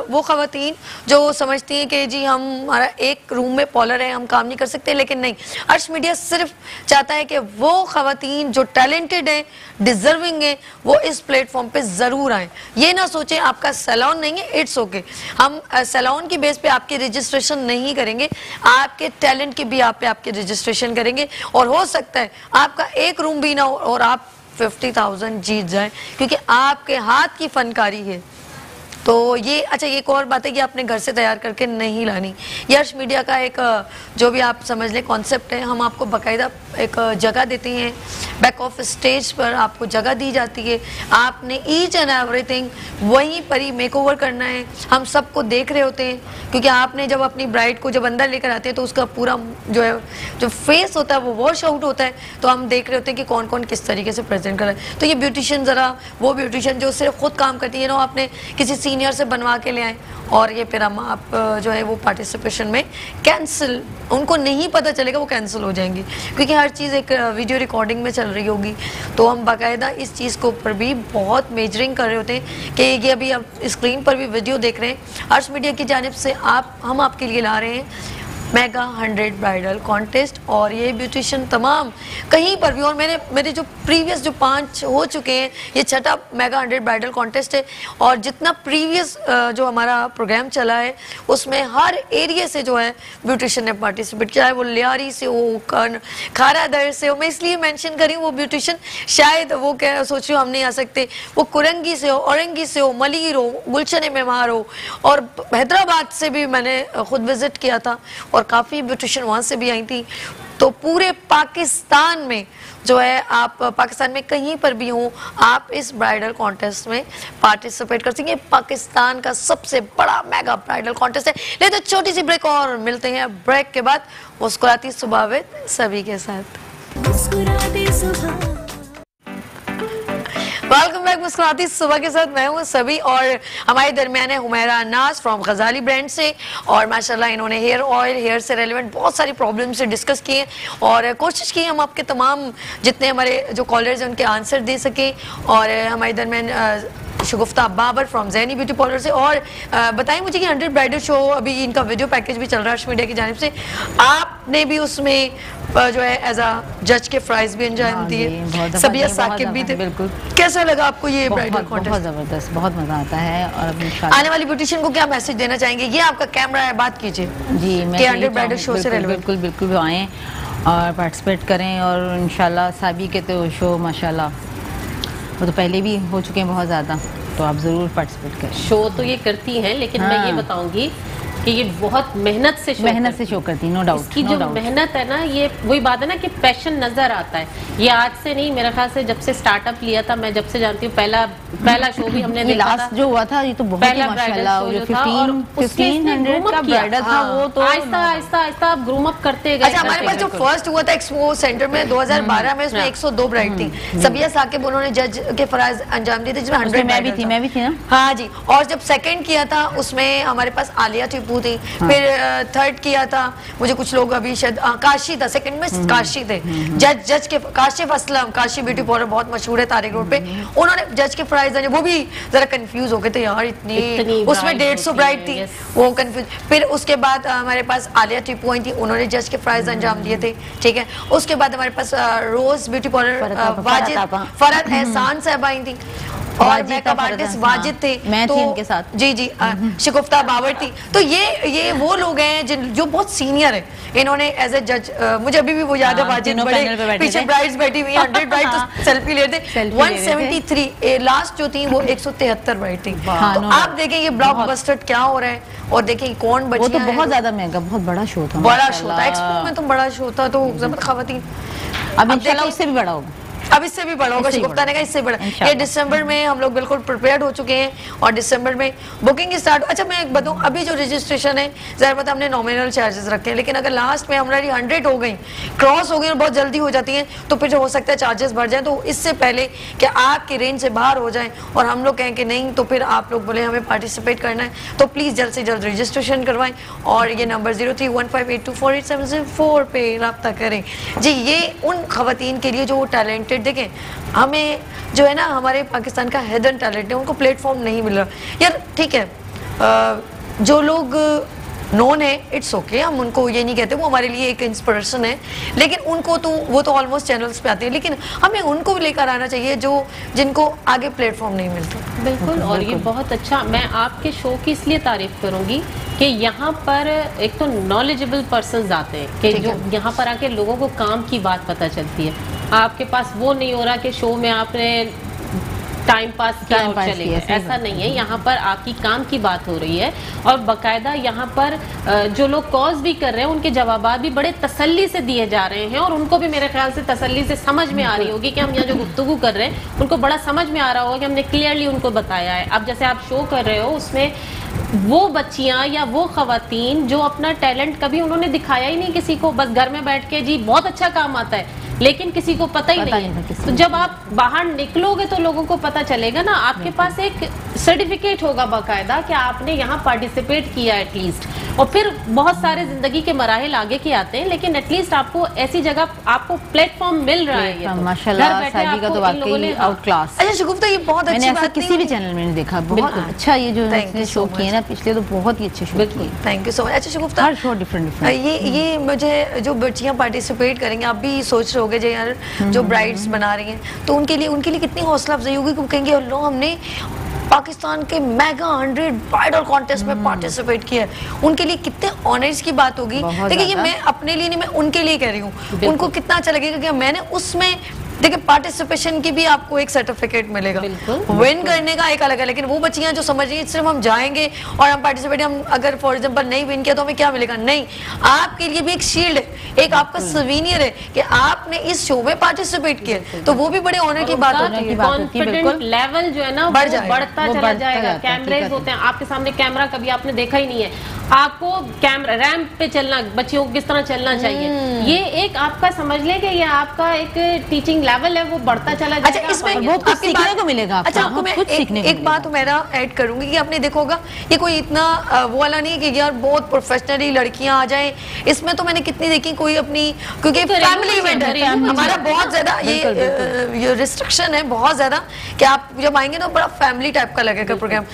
वो खातन जो समझती हैं कि जी हम हमारा एक रूम में पॉलर है, हम काम नहीं कर सकते, लेकिन नहीं, अर्श मीडिया सिर्फ़ चाहता है कि वो खातन जो टैलेंटेड है, डिजर्विंग है, वो इस प्लेटफॉर्म पर ज़रूर आएँ। ये ना सोचें आपका सैलॉन नहीं है, इट्स ओके। हम सैलॉन की बेस पर आपकी रजिस्ट्रेशन नहीं करेंगे, आपके टैलेंट की भी आप पे आपके रजिस्ट्रेशन करेंगे, और हो सकता है। आपका एक रूम भी ना हो और आप फिफ्टी थाउज़ेंड जीत जाए, क्योंकि आपके हाथ की फनकारी है। तो ये अच्छा ये एक और बात है कि आपने घर से तैयार करके नहीं लानी। यश मीडिया का एक, जो भी आप समझ लें कॉन्सेप्ट है, हम आपको बाकायदा एक जगह देते हैं। बैक ऑफ़ स्टेज पर आपको जगह दी जाती है। आपने ईच एंड एवरीथिंग वहीं पर ही मेक ओवर करना है। हम सबको देख रहे होते हैं, क्योंकि आपने जब अपनी ब्राइड को जब अंदर लेकर आते हैं तो उसका पूरा जो है, जो फेस होता है, वो वॉश आउट होता है। तो हम देख रहे होते हैं कि कौन कौन किस तरीके से प्रेजेंट कर रहा है। तो ये ब्यूटिशियन ज़रा, वो ब्यूटिशियन जो सिर्फ़ खुद काम करती है ना आपने किसी सीनियर से बनवा के ले आए। और ये फिर हम आप जो है वो पार्टिसिपेशन में कैंसिल उनको नहीं पता चलेगा, वो कैंसिल हो जाएँगी। क्योंकि हर चीज़ एक वीडियो रिकॉर्डिंग में चल रही होगी। तो हम बाकायदा इस चीज़ के ऊपर भी बहुत मेजरिंग कर रहे होते हैं कि ये अभी आप स्क्रीन पर भी वीडियो देख रहे हैं। अर्श मीडिया की जानब से आप, हम आपके लिए ला रहे हैं। मेगा हंड्रेड ब्राइडल कॉन्टेस्ट और ये ब्यूटिशियन तमाम कहीं पर भी, और मैंने, मेरे जो प्रीवियस जो पाँच हो चुके हैं, ये छठा मेगा हंड्रेड ब्राइडल कॉन्टेस्ट है, और जितना प्रीवियस जो हमारा प्रोग्राम चला है, उसमें हर एरिया से जो है ब्यूटिशियन ने पार्टिसिपेट किया है। वो लियारी से हो कन खारा दर से हो, मैं इसलिए मैंशन करी वो ब्यूटिशियन शायद वो क्या सोच हम नहीं आ सकते। वो कुरंगी से हो, औरंगी से हो, मलिर हो, गुलशन मेमार हो, और हैदराबाद से भी मैंने खुद विज़िट किया था, और काफ़ी ब्यूटिशियन वहाँ से भी आई थी। तो पूरे पाकिस्तान में जो है, आप पाकिस्तान में कहीं पर भी हो, आप इस ब्राइडल कॉन्टेस्ट में पार्टिसिपेट कर सकेंगे पाकिस्तान का सबसे बड़ा मेगा ब्राइडल कॉन्टेस्ट है। ले तो छोटी सी ब्रेक और मिलते हैं। ब्रेक के बाद मुस्कुराती सुबह सभी के साथ। वेलकम बैक मुस्कुराती सुबह के साथ मैं हूँ सभी और हमारे दरमियान है हुमैरा अनास फ्रॉम गजाली ब्रांड से और माशाल्लाह इन्होंने हेयर ऑयल हेयर से रेलिवेंट बहुत सारी प्रॉब्लम से डिस्कस किए और कोशिश की हम आपके तमाम जितने हमारे जो कॉलर्स हैं उनके आंसर दे सकें और हमारे दरमियान Shagufta Babar from Jenny beauty parlour से और बताएँ मुझे कि हंड्रेड ब्राइडल शो अभी इनका वीडियो पैकेज भी चल रहा है मीडिया की जानब से। आपने भी उसमें जो है एज अ जज के प्राइज भी अंजाम हाँ दिए सबिया साकिब भी थे। बिल्कुल। कैसा लगा आपको ये ब्राइडल बहुत बहुत ज़बरदस्त बहुत मज़ा आता है और अब आने वाली ब्यूटिशियन को क्या मैसेज देना चाहेंगे? ये आपका कैमरा है बात कीजिए। जी मैं कि यही 100 ब्राइडल शो से बिल्कुल, बिल्कुल बिल्कुल भी आएँ और पार्टिसिपेट करें और इंशाल्लाह साबी के तो शो माशाल्लाह। वो तो पहले भी हो चुके हैं बहुत ज़्यादा तो आप ज़रूर पार्टिसिपेट करें। शो तो ये करती हैं लेकिन हाँ। मैं हाँ। ये बताऊँगी कि ये बहुत मेहनत से शो मेहनत से शो करती नो डाउट इसकी नो जो मेहनत है ना ये वही बात है ना कि पैशन नज़र आता है। ये आज से नहीं मेरा ख्याल से जब से स्टार्टअप लिया था मैं जब से जानती हूँ पहला पहला शो भी हमने देखा था। लास्ट जो हुआ था ये तो बहुत पहला ब्राइडल था और 15 उसमें इसने 1500 groom का ब्राइडल था हाँ, वो तो आहिस्ता आहिस्ता आहिस्ता आप ग्रूम अप करते गए। अच्छा हमारे पास जो फ़र्स्ट हुआ था एक्सपो सेंटर में 2012 में उसमें हाँ। 102 ब्राइड थी। सबिया साकिब उन्होंने जज के फराज अंजाम दिए थे जिसमें 100 मैं भी थी था। मैं भी थी ना। हाँ जी और जब सेकंड किया था उसमें हमारे पास आलिया टीपू खुशबू थी हाँ। फिर थर्ड किया था। मुझे कुछ लोग अभी शायद काशी था सेकंड में काशी थे। जज जज के काशिफ असलम काशी ब्यूटी पार्लर बहुत मशहूर है तारिक रोड पे। उन्होंने जज के प्राइस वो भी जरा कंफ्यूज हो गए थे यार इतनी इतनी उसमें डेढ़ सौ ब्राइट थी वो कंफ्यूज फिर उसके बाद हमारे पास आलिया टिपू आई थी उन्होंने जज के प्राइज अंजाम दिए थे ठीक है? उसके बाद हमारे पास Rose beauty parlour Wajid. Farhat Ehsan साहब आई थी। और मेकअप आर्टिस्ट वाजिद हाँ। थे मैं तो, थी इनके साथ। जी जी शिकुफ्ता बाबर थी। तो ये ये वो लोग हैं जिन जो बहुत सीनियर है इन्होंने एज ए जज मुझे अभी भी वो याद है हाँ, पे बड़े पीछे ब्राइड्स बैठी हुई हंड्रेड ब्राइड। तो सेल्फी लेते Selfie ले रहे थे। 173 लास्ट जो थी वो 173 ब्राइड थी तो आप doubt। देखें ये ब्लॉकबस्टर क्या हो रहा है और देखें कौन बची वो तो बहुत ज़्यादा महँगा बहुत बड़ा शो था बड़ा शो था। एक्सपो में तो बड़ा शो था तो ज़बरदस्त खवातीन अब अब इंशाल्लाह उससे भी बड़ा होगा अब इससे भी बड़ा होगा बड़ा। ने कहा इससे बड़ा ये दिसंबर में हम लोग बिल्कुल प्रिपेयर हो चुके हैं और दिसंबर में बुकिंग स्टार्ट अच्छा मैं एक बताऊँ अभी जो रजिस्ट्रेशन है जरा पता हमने नॉमिनल चार्जेस रखे हैं लेकिन अगर लास्ट में हमारी हंड्रेड हो गई क्रॉस हो गई और बहुत जल्दी हो जाती हैं तो फिर जो हो सकता है चार्जेस बढ़ जाए तो इससे पहले कि आपकी रेंज से बाहर हो जाए और हम लोग कहें कि नहीं तो फिर आप लोग बोले हमें पार्टिसिपेट करना है तो प्लीज़ जल्द से जल्द रजिस्ट्रेशन करवाएँ और ये number zero three one five eight two four eight seven seven four पे रब्ता करें। जी ये उन खवतान के लिए जो टैलेंटेड देखें हमें जो है ना हमारे पाकिस्तान का हेडन टैलेंट है उनको प्लेटफॉर्म नहीं मिल रहा। यार ठीक है अ, जो लोग नोन है इट्स ओके हम उनको ये नहीं कहते वो हमारे लिए एक इंस्पिरेशन है लेकिन उनको तो वो तो ऑलमोस्ट चैनल्स पे आते हैं लेकिन हमें उनको भी लेकर आना चाहिए जो जिनको आगे प्लेटफॉर्म नहीं मिलते। बिल्कुल और ये बहुत अच्छा मैं आपके शो की इसलिए तारीफ़ करूँगी कि यहाँ पर एक तो नॉलेजेबल पर्सन आते हैं कि जो यहाँ पर आके लोगों को काम की बात पता चलती है। आपके पास वो नहीं हो रहा कि शो में आपने टाइम पास किया और चले गए। ऐसा नहीं है यहाँ पर आपकी काम की बात हो रही है और बकायदा यहाँ पर जो लोग कॉज भी कर रहे हैं उनके जवाब भी बड़े तसल्ली से दिए जा रहे हैं और उनको भी मेरे ख्याल से तसल्ली से समझ में आ रही होगी कि हम यहाँ जो गुफ्तगू कर रहे हैं उनको बड़ा समझ में आ रहा होगा कि हमने क्लियरली उनको बताया है। अब जैसे आप शो कर रहे हो उसमें वो बच्चियाँ या वो खवातीन जो अपना टैलेंट कभी उन्होंने दिखाया ही नहीं किसी को बस घर में बैठ के जी बहुत अच्छा काम आता है लेकिन किसी को पता ही पता नहीं नहीं है। तो जब आप बाहर निकलोगे तो लोगों को पता चलेगा ना आपके पास एक सर्टिफिकेट होगा बाकायदा कि आपने यहाँ पार्टिसिपेट किया एटलीस्ट और फिर बहुत सारे ज़िंदगी के मराहल आगे के आते हैं लेकिन एटलीस्ट आपको ऐसी जगह आपको प्लेटफॉर्म मिल रहा है ये तो। माशाल्लाह तो ने- अच्छा ये बहुत मैंने ऐसा किसी भी चैनल में नहीं देखा। बहुत अच्छा ये जो शो किए much. ना पिछले तो बहुत ही अच्छे शो। किए थैंक यू सो मच अच्छा शिगुफ्ता हर शो डिफरेंट डिफरेंट ये ये मुझे जो बच्चियाँ पार्टिसिपेट करेंगे आप भी सोच रहे होगे जो यार जो ब्राइड्स बना रही हैं तो उनके लिए उनके लिए कितनी हौसला अफजाई होगी? कि वो कहेंगे लो हमने पाकिस्तान के मेगा हंड्रेड ब्राइडल कॉन्टेस्ट में पार्टिसिपेट किया है। उनके लिए कितने ऑनर्स की बात होगी? देखिए ये मैं अपने लिए नहीं मैं उनके लिए कह रही हूँ। उनको कितना अच्छा लगेगा कि मैंने उसमें देखिए पार्टिसिपेशन की भी आपको एक सर्टिफिकेट मिलेगा। विन करने का एक अलग है लेकिन वो बच्चियाँ जो समझ रही हैं सिर्फ़ हम जाएँगे और हम पार्टिसिपेट हम अगर फॉर एग्जांपल नहीं विन किया तो हमें क्या मिलेगा? नहीं। आपके लिए भी एक शील्ड है एक आपका सवीनियर है कि आपने इस शो में पार्टिसिपेट किया। तो वो भी बड़े ऑनर की बात होती है। कॉन्फिडेंट लेवल जो है ना बढ़ वो बढ़ता चला जाएगा। कैमरेज होते हैं आपके सामने कैमरा कभी आपने देखा ही नहीं है। आपको कैमरा रैंप पे चलना बच्चियों को किस तरह चलना चाहिए? हम्म। ये एक आपका समझ लें कि ये आपका एक टीचिंग लेवल है वो बढ़ता चला अच्छा इसमें बहुत कुछ सीखने को मिलेगा अच्छा आपको मैं कुछ एक, बात मेरा ऐड करूँगी कि आपने देखा होगा ये कोई इतना वो वाला नहीं है कि यार बहुत प्रोफेशनली लड़कियाँ आ जाएँ। इसमें तो मैंने कितनी देखी कोई अपनी क्योंकि फैमिली इवेंट है हमारा बहुत ज़्यादा ये रिस्ट्रिक्शन है बहुत ज़्यादा कि आप जब आएँगे ना बड़ा फैमिली टाइप का लगेगा प्रोग्राम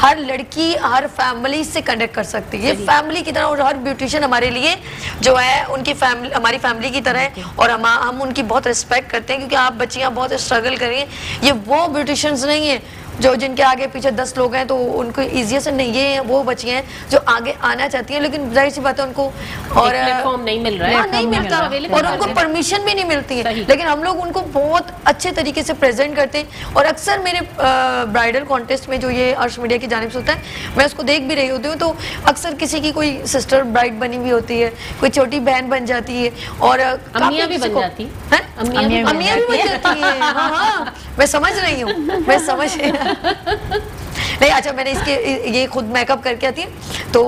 हर लड़की हर फैमिली से कनेक्ट कर सकती है। ये फैमिली की तरह और हर ब्यूटिशियन हमारे लिए जो है उनकी फैमिली हमारी फैमिली की तरह है और हम हम उनकी बहुत रिस्पेक्ट करते हैं क्योंकि आप बच्चियाँ बहुत स्ट्रगल करेंगे ये वो ब्यूटिशियंस नहीं है जो जिनके आगे पीछे दस लोग हैं तो उनको से नहीं ये वो बच्चियाँ हैं जो आगे आना चाहती हैं लेकिन ज़ाहिर सी बात है उनको और प्लेटफॉर्म नहीं मिल रहा है हाँ, नहीं मिलता और उनको परमिशन भी नहीं मिलती है। लेकिन हम लोग उनको बहुत अच्छे तरीके से प्रेजेंट करते हैं। और अक्सर मेरे ब्राइडल कॉन्टेस्ट में जो ये अर्श मीडिया की जानिब से होता है मैं उसको देख भी रही होती हूँ तो अक्सर किसी की कोई सिस्टर ब्राइड बनी हुई होती है कोई छोटी बहन बन जाती है और अ, अम्मियाँ भी बन जाती। हैं? अम्मियाँ भी बन अम्मियाँ भी बन जाती है। हाँ हाँ। मैं समझ रही हूँ। मैं समझ नहीं अच्छा मैंने इसके ये खुद मेकअप करके आती है तो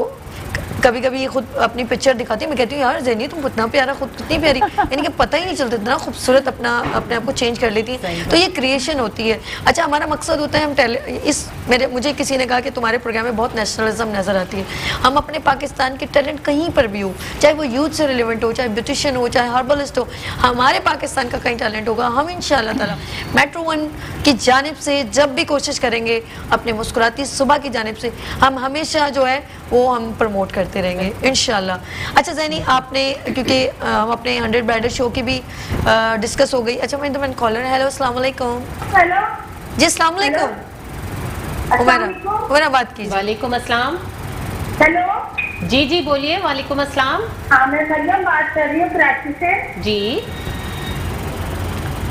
कभी कभी ये खुद अपनी पिक्चर दिखाती है मैं कहती हूँ यार जैनी तुम इतना प्यारा खुद कितनी प्यारी। यानी कि पता ही नहीं चलता इतना खूबसूरत अपना अपने आप को चेंज कर लेती है। तो ये क्रिएशन होती है। अच्छा हमारा मकसद होता है हम टेले इस मेरे मुझे किसी ने कहा कि तुम्हारे प्रोग्राम में बहुत नेशनलिज्म नज़र आती है। हम अपने पाकिस्तान के टैलेंट कहीं पर भी हो चाहे वो यूथ से रिलेवेंट हो चाहे ब्यूटिशियन हो चाहे हर्बलिस्ट हो हमारे पाकिस्तान का कहीं टैलेंट होगा हम इन ताला मेट्रो वन की जानब से जब भी कोशिश करेंगे अपने मुस्कुराती सुबह की जानब से हम हमेशा जो है वो हम प्रमोट करते रहेंगे इन अच्छा जैनी आपने क्योंकि हम अपने हंड्रेड ब्राइडल शो की भी डिस्कस हो गई। अच्छा मैं तो मैंने कॉलर हेलो अस्सलाम हेलो जी अस्सलाम वालेकुम उमेरा उमेरा बात कीजिए। वालेकुम अस्सलाम। हेलो जी जी बोलिए वालेकुम अस्सलाम। हाँ मैं मरियम बात कर रही हूँ कराची से। जी।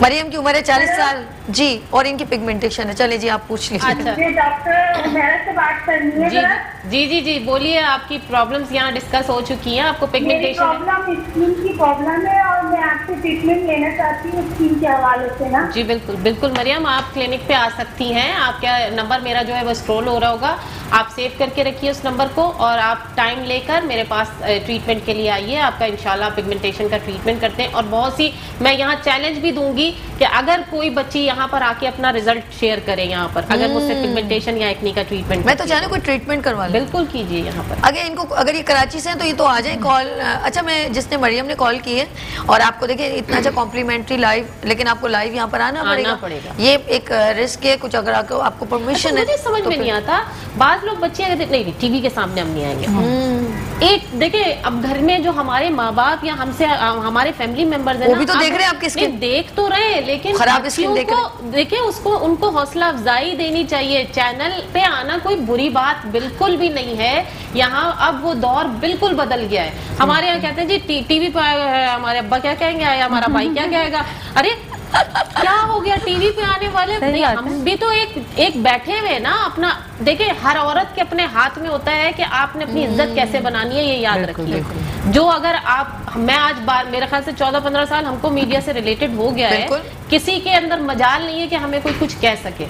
मरियम की उम्र है चालीस साल। जी और इनकी पिगमेंटेशन है। चले जी आप पूछ लीजिए। अच्छा। डॉक्टर से बात करनी है जी जी जी जी बोलिए आपकी प्रॉब्लम्स यहाँ डिस्कस हो चुकी हैं आपको पिगमेंटेशन प्रॉब्लम स्किन की प्रॉब्लम है और मैं आपसे ट्रीटमेंट लेना चाहती हूँ स्किन के हवाले से ना। जी बिल्कुल बिल्कुल मरियम आप क्लिनिक पे आ सकती हैं। आपका नंबर मेरा जो है वो स्क्रॉल हो रहा होगा। आप सेव करके रखिए उस नंबर को और आप टाइम लेकर मेरे पास ट्रीटमेंट के लिए आइए। आपका इंशाल्लाह पिगमेंटेशन का ट्रीटमेंट करते हैं। और बहुत सी मैं यहाँ चैलेंज भी दूँगी कि अगर कोई बच्ची यहाँ पर आके अपना रिज़ल्ट शेयर करे यहाँ पर अगर मुझसे पिगमेंटेशन या एक्नी का ट्रीटमेंट मैं तो चाह कोई ट्रीटमेंट करवा बिल्कुल कीजिए यहाँ पर। अगर इनको अगर ये कराची से हैं तो ये तो आ जाए कॉल अच्छा मैं जिसने मरियम ने कॉल की है और आपको देखिए इतना अच्छा कॉम्प्लीमेंट्री लाइव लेकिन आपको लाइव यहाँ पर आना पड़ेगा। पड़ेगा। ये एक रिस्क है कुछ अगर आपको आपको अच्छा, परमिशन है समझ तो में नहीं आता बाद लोग बच्चे अगर नहीं नहीं टीवी के सामने हम नहीं आएँगे। एक देखिए अब घर में जो हमारे माँ बाप या हमसे हमारे फैमिली मेंबर्स हैं वो भी तो देख रहे हैं आपकी skin। देख तो रहे हैं लेकिन खराब skin देख देखिए उसको उनको हौसला अफजाई देनी चाहिए। चैनल पे आना कोई बुरी बात बिल्कुल भी नहीं है। यहाँ अब वो दौर बिल्कुल बदल गया है। हमारे यहाँ कहते हैं जी टीवी पे आया है हमारे अब्बा क्या कहेंगे? या हमारा भाई क्या कहेगा? अरे क्या हो गया? टीवी पे आने वाले नहीं, हम भी तो एक एक बैठे हुए ना अपना देखिए हर औरत के अपने हाथ में होता है कि आपने अपनी इज़्ज़त कैसे बनानी है ये याद रखिए। जो अगर आप मैं आज बार मेरे ख्याल से 14-15 साल हमको मीडिया से रिलेटेड हो गया है किसी के अंदर मजाल नहीं है कि हमें कोई कुछ कह सके।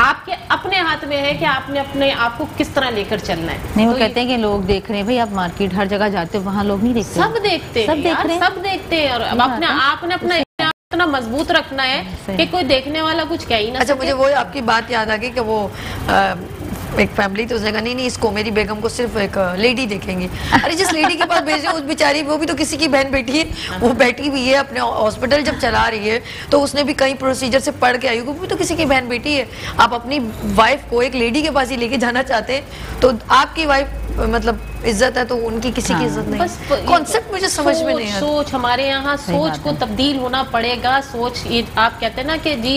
आपके अपने हाथ में है कि आपने अपने आप को किस तरह लेकर चलना है। नहीं वो तो कहते हैं कि लोग देख रहे हैं भाई आप मार्केट हर जगह जाते हो वहाँ लोग नहीं देखते सब देखते सब देख रहे हैं। सब देखते हैं। और अपने आपने अपना इतना मज़बूत रखना है कि कोई देखने वाला कुछ कह ही ना अच्छा मुझे वो आपकी बात याद आ गई कि वो एक फैमिली तो उसने कहा नहीं नहीं इसको मेरी बेगम को सिर्फ़ एक लेडी देखेंगे। अरे जिस लेडी के पास भेजे उस बेचारी वो भी तो किसी की बहन बेटी है। वो बैठी हुई है अपने हॉस्पिटल जब चला रही है तो उसने भी कई प्रोसीजर से पढ़ के आई वो भी तो किसी की बहन बेटी है। आप अपनी वाइफ को एक लेडी के पास ही लेके जाना चाहते हैं तो आपकी वाइफ मतलब इज़्ज़त है तो उनकी किसी की हाँ। इज़्ज़त नहीं। कॉन्सेप्ट मुझे समझ में नहीं सोच हमारे यहाँ सोच को तब्दील होना पड़ेगा सोच आप कहते हैं ना कि जी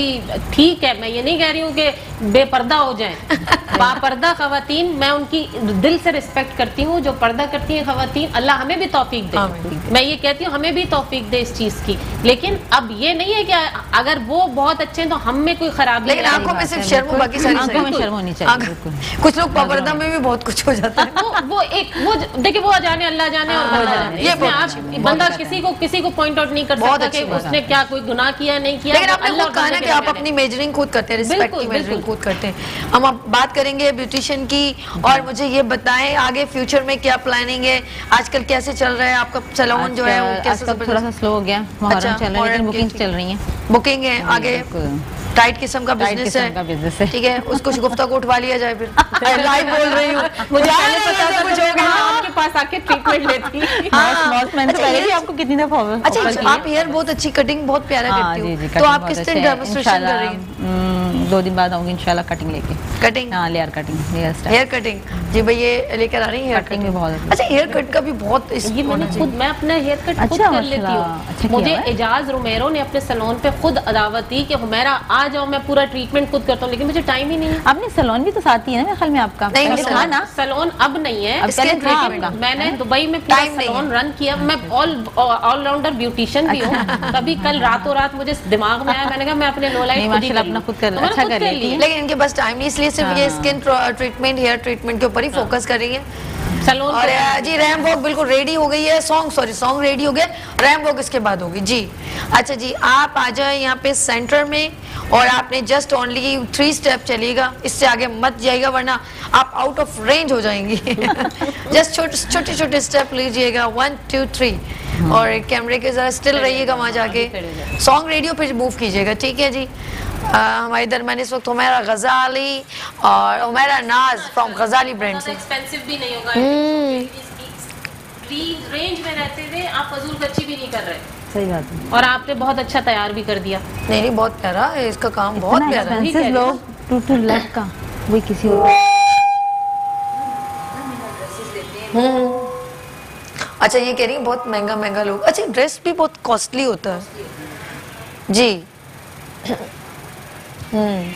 ठीक है मैं ये नहीं कह रही हूँ कि बेपर्दा हो जाए। बापर्दा खातन मैं उनकी दिल से रिस्पेक्ट करती हूँ जो पर्दा करती हैं खातन अल्लाह हमें भी तोफीक दे। मैं ये कहती हूँ हमें भी तोफीक दे इस चीज़ की। लेकिन अब ये नहीं है कि अगर वो बहुत अच्छे हैं तो हम में कोई खराबी लेकिन आँखों में सिर्फ़ शर्म बाकी सारी आँखों में शर्म होनी चाहिए, कुछ लोग पापर्दा में भी बहुत कुछ हो जाता है। वो वो एक वो देखिए वो जाने अल्लाह जाने और हाँ, बंदा हाँ, जाने। ये इसमें आप बात बंदा किसी को किसी को पॉइंट आउट नहीं कर सकता कि उसने क्या कोई गुनाह किया नहीं किया लेकिन आपने खुद कहा ना कि आप अपनी मेजरिंग खुद करते हैं रिस्पेक्ट की मेजरिंग खुद करते हैं। हम अब बात करेंगे ब्यूटिशियन की और मुझे ये बताएँ आगे फ्यूचर में क्या प्लानिंग है आजकल कैसे चल रहा है आपका सैलून जो है वो कैसे थोड़ा सा स्लो हो गया अच्छा, चल रहा है बुकिंग चल रही हैं। बुकिंग है आगे। टाइट किस्म का बिज़नेस है। ठीक है उसको गुफ्ता को उठवा लिया जाए फिर लाइव बोल रही हूँ मुझे पहले पता था कुछ होगा। आपके पास आके ट्रीटमेंट लेती। बॉस मैंने पहले भी आपको कितनी दफ़ा अच्छा आप हेयर बहुत अच्छी कटिंग बहुत प्यारा हाँ करती हो तो आप किस तरह है। कर रही हैं दो दिन बाद आऊँगी इंशाल्लाह कटिंग लेके। कटिंग हाँ layer cutting hair style hair cutting जी भाई ये लेकर आ रही है हेयर कटिंग भी बहुत अच्छा हेयर कट का भी बहुत इस ये मैंने खुद मैं अपना हेयर कट खुद अच्छा, कर लेती माशाल्लाह। अच्छा हूँ मुझे है। एजाज रोमेरो ने अपने सैलून पे खुद अदावत दी कि हुमैरा आ जाओ मैं पूरा ट्रीटमेंट खुद करता हूँ लेकिन मुझे टाइम ही नहीं है। आपने सैलून भी तो साथ ही है ना मेरे ख्याल में आपका? नहीं, था ना? सैलून अब नहीं है। मैंने दुबई में पूरा सैलून रन किया। मैं ऑल ऑलराउंडर ब्यूटिशियन भी हूँ। कभी कल रातों रात मुझे दिमाग में आया। मैंने कहा मैं अपने लो नहीं, खुद ही कर अच्छा कर लेती लिया। लेकिन इनके पास टाइम नहीं इसलिए सिर्फ़ ये हाँ। स्किन ट्रीटमेंट हेयर ट्रीटमेंट के ऊपर ही फोकस कर रही है। सैलून और जी रैम वॉक बिल्कुल रेडी हो गई है सॉन्ग सॉरी सॉन्ग रेडी हो गया। रैम वॉक इसके बाद होगी जी। अच्छा जी आप आ जाए यहाँ पे सेंटर में और आपने जस्ट ओनली थ्री स्टेप चलिएगा इससे आगे मत जाइएगा वरना आप आउट ऑफ़ रेंज हो जाएँगी। जस्ट छोटे छोटे छोटे स्टेप लीजिएगा। वन टू थ्री और कैमरे के जरा स्टिल रहिएगा वहाँ जाके। सॉन्ग रेडियो पे मूव कीजिएगा ठीक है जी? हमारे इधर मैंने इस वक्त हुमैरा गजाली और हुमैरा नाज फ्रॉम गजाली ब्रांड से। एक्सपेंसिव भी नहीं होगा। रेंज में रहते हुए आप फजूल खर्ची भी नहीं कर रहे। सही बात है। और आपने बहुत अच्छा तैयार भी कर दिया। नहीं नहीं बहुत प्यारा है इसका काम बहुत प्यारा है? लोग टू टू लाख का वही किसी और अच्छा ये कह रही है बहुत महँगा महँगा लोग। अच्छा ड्रेस भी बहुत कॉस्टली होता है। जी। 네.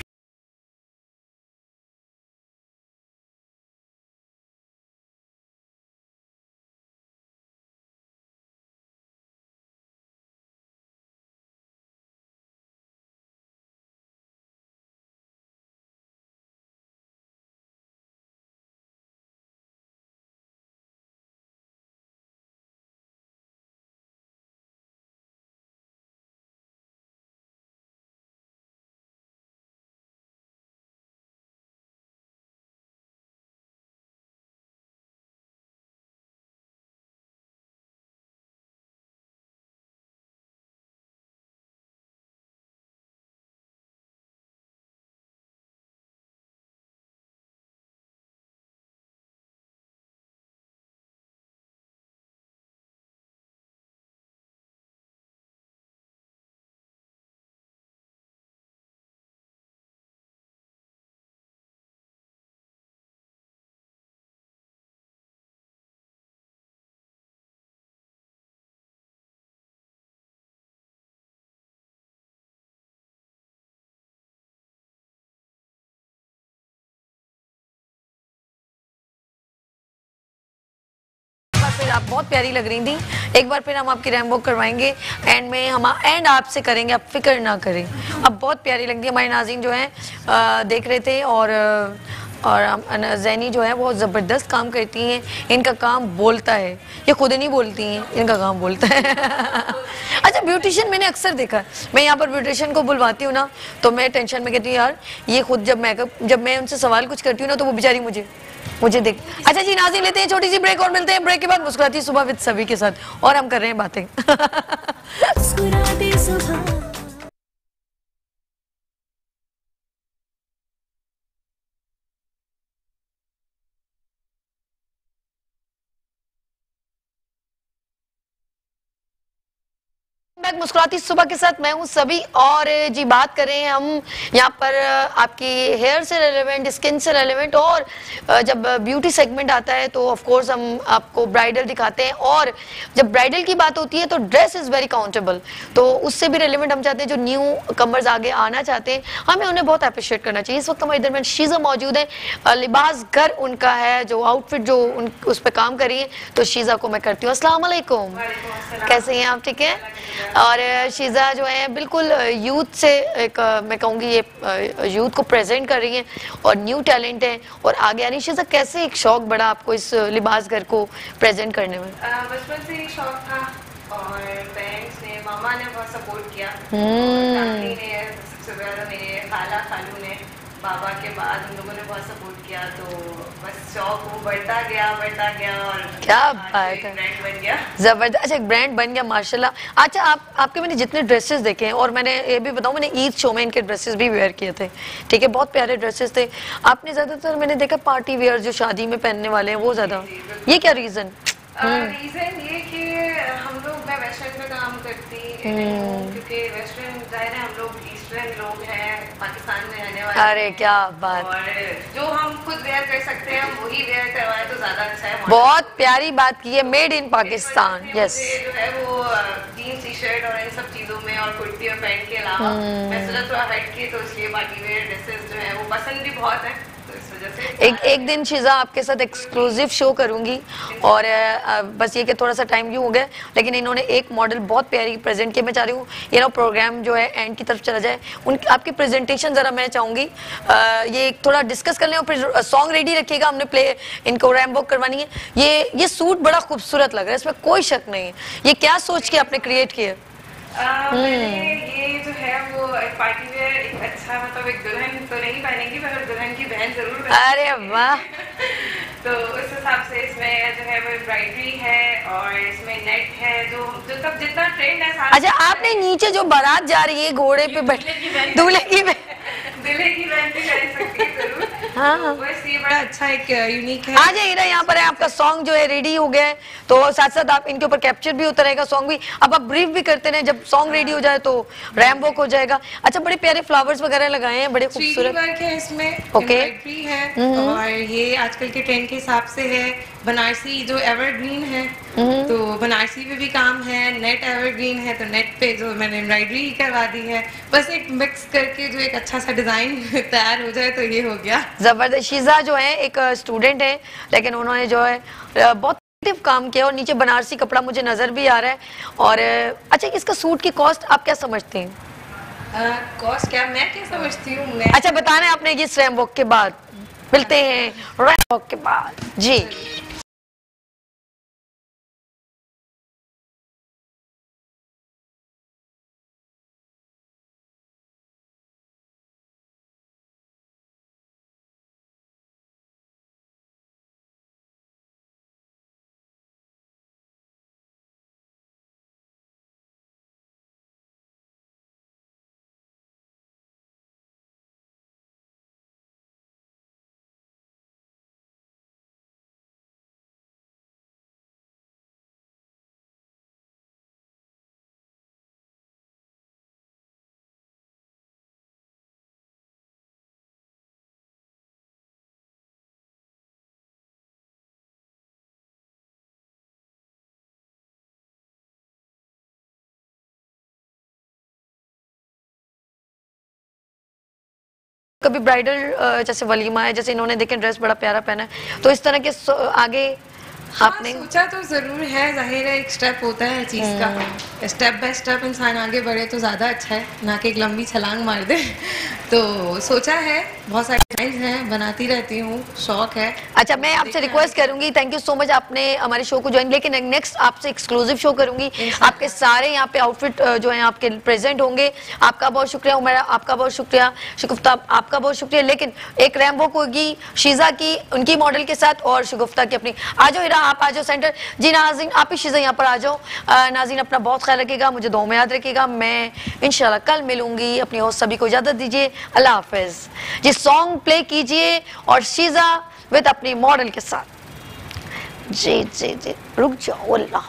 आप बहुत प्यारी लग रही थी। एक बार फिर हम आपकी रैम वॉक करवाएँगे। एंड में हम एंड आपसे करेंगे, आप फ़िक्र ना करें। अब बहुत प्यारी लगती है हमारे नाजिन जो हैं देख रहे थे और और जैनी जो है बहुत ज़बरदस्त काम करती हैं। इनका काम बोलता है। ये खुद नहीं बोलती हैं, इनका काम बोलता है। अच्छा ब्यूटिशियन मैंने अक्सर देखा। मैं यहाँ पर ब्यूटिशियन को बुलवाती हूँ ना तो मैं टेंशन में कहती हूँ, यार, ये खुद जब मेकअप जब मैं उनसे सवाल कुछ करती हूँ ना तो वो बेचारी मुझे मुझे देख। अच्छा जी नाजी लेते हैं, छोटी सी ब्रेक और मिलते हैं। ब्रेक के बाद मुस्कुराती सुबह विद सभी के साथ। और हम कर रहे हैं बातें। मुस्कुराती सुबह के साथ मैं हूँ सभी। और जी बात कर रहे हैं हम यहाँ पर आपकी हेयर से रेलेवेंट स्किन से रेलेवेंट और जब ब्यूटी सेगमेंट आता है तो ऑफ़ कोर्स हम आपको ब्राइडल दिखाते हैं। और जब ब्राइडल की बात होती है तो ड्रेस इज़ वेरी काउंटेबल तो उससे भी रेलिवेंट हम चाहते हैं जो न्यू कमर्स आगे आना चाहते हैं हमें उन्हें बहुत अप्रिशिएट करना चाहिए। इस वक्त हमारे दरमियान शीज़ा मौजूद है। लिबास घर उनका है जो आउटफिट जो उन उस पर काम कर रही है तो शीज़ा को मैं करती हूँ। वालेकुम। कैसे हैं आप? ठीक है? और शीज़ा जो है बिल्कुल यूथ से एक मैं कहूँगी ये यूथ को प्रेजेंट कर रही हैं और न्यू टैलेंट है और आगे आनी शीज़ा कैसे एक शौक बड़ा आपको इस लिबास घर को प्रेजेंट करने में? बचपन से ही शौक था और पेरेंट्स ने मामा ने बहुत सपोर्ट किया। हम्म। ने सबसे ज़्यादा मेरे खाला खालू ने। बाबा के बाद उन लोगों ने बहुत सपोर्ट किया तो बस शौक वो बढ़ता गया बढ़ता गया और क्या बात है। ब्रांड बन गया। ज़बरदस्त अच्छा एक ब्रांड बन गया माशाल्लाह। अच्छा आप आपके मैंने जितने ड्रेसेस देखे हैं और मैंने ये भी बताऊँ मैंने ईद शो में इनके ड्रेसेस भी वेयर किए थे। ठीक है बहुत प्यारे ड्रेसेस थे। आपने ज़्यादातर मैंने देखा पार्टी वेयर जो शादी में पहनने वाले हैं वो ज़्यादा। ये क्या रीजन रीजन ये कि हम लोग मैं वेस्टर्न में काम करती हूँ क्योंकि वेस्टर्न ज़ाहिर है हम लोग ईस्टर्न लोग हैं पाकिस्तान में रहने वाले अरे क्या बात। और जो हम खुद वेयर कर सकते हैं हम वही वेयर करवाए तो ज़्यादा अच्छा है बहुत प्यारी बात की है मेड इन पाकिस्तान यस जो है वो जीन्स टी शर्ट और इन सब चीज़ों में और कुर्ती और पैंट के अलावा मैं सोचा थोड़ा हट के तो इसलिए पार्टी वेयर ड्रेसेस जो है वो पसंद भी बहुत है। एक एक दिन शीजा आपके साथ एक्सक्लूसिव शो करूँगी और बस ये कि थोड़ा सा टाइम यूँ हो गया, लेकिन इन्होंने एक मॉडल बहुत प्यारी प्रेजेंट किया मैं चाह रही हूँ ये ना प्रोग्राम जो है एंड की तरफ़ चला जाए। उन, आपकी प्रेजेंटेशन ज़रा मैं चाहूँगी ये थोड़ा डिस्कस कर लें और सॉन्ग रेडी रखिएगा, हमने प्ले इनको रैम वॉक करवानी है। ये ये सूट बड़ा खूबसूरत लग रहा है, इसमें कोई शक नहीं है। ये क्या सोच के आपने क्रिएट किया? मैंने ये जो है वो पार्टी वेयर एक अच्छा मतलब एक दुल्हन तो नहीं पहनेगी मगर दुल्हन की बहन ज़रूर अरे वाह। तो उस हिसाब से इसमें जो है वो एम्ब्रॉयडरी है और इसमें नेट है जो जो तब जितना ट्रेंड है सारा अच्छा आपने नीचे जो बारात जा रही है घोड़े पे बैठ दूल्हे की बहन दूल्हे की बहन भी कह सकती है ज़रूर। हाँ, तो हाँ। बस ये बड़ा अच्छा एक यूनिक है। आ जाइए ना यहाँ पर है आपका सॉन्ग जो है रेडी हो गया है। तो साथ साथ आप इनके ऊपर कैप्चर भी होता रहेगा सॉन्ग भी। अब आप ब्रीफ भी करते रहे जब सॉन्ग रेडी हो जाए तो रैम वॉक हो जाएगा। अच्छा बड़े प्यारे फ्लावर्स वगैरह लगाए हैं बड़े खूबसूरत। वर्क है इसमें Okay. है और ये आजकल के ट्रेंड के हिसाब से है। बनारसी जो एवरग्रीन है तो बनारसी पे भी काम है नेट एवरग्रीन है तो नेट पे जो मैंने एम्ब्रॉयडरी करवा दी है। बस एक मिक्स करके जो एक अच्छा सा डिज़ाइन तैयार हो जाए तो ये हो गया। ज़बरदस्त। शीजा जो है एक स्टूडेंट है लेकिन उन्होंने जो है बहुत काम किया और नीचे बनारसी कपड़ा मुझे नज़र भी आ रहा है। और अच्छा इसका सूट की कॉस्ट आप क्या समझते हैं? कॉस्ट क्या मैं क्या समझती हूँ? अच्छा बताना है आपने ये स्वयं के बाद। मिलते हैं। के बाद। जी। कभी ब्राइडल जैसे वलीमा है, जैसे इन्होंने देखें ड्रेस बड़ा प्यारा पहना है। तो इस तरह के सो- आपने हाँ, सोचा तो ज़रूर है ज़ाहिर है एक स्टेप होता है चीज़ का। स्टेप बाय स्टेप इंसान आगे बढ़े तो ज़्यादा अच्छा है ना कि एक लंबी छलांग मार दे। तो सोचा है बहुत सारे डिज़ाइन हैं बनाती रहती हूँ शौक है। अच्छा मैं आपसे रिक्वेस्ट करूँगी थैंक यू सो मच आपने हमारे शो को ज्वाइन लेकिन नेक्स्ट आपसे एक्सक्लूसिव शो करूँगी। आपके सारे यहाँ पे आउटफिट जो है आपके प्रेजेंट होंगे। आपका बहुत शुक्रिया उमेरा आपका बहुत शुक्रिया शगुफ्ता आपका बहुत शुक्रिया। लेकिन एक रैम्बो होगी शीजा की उनकी मॉडल के साथ और शगुफ्ता की अपनी। आज जाओ इरा आप आ जाओ सेंटर। जी नाजिन आप ही शीजा यहाँ पर आ जाओ। नाजिन अपना बहुत ख्याल रखिएगा, मुझे दो में याद रखिएगा। मैं, इंशाल्लाह, कल मिलूँगी। अपनी और सभी को इजाज़त दीजिए। अल्लाह हाफिज। जी, सॉन्ग प्ले कीजिए और शीजा विद अपनी मॉडल के साथ। जी जी जी। रुक जाओ, अल्लाह